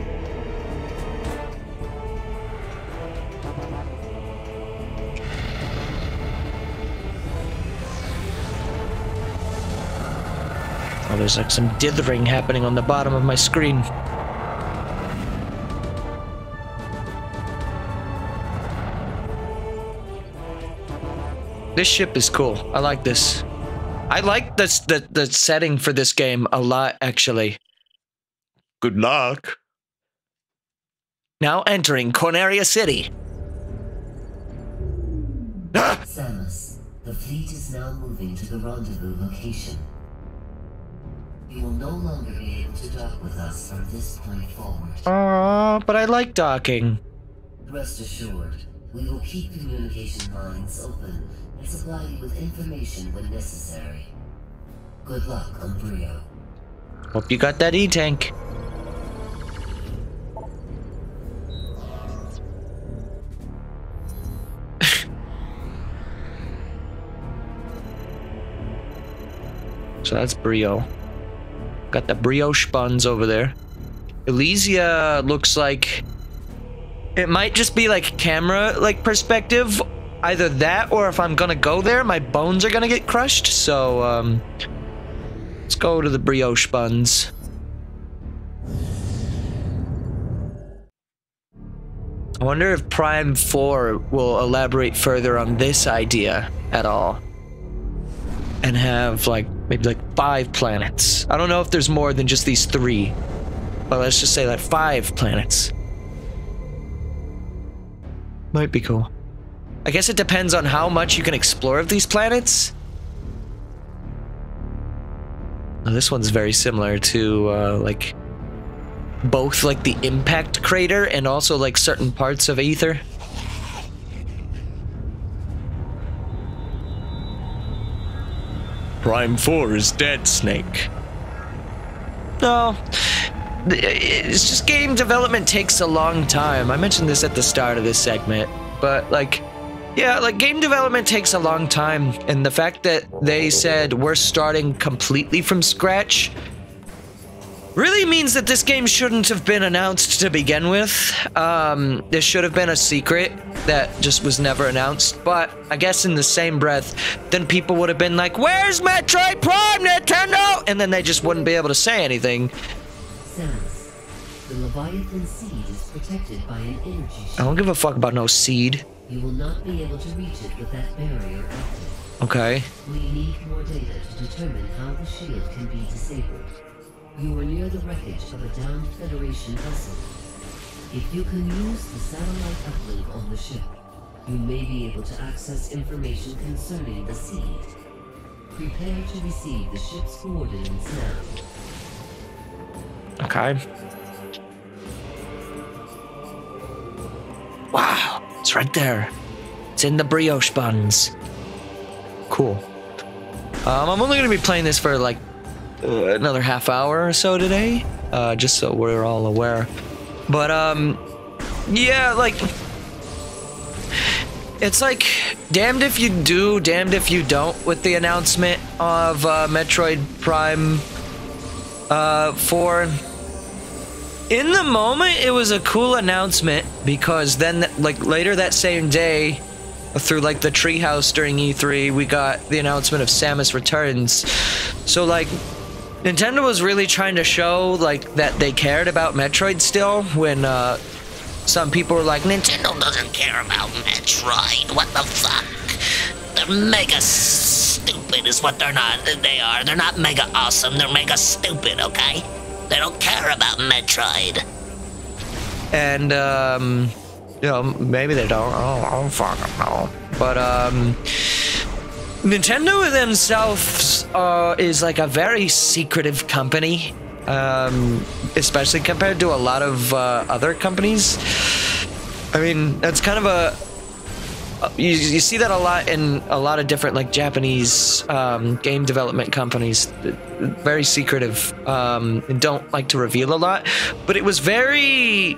Speaker 1: Oh, there's like some dithering happening on the bottom of my screen. This ship is cool. I like this. I like this the the setting for this game a lot actually. Good luck. Now entering Corneria City.
Speaker 7: Samus, the fleet is now moving to the rendezvous location. You will no longer be able to dock with us from this point forward.
Speaker 1: Aw, but I like docking.
Speaker 7: Rest assured, we will keep communication lines open and supply you with information when necessary. Good luck on Bryyo.
Speaker 1: Hope you got that E-tank. *laughs* so that's Bryyo. Got the brioche buns over there. Elysia looks like it might just be like camera like perspective. Either that or if I'm gonna go there, my bones are gonna get crushed. So um let's go to the brioche buns. I wonder if Prime 4 will elaborate further on this idea at all. And have like maybe like five planets. I don't know if there's more than just these three. But let's just say like five planets. Might be cool. I guess it depends on how much you can explore of these planets. Now, this one's very similar to uh, like both like the impact crater and also like certain parts of Aether. Prime 4 is dead, Snake. No. It's just game development takes a long time. I mentioned this at the start of this segment, but like, yeah, like game development takes a long time. And the fact that they said we're starting completely from scratch really means that this game shouldn't have been announced to begin with. Um, this should have been a secret that just was never announced. But I guess in the same breath, then people would have been like, Where's Metroid Prime, Nintendo? And then they just wouldn't be able to say anything.
Speaker 7: Samus, the Leviathan seed is protected by an energy shield.
Speaker 1: I don't give a fuck about no seed.
Speaker 7: You will not be able to reach it with that barrier active.
Speaker 1: Okay.
Speaker 7: We need more data to determine how the shield can be disabled. You are near the wreckage of a downed Federation vessel. If you can use the satellite uplink on the ship, you may be able to access information concerning the seed. Prepare to receive the ship's coordinates now.
Speaker 1: Okay. Wow, it's right there. It's in the brioche buns. Cool. Um, I'm only gonna be playing this for like uh, another half hour or so today, uh, just so we're all aware. But um, yeah, like it's like damned if you do, damned if you don't with the announcement of uh, Metroid Prime uh, 4 in the moment it was a cool announcement because then like later that same day through like the treehouse during E3 we got the announcement of Samus Returns so like Nintendo was really trying to show like that they cared about Metroid still when uh, some people were like,
Speaker 2: Nintendo doesn't care about Metroid. What the fuck? They're mega stupid, is what they're not. They are. They're not mega awesome. They're mega stupid. Okay? They don't care about Metroid.
Speaker 1: and um, you know maybe they don't. I don't, I don't fucking know. But um, Nintendo themselves uh, is like a very secretive company, um, especially compared to a lot of uh, other companies. I mean, that's kind of a you, you see that a lot in a lot of different like Japanese um, game development companies. Very secretive um, and don't like to reveal a lot. But it was very.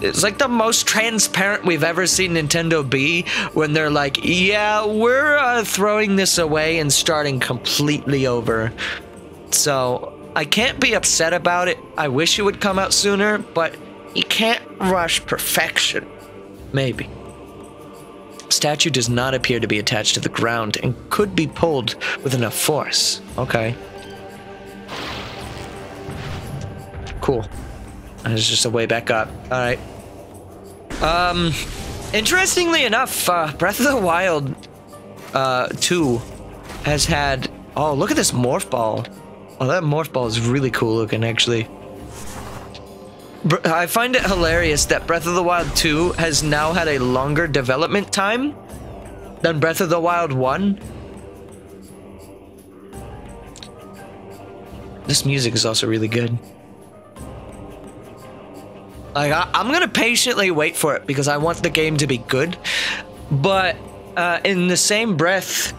Speaker 1: It's like the most transparent we've ever seen Nintendo be when they're like, yeah, we're uh, throwing this away and starting completely over. So I can't be upset about it. I wish it would come out sooner, but you can't rush perfection. Maybe. Statue does not appear to be attached to the ground and could be pulled with enough force. Okay. Cool. There's just a way back up. Alright. Um, interestingly enough, uh, Breath of the Wild uh, 2 has had. Oh, look at this morph ball. Oh, that morph ball is really cool looking, actually. I find it hilarious that Breath of the Wild 2 has now had a longer development time than Breath of the Wild 1. This music is also really good. Like, I, I'm gonna patiently wait for it because I want the game to be good. But uh, in the same breath,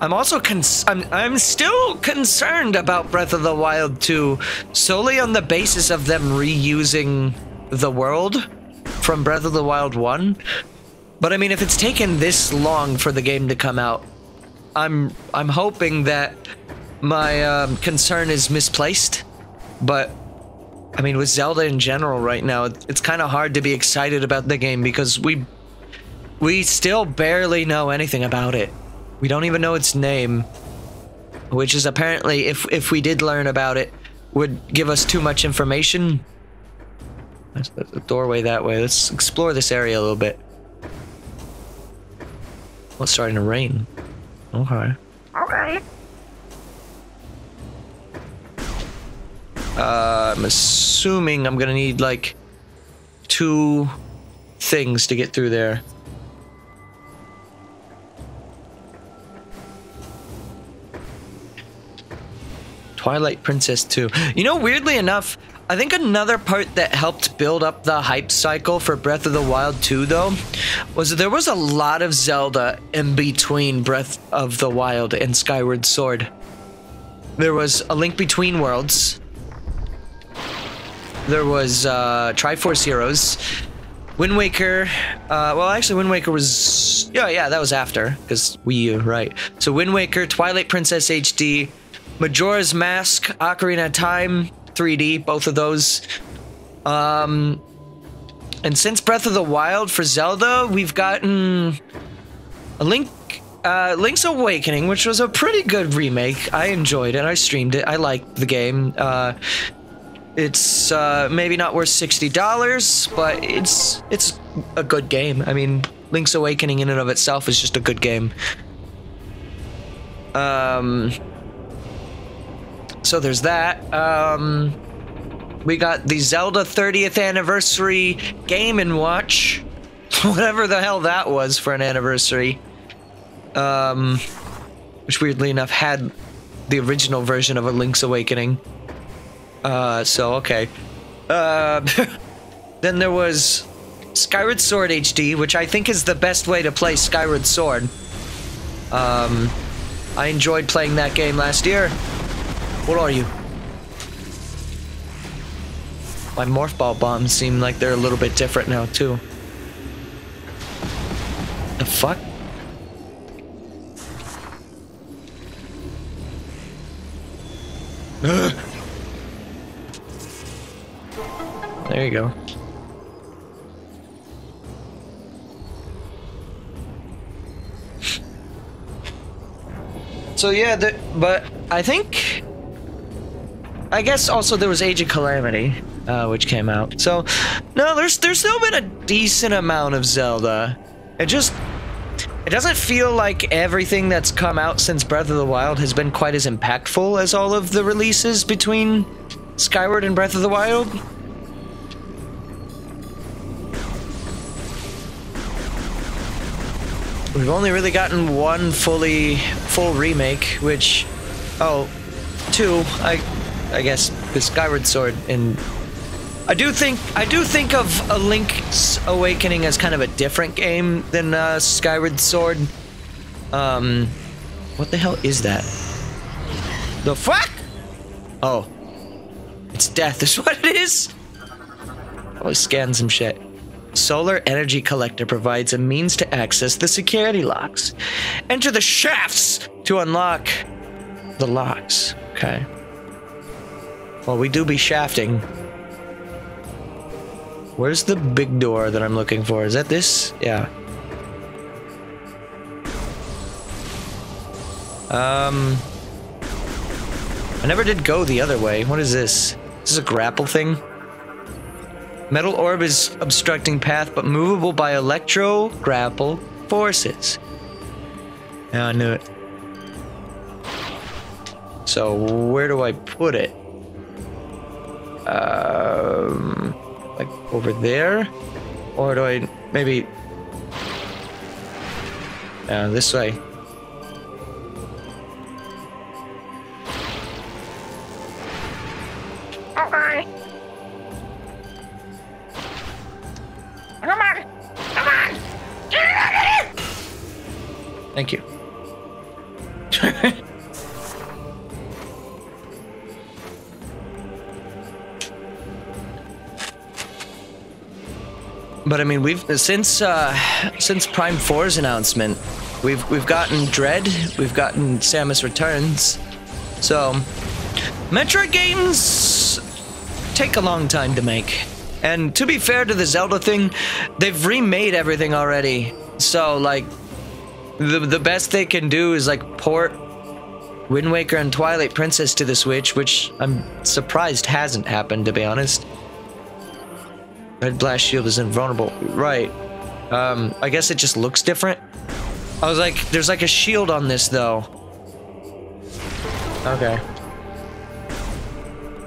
Speaker 1: I'm also cons- I'm, I'm still concerned about Breath of the Wild 2 solely on the basis of them reusing the world from Breath of the Wild 1. But I mean, if it's taken this long for the game to come out, I'm I'm hoping that my um, concern is misplaced. But I mean, with Zelda in general right now, it's kind of hard to be excited about the game because we we still barely know anything about it. We don't even know its name, which is apparently, if if we did learn about it, would give us too much information. There's a doorway that way. Let's explore this area a little bit. Well, it's starting to rain. Okay.
Speaker 2: Okay.
Speaker 1: I'm assuming I'm gonna need like two things to get through there. Twilight Princess 2. You know, weirdly enough, I think another part that helped build up the hype cycle for Breath of the Wild 2, though, was that there was a lot of Zelda in between Breath of the Wild and Skyward Sword. There was A Link Between Worlds. There was uh, Triforce Heroes. Wind Waker. Uh, well, actually, Wind Waker was. Yeah, yeah, that was after, because Wii U, right. So, Wind Waker, Twilight Princess HD, Majora's Mask, Ocarina of Time 3D, both of those. Um, and since Breath of the Wild for Zelda, we've gotten a Link, uh, Link's Awakening, which was a pretty good remake. I enjoyed it. I streamed it. I liked the game. Uh, it's uh, maybe not worth sixty dollars, but it's it's a good game. I mean, Link's Awakening in and of itself is just a good game. Um, so there's that. Um, we got the Zelda 30th anniversary Game and Watch, *laughs* whatever the hell that was for an anniversary. Um, which weirdly enough had the original version of a Link's Awakening. Uh, so okay. Uh, *laughs* then there was Skyward Sword HD, which I think is the best way to play Skyward Sword. Um, I enjoyed playing that game last year. What are you? My morph ball bombs seem like they're a little bit different now too. The fuck? Ugh. *laughs* There you go. So yeah, the, but I think I guess also there was Age of Calamity, uh, which came out. So, no, there's there's still been a decent amount of Zelda. It just it doesn't feel like everything that's come out since Breath of the Wild has been quite as impactful as all of the releases between Skyward and Breath of the Wild. We've only really gotten one fully full remake, which oh, two, I I guess the Skyward Sword and I do think I do think of a Link's Awakening as kind of a different game than uh, Skyward Sword. Um, what the hell is that? The fuck? Oh, it's death. *laughs* Is what it is. Always scan some shit. Solar Energy Collector provides a means to access the security locks. Enter the shafts to unlock the locks. Okay. Well, we do be shafting. Where's the big door that I'm looking for? Is that this? Yeah. Um... I never did go the other way. What is this? Is this a grapple thing? Metal orb is obstructing path, but movable by electro grapple forces. Yeah, I knew it. So where do I put it? Um, like over there, or do I maybe? Uh, this way. Thank you. *laughs* but I mean, we've since uh, since Prime 4's announcement, we've we've gotten Dread, we've gotten Samus Returns, so Metroid games take a long time to make. And to be fair to the Zelda thing, they've remade everything already. So like the the best they can do is like port Wind Waker and Twilight Princess to the Switch, which I'm surprised hasn't happened to be honest. Red Blast Shield is invulnerable. Right. Um, I guess it just looks different. I was like, there's like a shield on this though. Okay.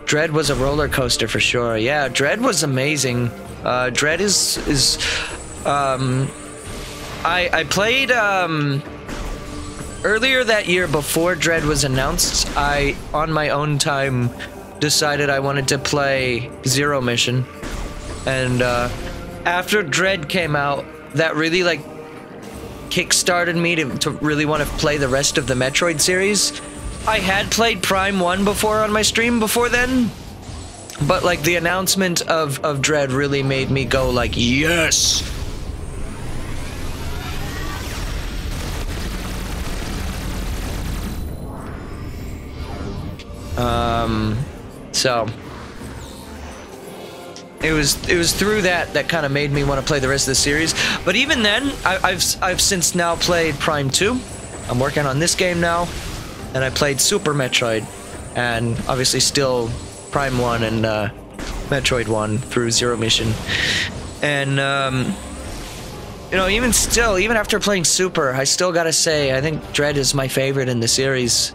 Speaker 1: Dread was a roller coaster for sure. Yeah, Dread was amazing. Uh, Dread is is um, I I played um earlier that year before Dread was announced. I on my own time decided I wanted to play Zero Mission, and uh, after Dread came out, that really like kickstarted me to, to really want to play the rest of the Metroid series. I had played Prime 1 before on my stream before then, but like the announcement of, of Dread really made me go like, yes! Um, so it was it was through that that kind of made me want to play the rest of the series. But even then, I, I've I've since now played Prime 2. I'm working on this game now, and I played Super Metroid, and obviously still Prime 1 and uh, Metroid 1 through Zero Mission. And um, you know, even still, even after playing Super, I still gotta say I think Dread is my favorite in the series.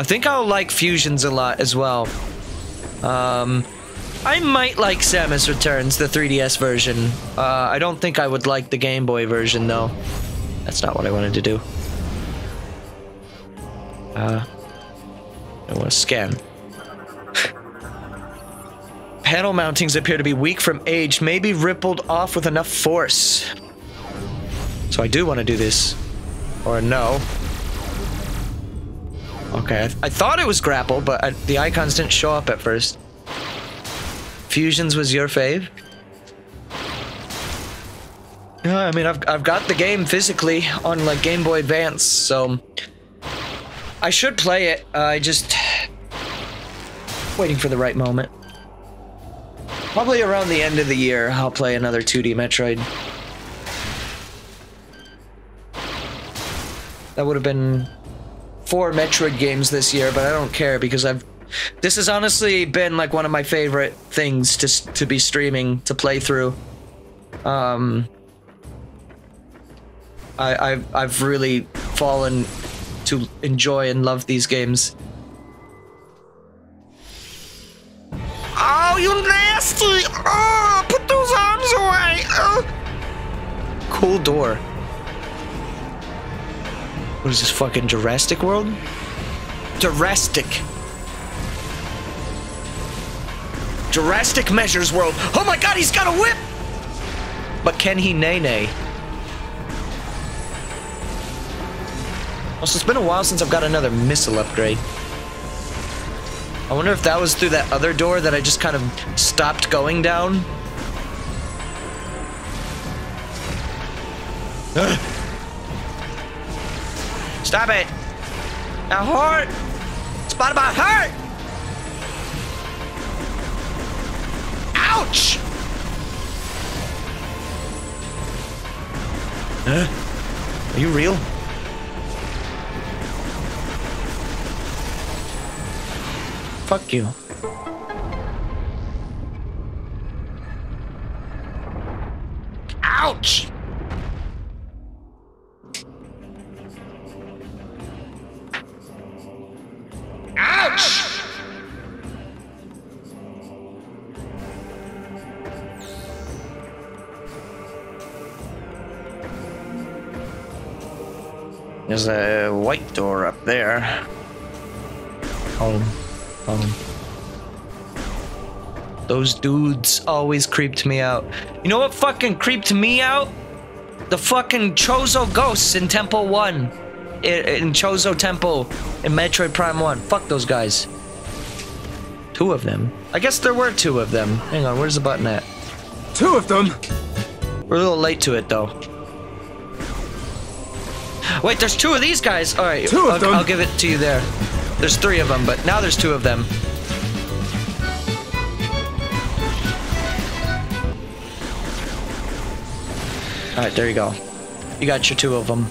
Speaker 1: I think I'll like Fusions a lot as well. Um, I might like Samus Returns, the 3DS version. Uh, I don't think I would like the Game Boy version, though. That's not what I wanted to do. Uh, I want to scan. *laughs* Panel mountings appear to be weak from age, maybe rippled off with enough force. So I do want to do this. Or no. Okay, I, th I thought it was grapple, but I, the icons didn't show up at first. Fusions was your fave? Yeah, I mean, I've, I've got the game physically on like Game Boy Advance, so I should play it. Uh, I just waiting for the right moment. Probably around the end of the year, I'll play another 2D Metroid. That would have been four Metroid games this year, but I don't care because I've This has honestly been like one of my favorite things to to be streaming to play through. Um, I I've I've really fallen to enjoy and love these games.
Speaker 12: Oh, you nasty! Oh, put those arms away! Oh.
Speaker 1: Cool door. What is this fucking Jurassic World? Jurassic. Jurassic Measures World. Oh my god, he's got a whip! But can he nay nay? Also, it's been a while since I've got another missile upgrade. I wonder if that was through that other door that I just kind of stopped going down. *gasps* Ugh. *laughs* Stop it! Now heart! Spot about heart! Ouch! Huh? Are you real? Fuck you.
Speaker 12: Ouch! Ouch!
Speaker 1: There's a white door up there. Home. Home. Those dudes always creeped me out. You know what fucking creeped me out? The fucking Chozo ghosts in Temple 1. In, Chozo Temple in Metroid Prime 1. Fuck those guys. Two of them. I guess there were two of them. Hang on, where's the button at?
Speaker 16: Two of them?
Speaker 1: We're a little late to it though. Wait, there's two of these guys. All right,
Speaker 16: Two of
Speaker 1: I'll,
Speaker 16: them?
Speaker 1: I'll give it to you there. There's three of them, but now there's two of them. All right, there you go. You got your two of them.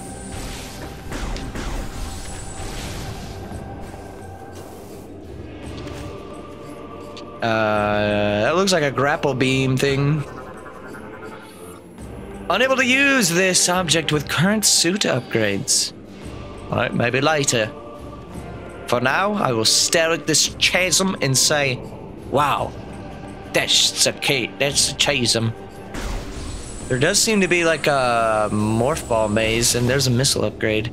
Speaker 1: Uh, that looks like a grapple beam thing. Unable to use this object with current suit upgrades. Alright, maybe later. For now, I will stare at this chasm and say, wow, that's a key, that's a chasm. There does seem to be like a morph ball maze, and there's a missile upgrade.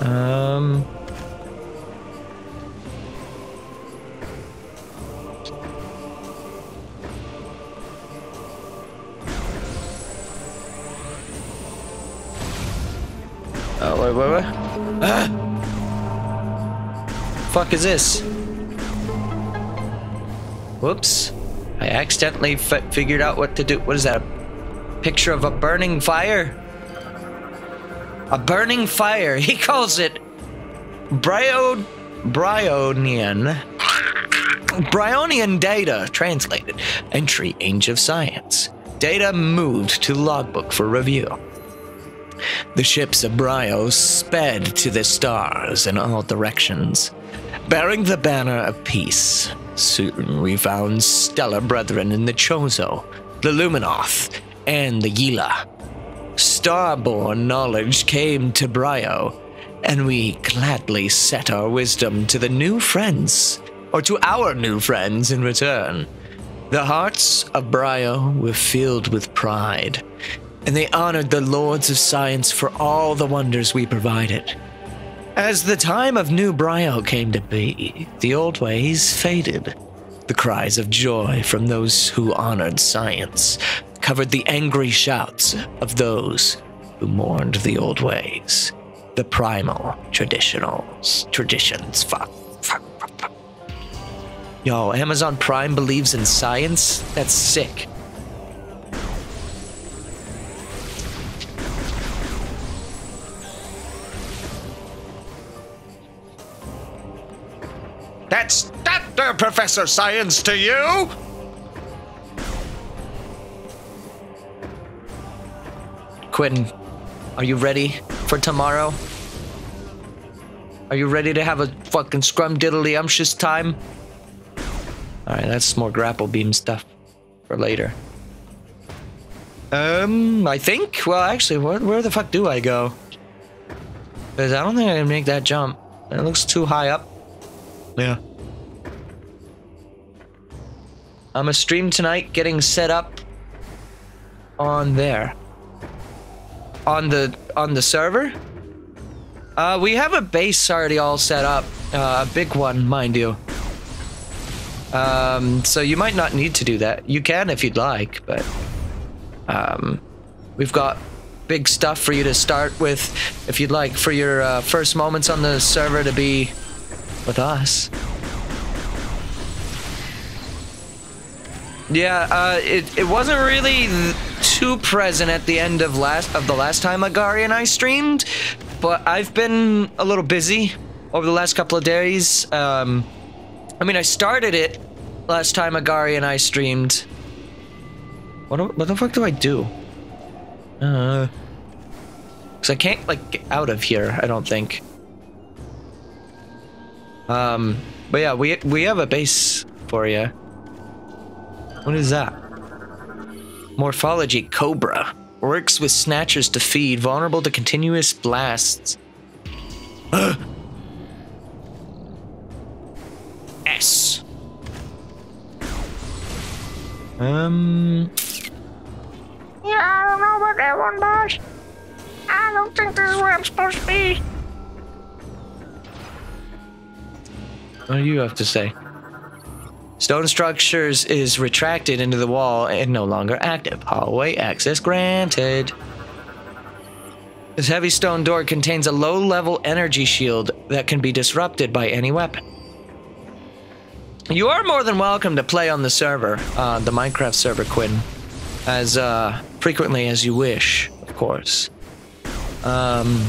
Speaker 1: Um. Oh, wait, wait, wait. Ah! Fuck is this? Whoops. I accidentally figured out what to do. What is that? A picture of a burning fire? A burning fire. *laughs* He calls it Bryyo Bryyonian. Bryyonian data translated. Entry Age of Science. Data moved to logbook for review. The ships of Bryyos sped to the stars in all directions, bearing the banner of peace. Soon we found stellar brethren in the Chozo, the Luminoth, and the Ylla. Starborn knowledge came to Bryyo, and we gladly set our wisdom to the new friends, or to our new friends in return. The hearts of Bryyo were filled with pride, and they honored the lords of science for all the wonders we provided. As the time of New Bryyo came to be, the old ways faded. The cries of joy from those who honored science covered the angry shouts of those who mourned the old ways. The primal traditionals, traditions. Fuck, fuck, fuck, fuck. Yo, Amazon Prime believes in science? That's sick.
Speaker 12: That's that there, Professor Science, to you?
Speaker 1: Quinn, are you ready for tomorrow? Are you ready to have a fucking scrum diddly umptious time? Alright, that's more grapple beam stuff for later. Um, I think. Well, actually, where, where the fuck do I go? Because I don't think I can make that jump. It looks too high up. Yeah. I'm a stream tonight getting set up on there. On the on the server? Uh, we have a base already all set up. Uh, a big one, mind you. Um, so you might not need to do that. You can if you'd like, but um, we've got big stuff for you to start with if you'd like for your uh, first moments on the server to be with us. Yeah, uh, it, it wasn't really too present at the end of last of the last time Agari and I streamed, but I've been a little busy over the last couple of days. Um, I mean, I started it last time Agari and I streamed. What, do- what the fuck do I do? Uh, cause I can't like get out of here. I don't think. Um, but yeah, we we have a base for you. What is that? Morphology Korba. Works with snatchers to feed, vulnerable to continuous blasts. *gasps* S. Um.
Speaker 12: Yeah, I don't know about that one, boss. I don't think this is where I'm supposed to be.
Speaker 1: What do you have to say? Stone structures is retracted into the wall and no longer active. Hallway access granted. This heavy stone door contains a low level energy shield that can be disrupted by any weapon. You are more than welcome to play on the server, uh, the Minecraft server, Quinn, as uh, frequently as you wish, of course. Um,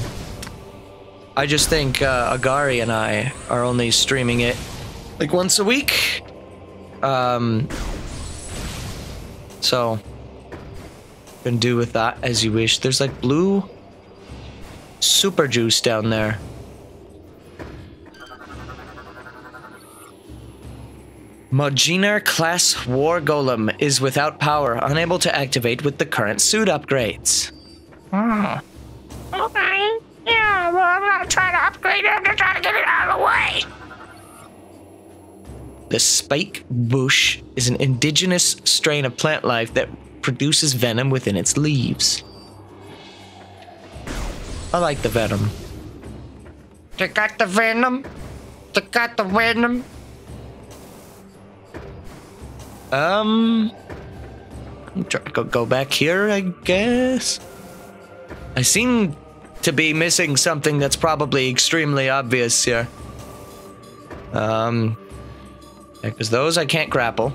Speaker 1: I just think uh, Agari and I are only streaming it like once a week. Um, so, you can do with that as you wish. There's like blue super juice down there. Mogenar class war golem is without power, unable to activate with the current suit upgrades.
Speaker 12: Hmm. Okay. I'm gonna try to upgrade it to try to get it out of the way.
Speaker 1: The spike bush is an indigenous strain of plant life that produces venom within its leaves. I like the venom.
Speaker 12: They got the venom. They got the venom.
Speaker 1: Um, I'm trying to go, go back here, I guess. I seem to be missing something that's probably extremely obvious here. Um, because those I can't grapple.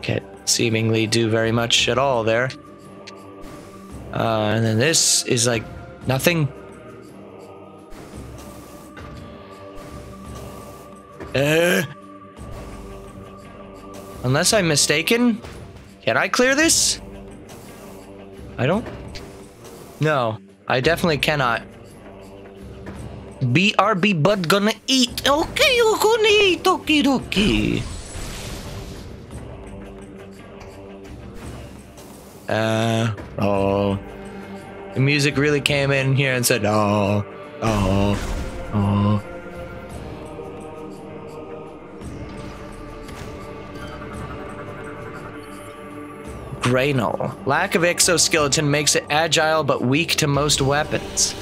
Speaker 1: Can't seemingly do very much at all there. Uh, and then this is like nothing. Uh, unless I'm mistaken, can I clear this? I don't. No, I definitely cannot. BRB Bud gonna eat. Okay, you're gonna eat. Okie dokie. Uh, oh. The music really came in here and said, oh, oh, oh. Gragnol. Lack of exoskeleton makes it agile but weak to most weapons.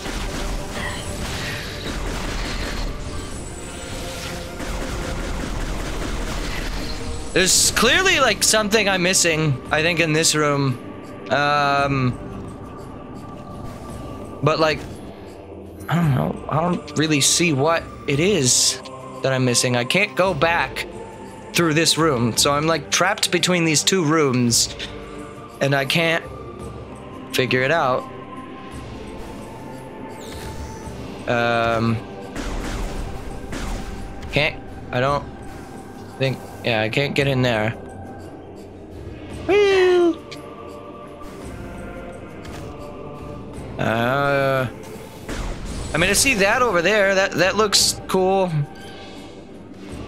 Speaker 1: There's clearly like something I'm missing, I think, in this room. Um, but like, I don't know. I don't really see what it is that I'm missing. I can't go back through this room, so I'm like trapped between these two rooms, and I can't figure it out. Um, can't. I don't think. Yeah, I can't get in there. Woo! Uh, I mean, I see that over there. That that looks cool.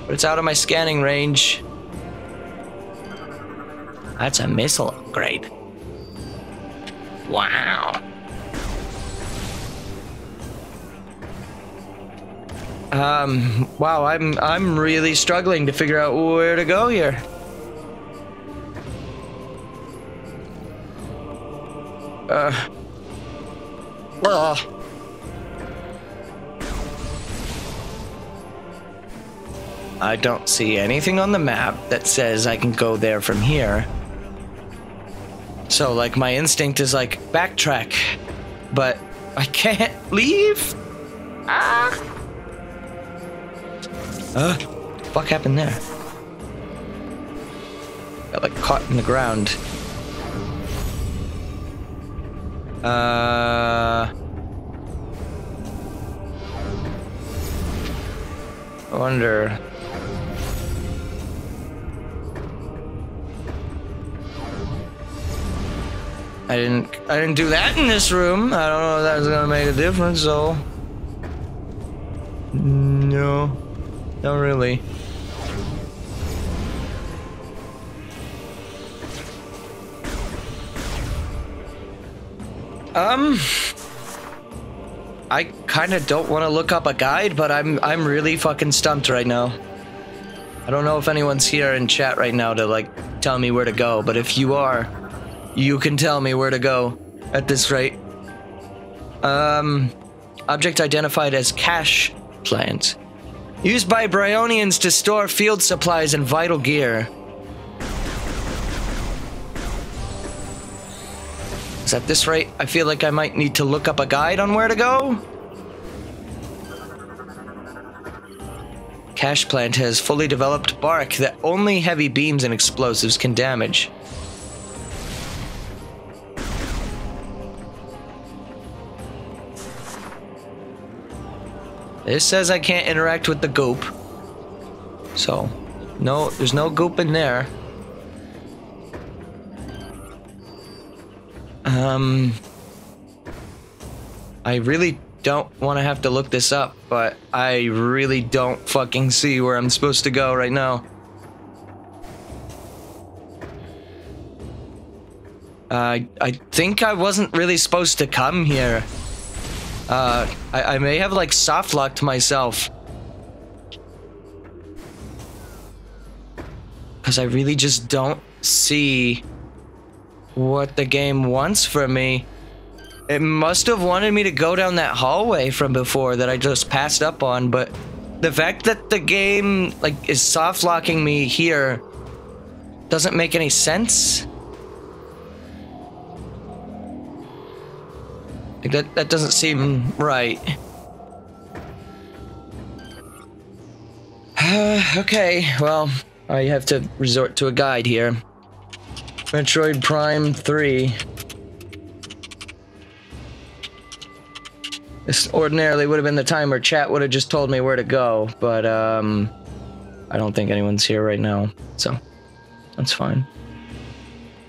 Speaker 1: But it's out of my scanning range. That's a missile upgrade. Wow. Um, wow, I'm I'm really struggling to figure out where to go here. Uh. Well. I don't see anything on the map that says I can go there from here. So, like, my instinct is like, backtrack. But I can't leave? Ah! Uh, fuck happened there? Got, like, caught in the ground. Uh... I wonder... I didn't I didn't do that in this room. I don't know if that's gonna make a difference, so No. Not really. Um I kind of don't want to look up a guide, but I'm I'm really fucking stumped right now. I don't know if anyone's here in chat right now to like tell me where to go, but if you are, you can tell me where to go at this rate. Um, object identified as cache plant. Used by Bryyonians to store field supplies and vital gear. Is at this rate, I feel like I might need to look up a guide on where to go? Cache plant has fully developed bark that only heavy beams and explosives can damage. This says I can't interact with the goop. So, no, there's no goop in there. Um, I really don't want to have to look this up, but I really don't fucking see where I'm supposed to go right now. Uh, I think I wasn't really supposed to come here. Uh, I, I may have like soft locked myself. Because I really just don't see what the game wants from me. It must have wanted me to go down that hallway from before that I just passed up on, but the fact that the game like is soft locking me here doesn't make any sense. Like that that doesn't seem right. *sighs* okay, well, I have to resort to a guide here. Metroid Prime 3. This ordinarily would have been the time where chat would have just told me where to go, but um, I don't think anyone's here right now, so that's fine.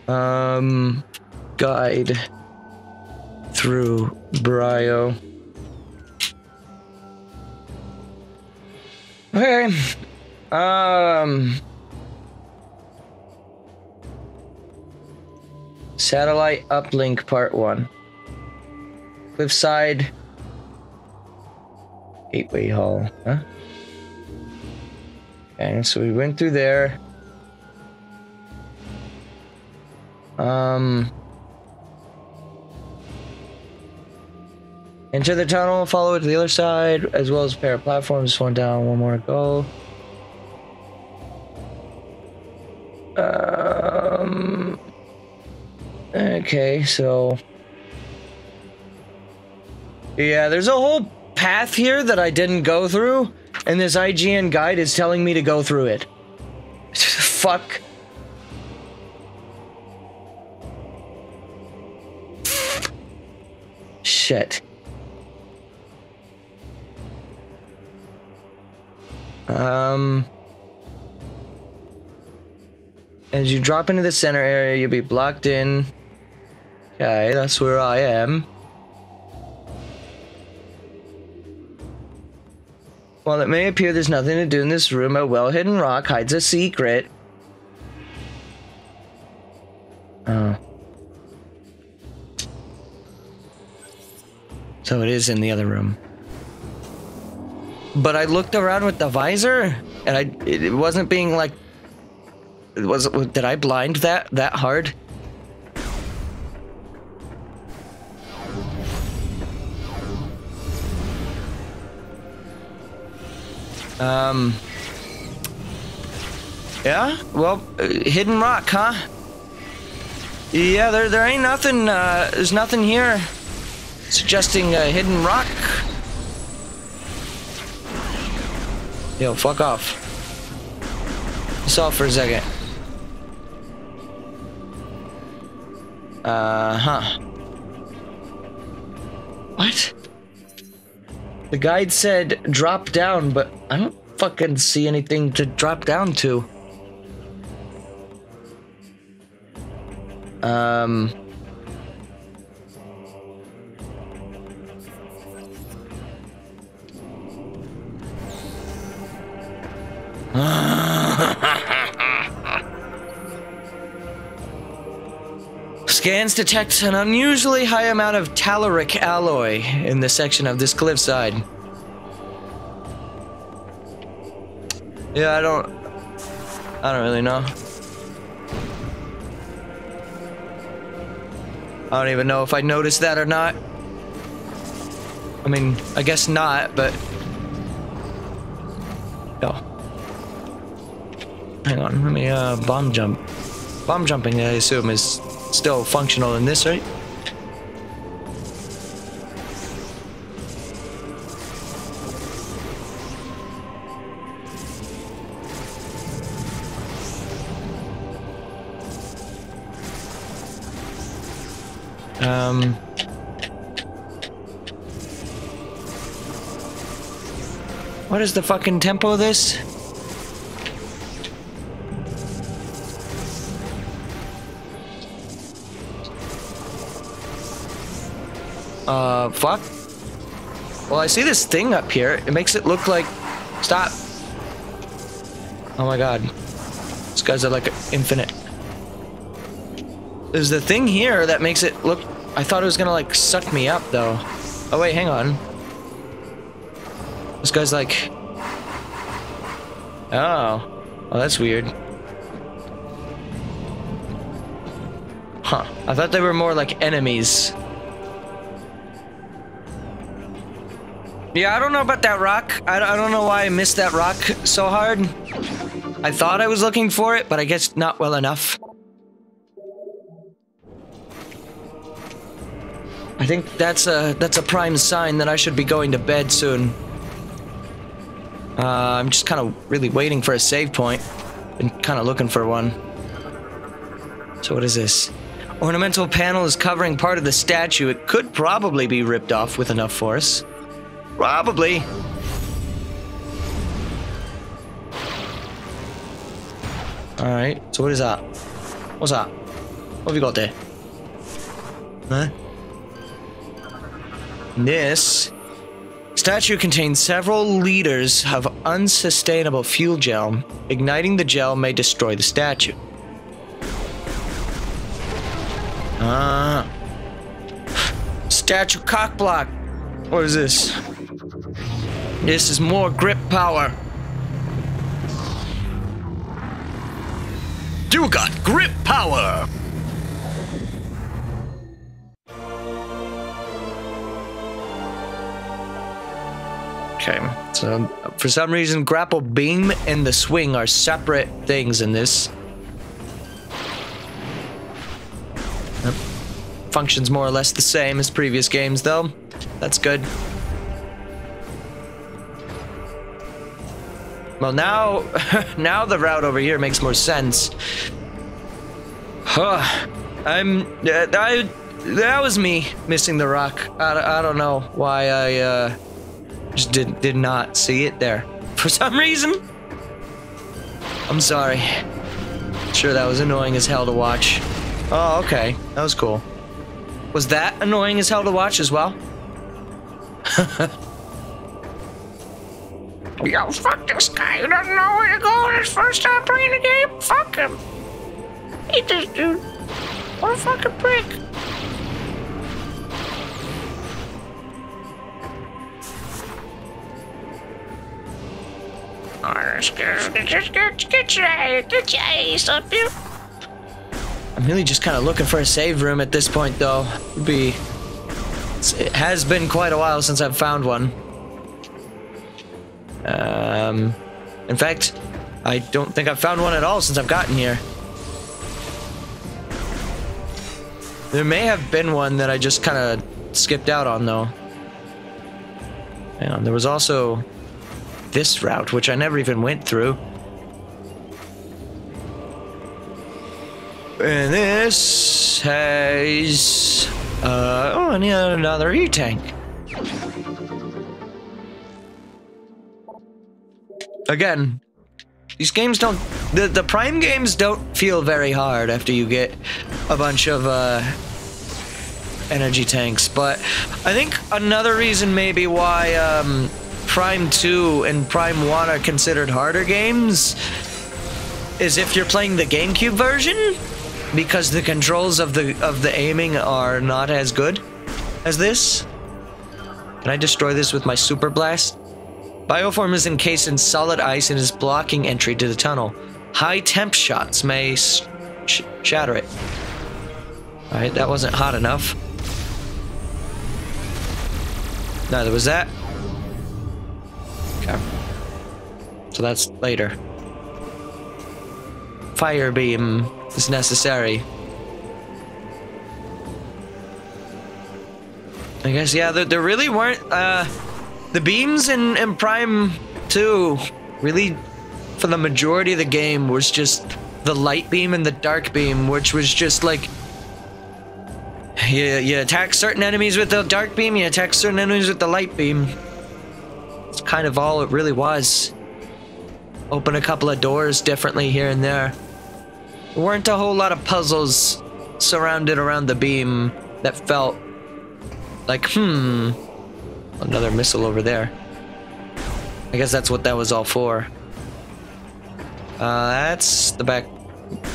Speaker 1: Um, guide through Bryyo. Okay. Um. Satellite uplink part one. Cliffside. Gateway Hall. Huh? Okay, so we went through there. Um. Enter the tunnel, follow it to the other side, as well as a pair of platforms. One down, one more to go. Um. Okay, so. Yeah, there's a whole path here that I didn't go through, and this IGN guide is telling me to go through it. *laughs* Fuck. Shit. Um, as you drop into the center area, you'll be blocked in. Okay, that's where I am. While it may appear there's nothing to do in this room, a well-hidden rock hides a secret. Oh. So it is in the other room. But I looked around with the visor, and I it wasn't being like. It was did I blind that that hard? Um. Yeah. Well, uh, hidden rock, huh? Yeah. There there ain't nothing. Uh, there's nothing here suggesting a hidden rock. Yo, fuck off. Stop for a second. Uh huh. What? The guide said drop down, but I don't fucking see anything to drop down to. Um. *laughs* Scans detect an unusually high amount of telluric alloy in the section of this cliffside. Yeah, I don't. I don't really know. I don't even know if I noticed that or not. I mean, I guess not, but. Yo. Hang on, let me uh, bomb jump. Bomb jumping, I assume, is still functional in this, right? Um. What is the fucking tempo of this? Uh, fuck. Well, I see this thing up here. It makes it look like... Stop. Oh my god. These guys are like infinite. There's the thing here that makes it look... I thought it was gonna like suck me up though. Oh wait, hang on. This guy's like... Oh. Oh, that's weird. Huh. I thought they were more like enemies. Yeah, I don't know about that rock. I, I don't know why I missed that rock so hard. I thought I was looking for it, but I guess not well enough. I think that's a that's a prime sign that I should be going to bed soon. Uh, I'm just kind of really waiting for a save point. Been kind of looking for one. So what is this? Ornamental panel is covering part of the statue. It could probably be ripped off with enough force. Probably. Alright, so what is that? What's that? What have you got there? Huh? This statue contains several liters of unsustainable fuel gel. Igniting the gel may destroy the statue. Ah. Statue cock block. What is this? This is more grip power. You got grip power! Okay, so um, for some reason, grapple beam and the swing are separate things in this. Functions more or less the same as previous games, though. That's good. Well, now, *laughs* now the route over here makes more sense. Huh. I'm, uh, I, that was me missing the rock. I, I don't know why I, uh, just did, did not see it there. *laughs* For some reason. I'm sorry. Sure, that was annoying as hell to watch. Oh, okay. That was cool. Was that annoying as hell to watch as well? *laughs*
Speaker 12: Yo, fuck this guy. He doesn't know where to go on his first time playing the game. Fuck him. Hate this dude. What a fucking prick. Just get, get, get your get your up.
Speaker 1: I'm really just kind of looking for a save room at this point, though. It'd be. It has been quite a while since I've found one. Um, in fact, I don't think I've found one at all since I've gotten here. There may have been one that I just kind of skipped out on, though. On, there was also this route, which I never even went through. And this has uh oh, another E-tank. Again, these games don't the the prime games don't feel very hard after you get a bunch of uh energy tanks, but I think another reason maybe why um Prime 2 and Prime 1 are considered harder games is if you're playing the GameCube version because the controls of the of the aiming are not as good as this. Can I destroy this with my super blast? Bioform is encased in solid ice and is blocking entry to the tunnel. High temp shots may sh- sh- shatter it. Alright, that wasn't hot enough. Neither was that. Okay. So that's later. Fire beam is necessary. I guess, yeah, there, there really weren't, uh, the beams in, in Prime 2 really, for the majority of the game, was just the light beam and the dark beam, which was just like, you, you attack certain enemies with the dark beam, you attack certain enemies with the light beam. It's kind of all it really was. Open a couple of doors differently here and there. There weren't a whole lot of puzzles surrounded around the beam that felt like, hmm, another missile over there. I guess that's what that was all for. Uh, that's the back,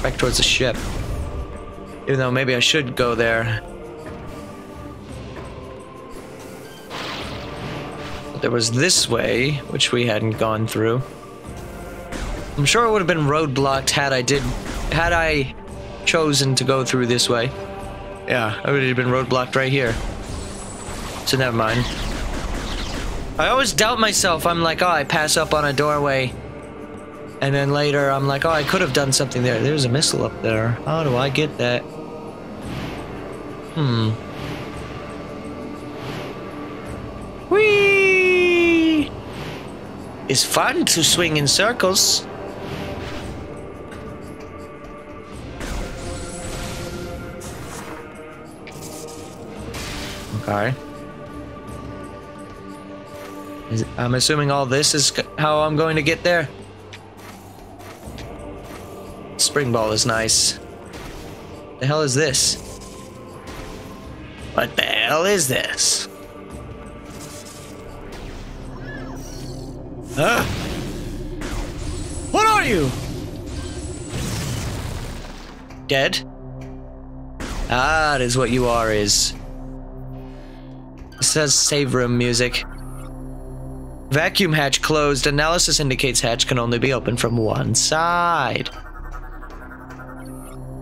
Speaker 1: back towards the ship. Even though maybe I should go there. But there was this way, which we hadn't gone through. I'm sure it would have been roadblocked had I did, had I chosen to go through this way. Yeah, I would have been roadblocked right here. So never mind. I always doubt myself. I'm like, oh, I pass up on a doorway. And then later, I'm like, oh, I could have done something there. There's a missile up there. How do I get that? Hmm. Whee! It's fun to swing in circles. Okay. I'm assuming all this is how I'm going to get there. Spring ball is nice. The hell is this? What the hell is this? Huh? What are you? Dead? Ah, that is what you are, is. It says save room music. Vacuum hatch closed. Analysis indicates hatch can only be opened from one side.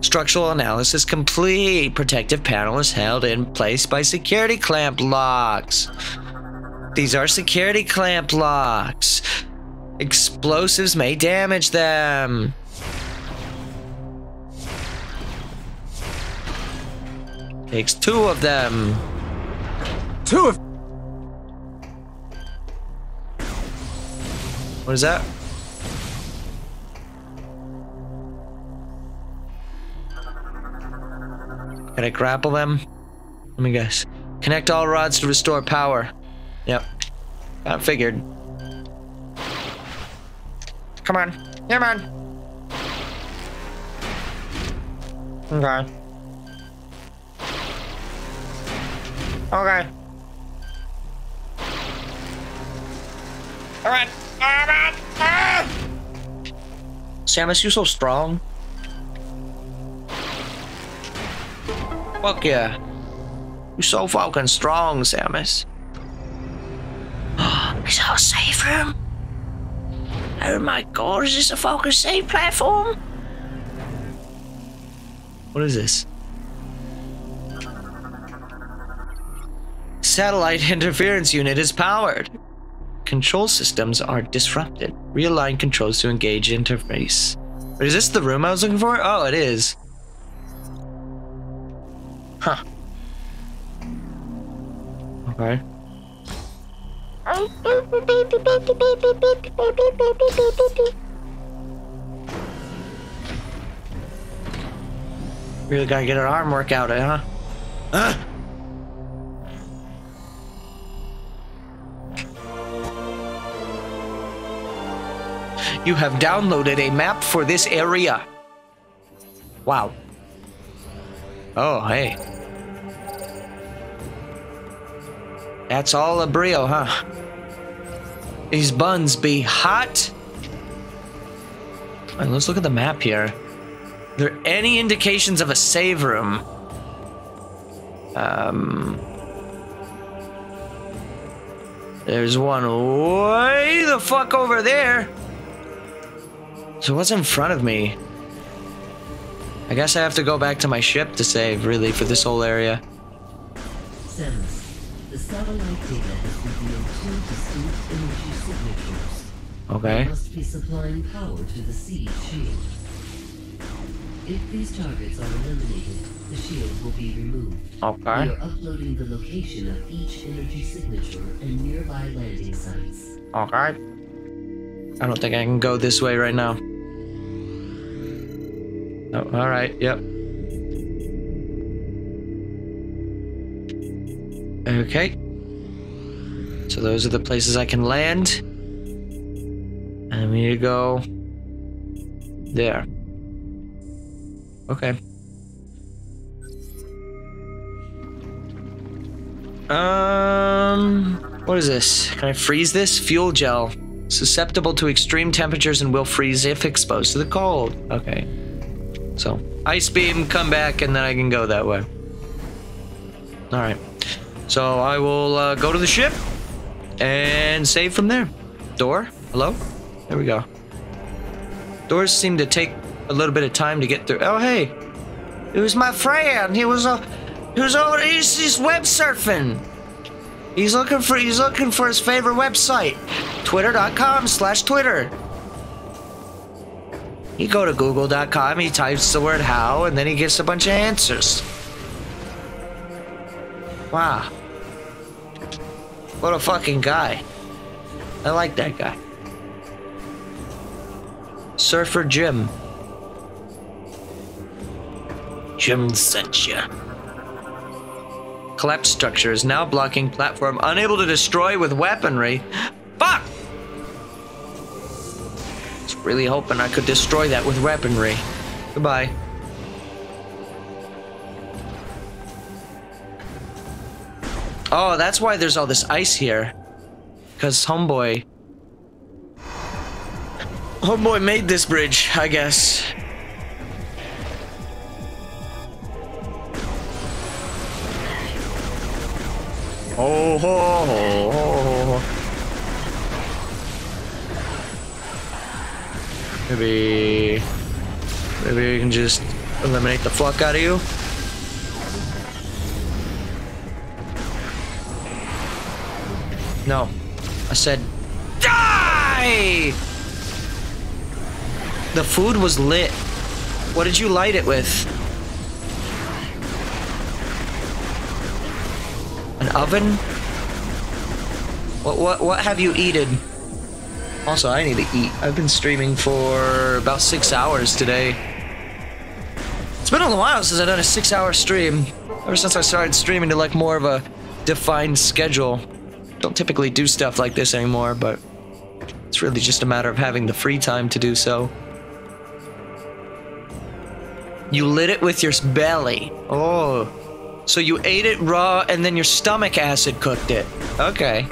Speaker 1: Structural analysis complete. Protective panel is held in place by security clamp locks. These are security clamp locks. Explosives may damage them. Takes two of them.
Speaker 16: Two of.
Speaker 1: What is that? Can I grapple them? Let me guess. Connect all rods to restore power. Yep. I figured.
Speaker 12: Come on. Come on. Okay. Okay. Alright.
Speaker 1: Samus, you're so strong. Fuck yeah. You're so fucking strong, Samus. *gasps*
Speaker 12: Is that a safe room? Oh my god, is this a fucking safe platform?
Speaker 1: What is this? Satellite *laughs* interference unit is powered. Control systems are disrupted. Realign controls to engage interface. Is this the room I was looking for? Oh, it is. Huh. Okay. Really gotta get our arm workout, eh, huh? Huh? You have downloaded a map for this area. Wow. Oh, hey. That's all a Bryyo, huh? These buns be hot. Alright, let's look at the map here. Are there any indications of a save room? Um. There's one way the fuck over there. So what's in front of me? I guess I have to go back to my ship to save, really, for this whole area.
Speaker 7: Samus, the satellite data has revealed two distinct energy signatures.
Speaker 1: Okay.
Speaker 7: Must be supplying power to the seed shield. If these targets are eliminated, the shield will be removed.
Speaker 1: Okay.
Speaker 7: We are uploading the location of each energy signature and nearby landing sites.
Speaker 1: Okay. I don't think I can go this way right now. Oh, all right. Yep. Okay. So those are the places I can land. And we need to go there. Okay. Um, what is this? Can I freeze this? Fuel gel. Susceptible to extreme temperatures and will freeze if exposed to the cold. Okay. So, ice beam, come back, and then I can go that way. Alright. So, I will uh, go to the ship and save from there. Door? Hello? There we go. Doors seem to take a little bit of time to get through. Oh, hey. It was my friend. He was uh, he was over. He's, he's web surfing. He's looking for he's looking for his favorite website, twitter.com slash Twitter. You go to google.com, he types the word how, and then he gets a bunch of answers. Wow. What a fucking guy. I like that guy. Surfer Jim. Jim sent ya. Collapsed structure is now blocking platform unable to destroy with weaponry. Fuck! I was really hoping I could destroy that with weaponry. Goodbye. Oh, that's why there's all this ice here. Because Homeboy... Homeboy made this bridge, I guess. Oh, ho, ho, ho, ho. Maybe... Maybe we can just eliminate the fuck out of you? No. I said, die! The food was lit. What did you light it with? An oven? What what what have you eaten? Also, I need to eat. I've been streaming for about six hours today. It's been a little while since I've done a six-hour stream. Ever since I started streaming to like more of a defined schedule. Don't typically do stuff like this anymore, but it's really just a matter of having the free time to do so. You lit it with your belly. Oh. So you ate it raw and then your stomach acid cooked it. Okay.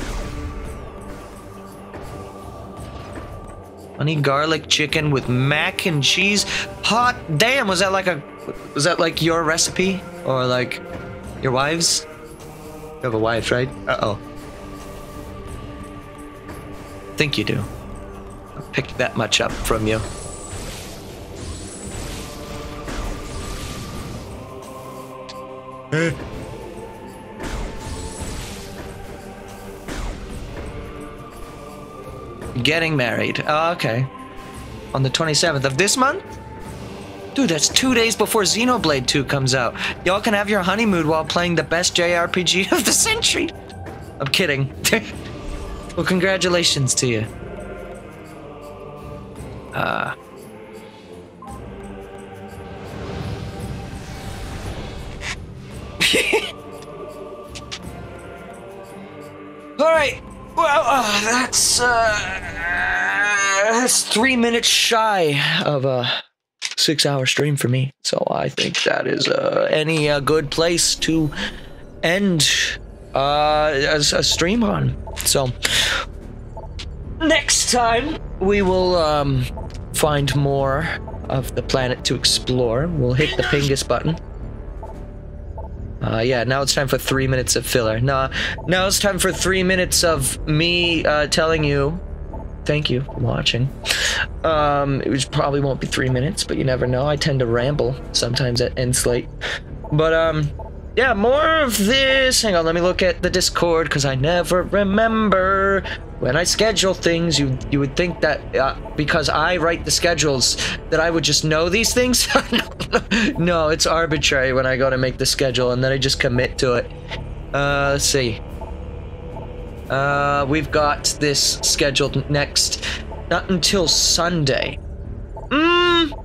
Speaker 1: Honey garlic chicken with mac and cheese. Hot damn, was that like a was that like your recipe? Or like your wife's? You have a wife, right? Uh-oh. Think you do. I picked that much up from you. Getting married. Oh, okay. On the 27th of this month? Dude, that's two days before Xenoblade 2 comes out. Y'all can have your honeymoon while playing the best JRPG *laughs* of the century. I'm kidding. *laughs* well, congratulations to you. Uh. *laughs* All right. Well, uh, that's uh, that's three minutes shy of a six-hour stream for me. So I think that is uh, any uh, good place to end uh, a, a stream on. So next time we will um, find more of the planet to explore. We'll hit the Pingus button. Uh, yeah, now it's time for three minutes of filler. Nah, now it's time for three minutes of me uh, telling you thank you for watching. Um, it probably won't be three minutes, but you never know. I tend to ramble sometimes at end slate. But um, yeah, more of this. Hang on, let me look at the Discord because I never remember when I schedule things. You you would think that uh, because I write the schedules that I would just know these things. *laughs* no, it's arbitrary when I go to make the schedule and then I just commit to it. Uh, let's see. Uh, we've got this scheduled next, not until Sunday. Mmm.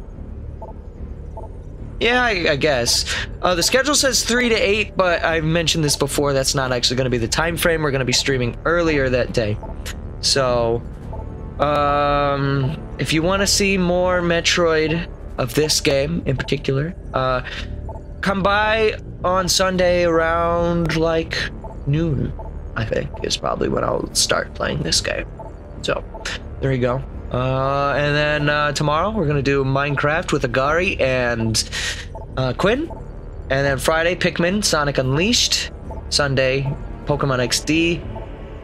Speaker 1: Yeah, I, I guess. Uh, the schedule says 3 to 8, but I've mentioned this before. That's not actually going to be the time frame. We're going to be streaming earlier that day. So, um, if you want to see more Metroid of this game in particular, uh, come by on Sunday around like noon, I think, is probably when I'll start playing this game. So, there you go. Uh, and then uh, tomorrow we're gonna do Minecraft with Agari and uh, Quinn. And then Friday, Pikmin, Sonic Unleashed. Sunday, Pokemon XD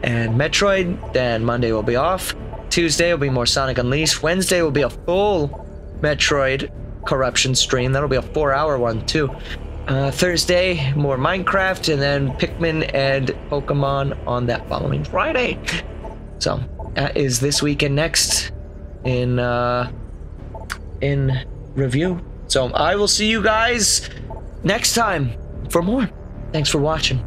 Speaker 1: and Metroid. Then Monday will be off. Tuesday will be more Sonic Unleashed. Wednesday will be a full Metroid Corruption stream. That'll be a four-hour one too. Uh, Thursday, more Minecraft, and then Pikmin and Pokemon on that following Friday. So that is this week and next in uh, in review. So I will see you guys next time for more. Thanks for watching.